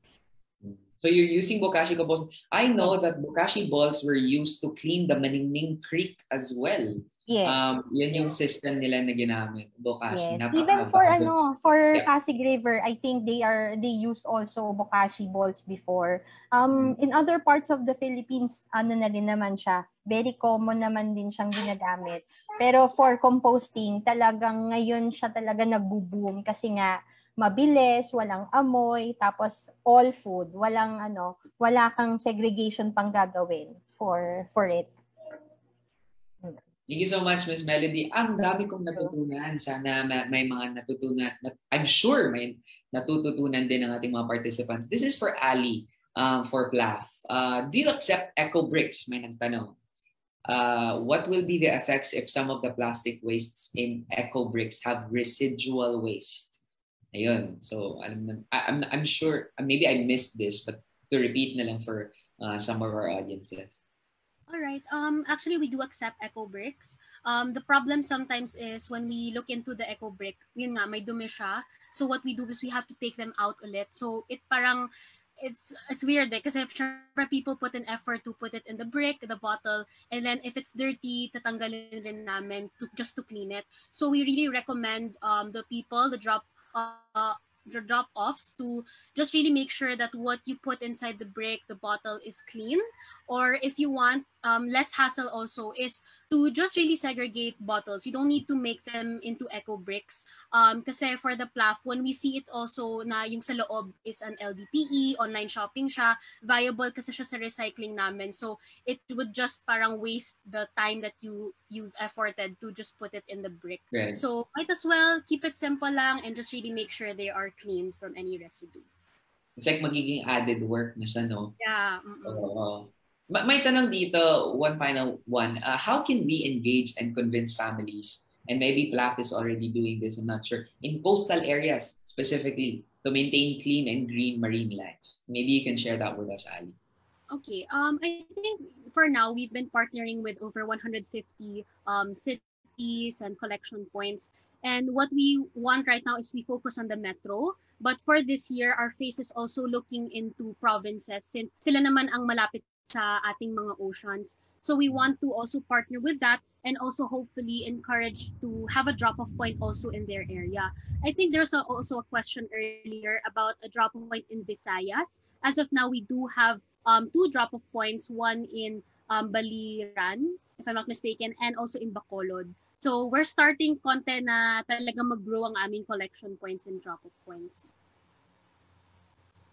So you're using bokashi compost. I know that bokashi balls were used to clean the Maningning Creek as well. Yes. Um, yan yung system nila na ginamit, bokashi. Yes. Even for ano, for Yeah. Pasig River, I think they are they use also bokashi balls before. Um in other parts of the Philippines, ano na rin naman siya. Very common naman din siyang ginagamit. Pero for composting, talagang ngayon siya talaga nagbo-boom kasi nga mabilis, walang amoy, tapos all food, walang ano, wala kang segregation pang gagawin for for it. Thank you so much, Miss Melody. Ang dami kong natutunan. Sana ma- may mga natutunan. na- I'm sure may natututunan din ng ating mga participants. This is for Ali, um, for PLAF. Uh, do you accept eco bricks? May nagtanong. Uh, what will be the effects if some of the plastic wastes in eco bricks have residual waste? Ayun. So, alam na, I, I'm, I'm sure, uh, maybe I missed this, but to repeat na lang for uh, some of our audiences. All right. Um, actually, we do accept eco bricks. Um, the problem sometimes is when we look into the eco brick, yun nga, may dumi siya. So what we do is we have to take them out ulit. So it parang, it's it's weird eh, kasi people put an effort to put it in the brick, the bottle, and then if it's dirty, tatanggalin rin namin to, just to clean it. So we really recommend um, the people, the drop uh, drop offs to just really make sure that what you put inside the brick, the bottle is clean. Or if you want um, less hassle also is to just really segregate bottles. You don't need to make them into eco bricks. Um, kasi for the PLAF, when we see it also na yung sa loob is an LDPE, online shopping siya, viable kasi siya sa recycling namin. So it would just parang waste the time that you you've efforted to just put it in the brick. Right. So might as well keep it simple lang and just really make sure they are clean from any residue. It's like magiging added work na siya, no? Yeah. mm-mm. Oo. Ma- may tanong dito, one final one. Uh, how can we engage and convince families, and maybe PLAF is already doing this, I'm not sure, in coastal areas specifically, to maintain clean and green marine life? Maybe you can share that with us, Ali. Okay. Um, I think for now we've been partnering with over 150 um, cities and collection points. And what we want right now is we focus on the metro. But for this year, our face is also looking into provinces since sila naman ang malapit sa ating mga oceans. So we want to also partner with that and also hopefully encourage to have a drop-off point also in their area. I think there's a, also a question earlier about a drop-off point in Visayas. As of now, we do have um, two drop-off points, one in um, Baliran, if I'm not mistaken, and also in Bacolod. So we're starting konti na talaga mag-grow ang aming collection points and drop-off points.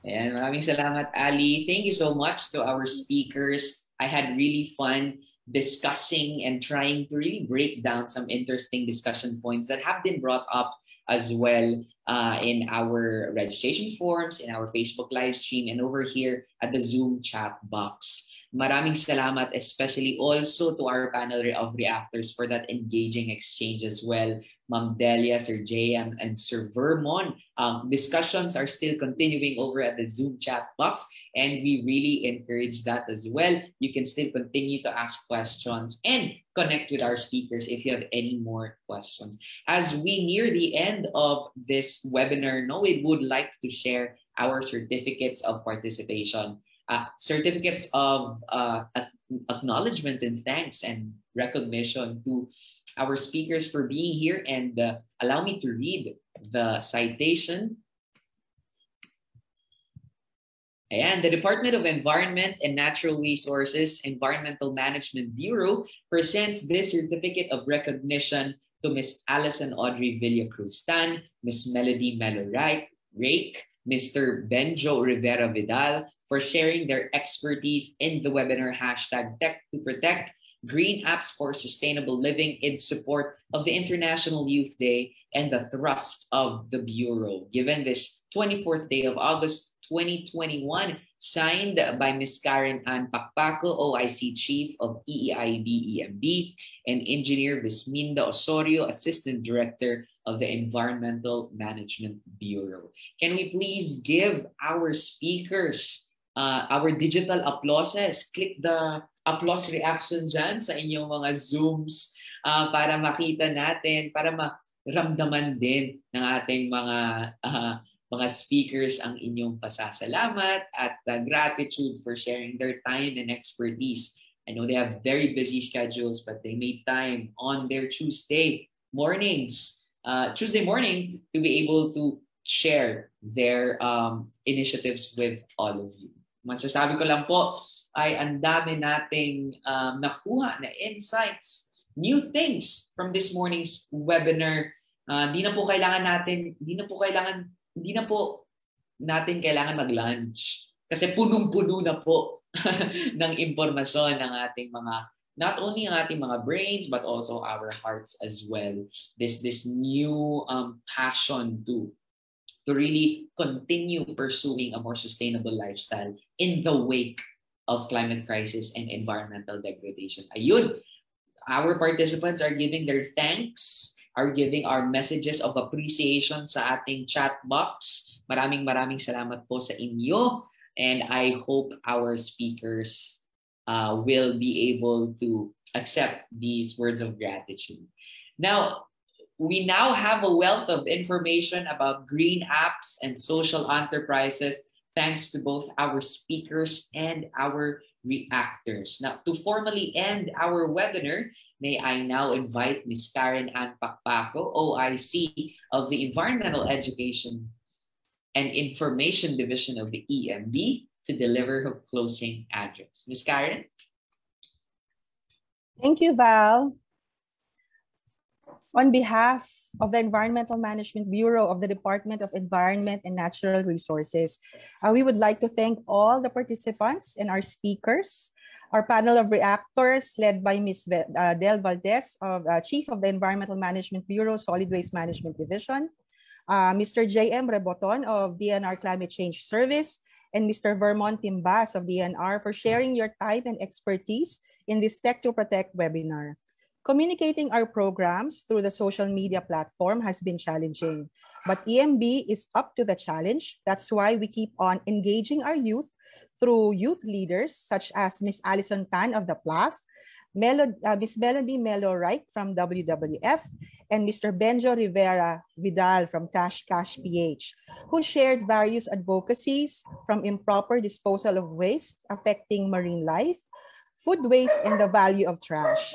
Ayan, maraming salamat, Ali. Thank you so much to our speakers. I had really fun discussing and trying to really break down some interesting discussion points that have been brought up as well uh, in our registration forms, in our Facebook live stream, and over here at the Zoom chat box. Maraming salamat, especially also to our panel of reactors for that engaging exchange as well. Ma'am Delia, Sir Jay, and, Sir Vermon. Um, discussions are still continuing over at the Zoom chat box, and we really encourage that as well. You can still continue to ask questions and connect with our speakers if you have any more questions. As we near the end of this webinar, no, we would like to share our certificates of participation. Uh, certificates of uh, acknowledgement and thanks and recognition to our speakers for being here and uh, allow me to read the citation. And the Department of Environment and Natural Resources Environmental Management Bureau presents this certificate of recognition to Miss Alison Audrey Villacruz Tan, Miss Melody Melorite Rake, Mr. Benjo Rivera Vidal for sharing their expertise in the webinar hashtag Tech to Protect Green Apps for Sustainable Living in support of the International Youth Day and the thrust of the Bureau. Given this 24th day of August 2021, signed by Ms. Karen Ann Pacpaco, OIC Chief of E EEIB EMB, and Engineer Visminda Osorio, Assistant Director of the Environmental Management Bureau. Can we please give our speakers uh, our digital applauses? Click the applause reaction dyan sa inyong mga Zooms uh, para makita natin, para maramdaman din ng ating mga uh, mga speakers ang inyong pasasalamat at uh, gratitude for sharing their time and expertise. I know they have very busy schedules, but they made time on their Tuesday mornings, uh, Tuesday morning, to be able to share their um, initiatives with all of you. Masasabi ko lang po ay ang dami nating um, nakuha na insights, new things from this morning's webinar. Uh, di na po kailangan natin, di na po kailangan hindi na po natin kailangan mag-lunch. Kasi punong-puno na po ng impormasyon ng ating mga not only ang ating mga brains but also our hearts as well. This this new um, passion to to really continue pursuing a more sustainable lifestyle in the wake of climate crisis and environmental degradation. Ayun, our participants are giving their thanks are giving our messages of appreciation sa ating chat box. Maraming maraming salamat po sa inyo and I hope our speakers uh, will be able to accept these words of gratitude. Now, we now have a wealth of information about green apps and social enterprises thanks to both our speakers and our reactors. Now, to formally end our webinar, may I now invite Ms. Karen Ann Pacpaco, OIC of the Environmental Education and Information Division of the EMB, to deliver her closing address. Ms. Karen? Thank you, Val. On behalf of the Environmental Management Bureau of the Department of Environment and Natural Resources, uh, we would like to thank all the participants and our speakers, our panel of reactors led by Ms. Uh, Del Valdez, of, uh, Chief of the Environmental Management Bureau, Solid Waste Management Division, uh, Mr. J.M. Reboton of DNR Climate Change Service, and Mr. Vermont Timbas of DNR for sharing your time and expertise in this Tech to Protect webinar. Communicating our programs through the social media platform has been challenging, but EMB is up to the challenge. That's why we keep on engaging our youth through youth leaders such as Miss Allison Tan of the PLAF, uh, Miss Melody Melo Wright from WWF, and Mr. Benjo Rivera Vidal from Cash Cash PH, who shared various advocacies from improper disposal of waste affecting marine life, food waste, and the value of trash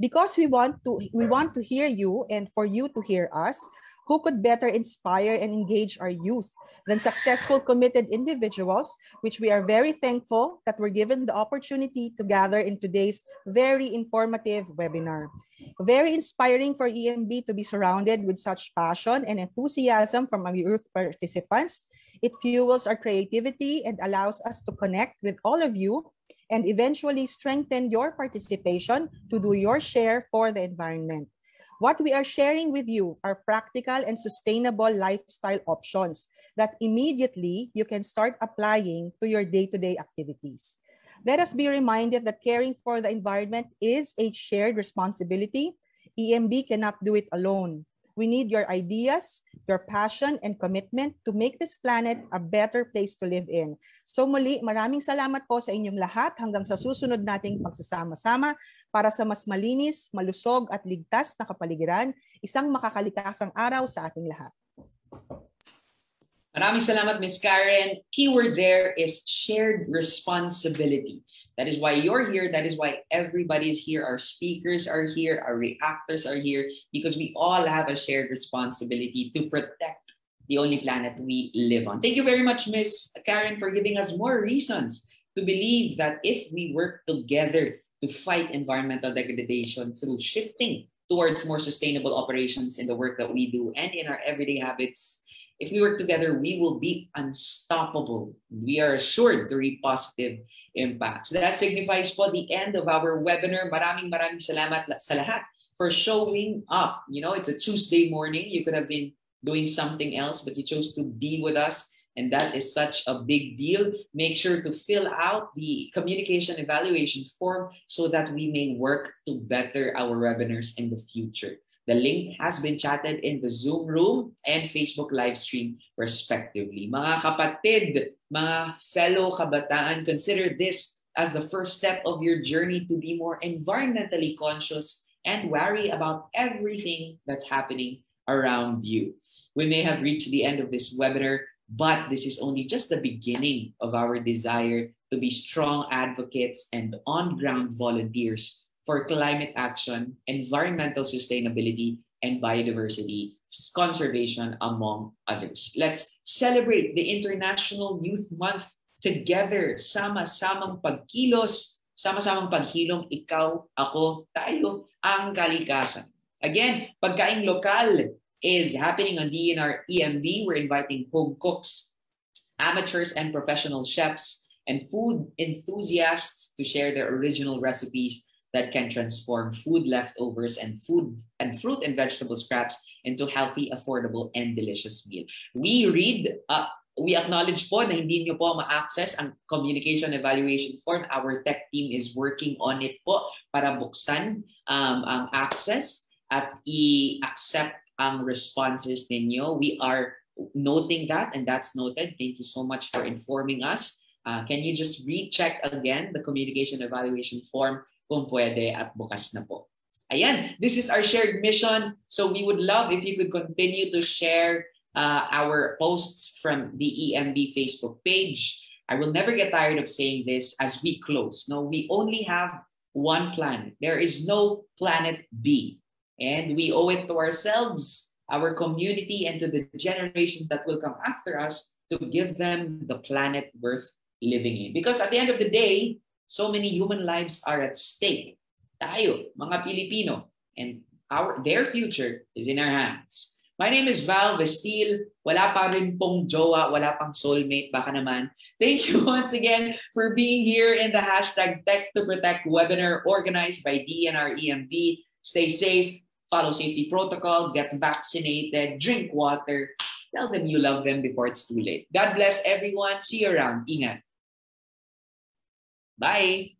because we want to we want to hear you and for you to hear us who could better inspire and engage our youth than successful committed individuals which we are very thankful that we're given the opportunity to gather in today's very informative webinar. Very inspiring for emb to be surrounded with such passion and enthusiasm from our youth participants. It fuels our creativity and allows us to connect with all of you and eventually strengthen your participation to do your share for the environment. What we are sharing with you are practical and sustainable lifestyle options that immediately you can start applying to your day-to-day -day activities. Let us be reminded that caring for the environment is a shared responsibility. EMB cannot do it alone. We need your ideas, your passion, and commitment to make this planet a better place to live in. So muli, maraming salamat po sa inyong lahat hanggang sa susunod nating pagsasama-sama para sa mas malinis, malusog at ligtas na kapaligiran, isang makakalikasang araw sa ating lahat. Maraming salamat, Ms. Karen. Keyword there is shared responsibility. That is why you're here. That is why everybody is here. Our speakers are here. Our reactors are here because we all have a shared responsibility to protect the only planet we live on. Thank you very much, Miss Karen, for giving us more reasons to believe that if we work together to fight environmental degradation through shifting towards more sustainable operations in the work that we do and in our everyday habits, if we work together, we will be unstoppable. We are assured to reap positive impacts. That signifies po the end of our webinar. Maraming maraming salamat sa lahat for showing up. You know, it's a Tuesday morning. You could have been doing something else, but you chose to be with us. And that is such a big deal. Make sure to fill out the communication evaluation form so that we may work to better our webinars in the future. The link has been chatted in the Zoom room and Facebook live stream respectively. Mga kapatid, mga fellow kabataan, consider this as the first step of your journey to be more environmentally conscious and wary about everything that's happening around you. We may have reached the end of this webinar, but this is only just the beginning of our desire to be strong advocates and on-ground volunteers for climate action, environmental sustainability, and biodiversity conservation, among others. Let's celebrate the International Youth Month together. Sama-samang pagkilos, sama-samang paghilom, ikaw, ako, tayo, ang kalikasan. Again, pagkain lokal is happening on DNR EMB. We're inviting home cooks, amateurs and professional chefs, and food enthusiasts to share their original recipes that can transform food leftovers and food and fruit and vegetable scraps into healthy, affordable, and delicious meal. We read, uh, we acknowledge po na hindi nyo po ma-access ang communication evaluation form. Our tech team is working on it po para buksan um, ang access at i-accept ang responses ninyo. We are noting that and that's noted. Thank you so much for informing us. Uh, can you just recheck again the communication evaluation form kung pwede at bukas na po. Ayan, this is our shared mission. So we would love if you could continue to share uh, our posts from the EMB Facebook page. I will never get tired of saying this as we close. No, we only have one planet. There is no planet B. And we owe it to ourselves, our community, and to the generations that will come after us to give them the planet worth living in. Because at the end of the day, So many human lives are at stake. Tayo, mga Pilipino, and our their future is in our hands. My name is Val Vestil. Wala pa rin pong jowa, wala pang soulmate, baka naman. Thank you once again for being here in the hashtag Tech to Protect webinar organized by DNR EMB. Stay safe, follow safety protocol, get vaccinated, drink water. Tell them you love them before it's too late. God bless everyone. See you around. Ingat. Bye.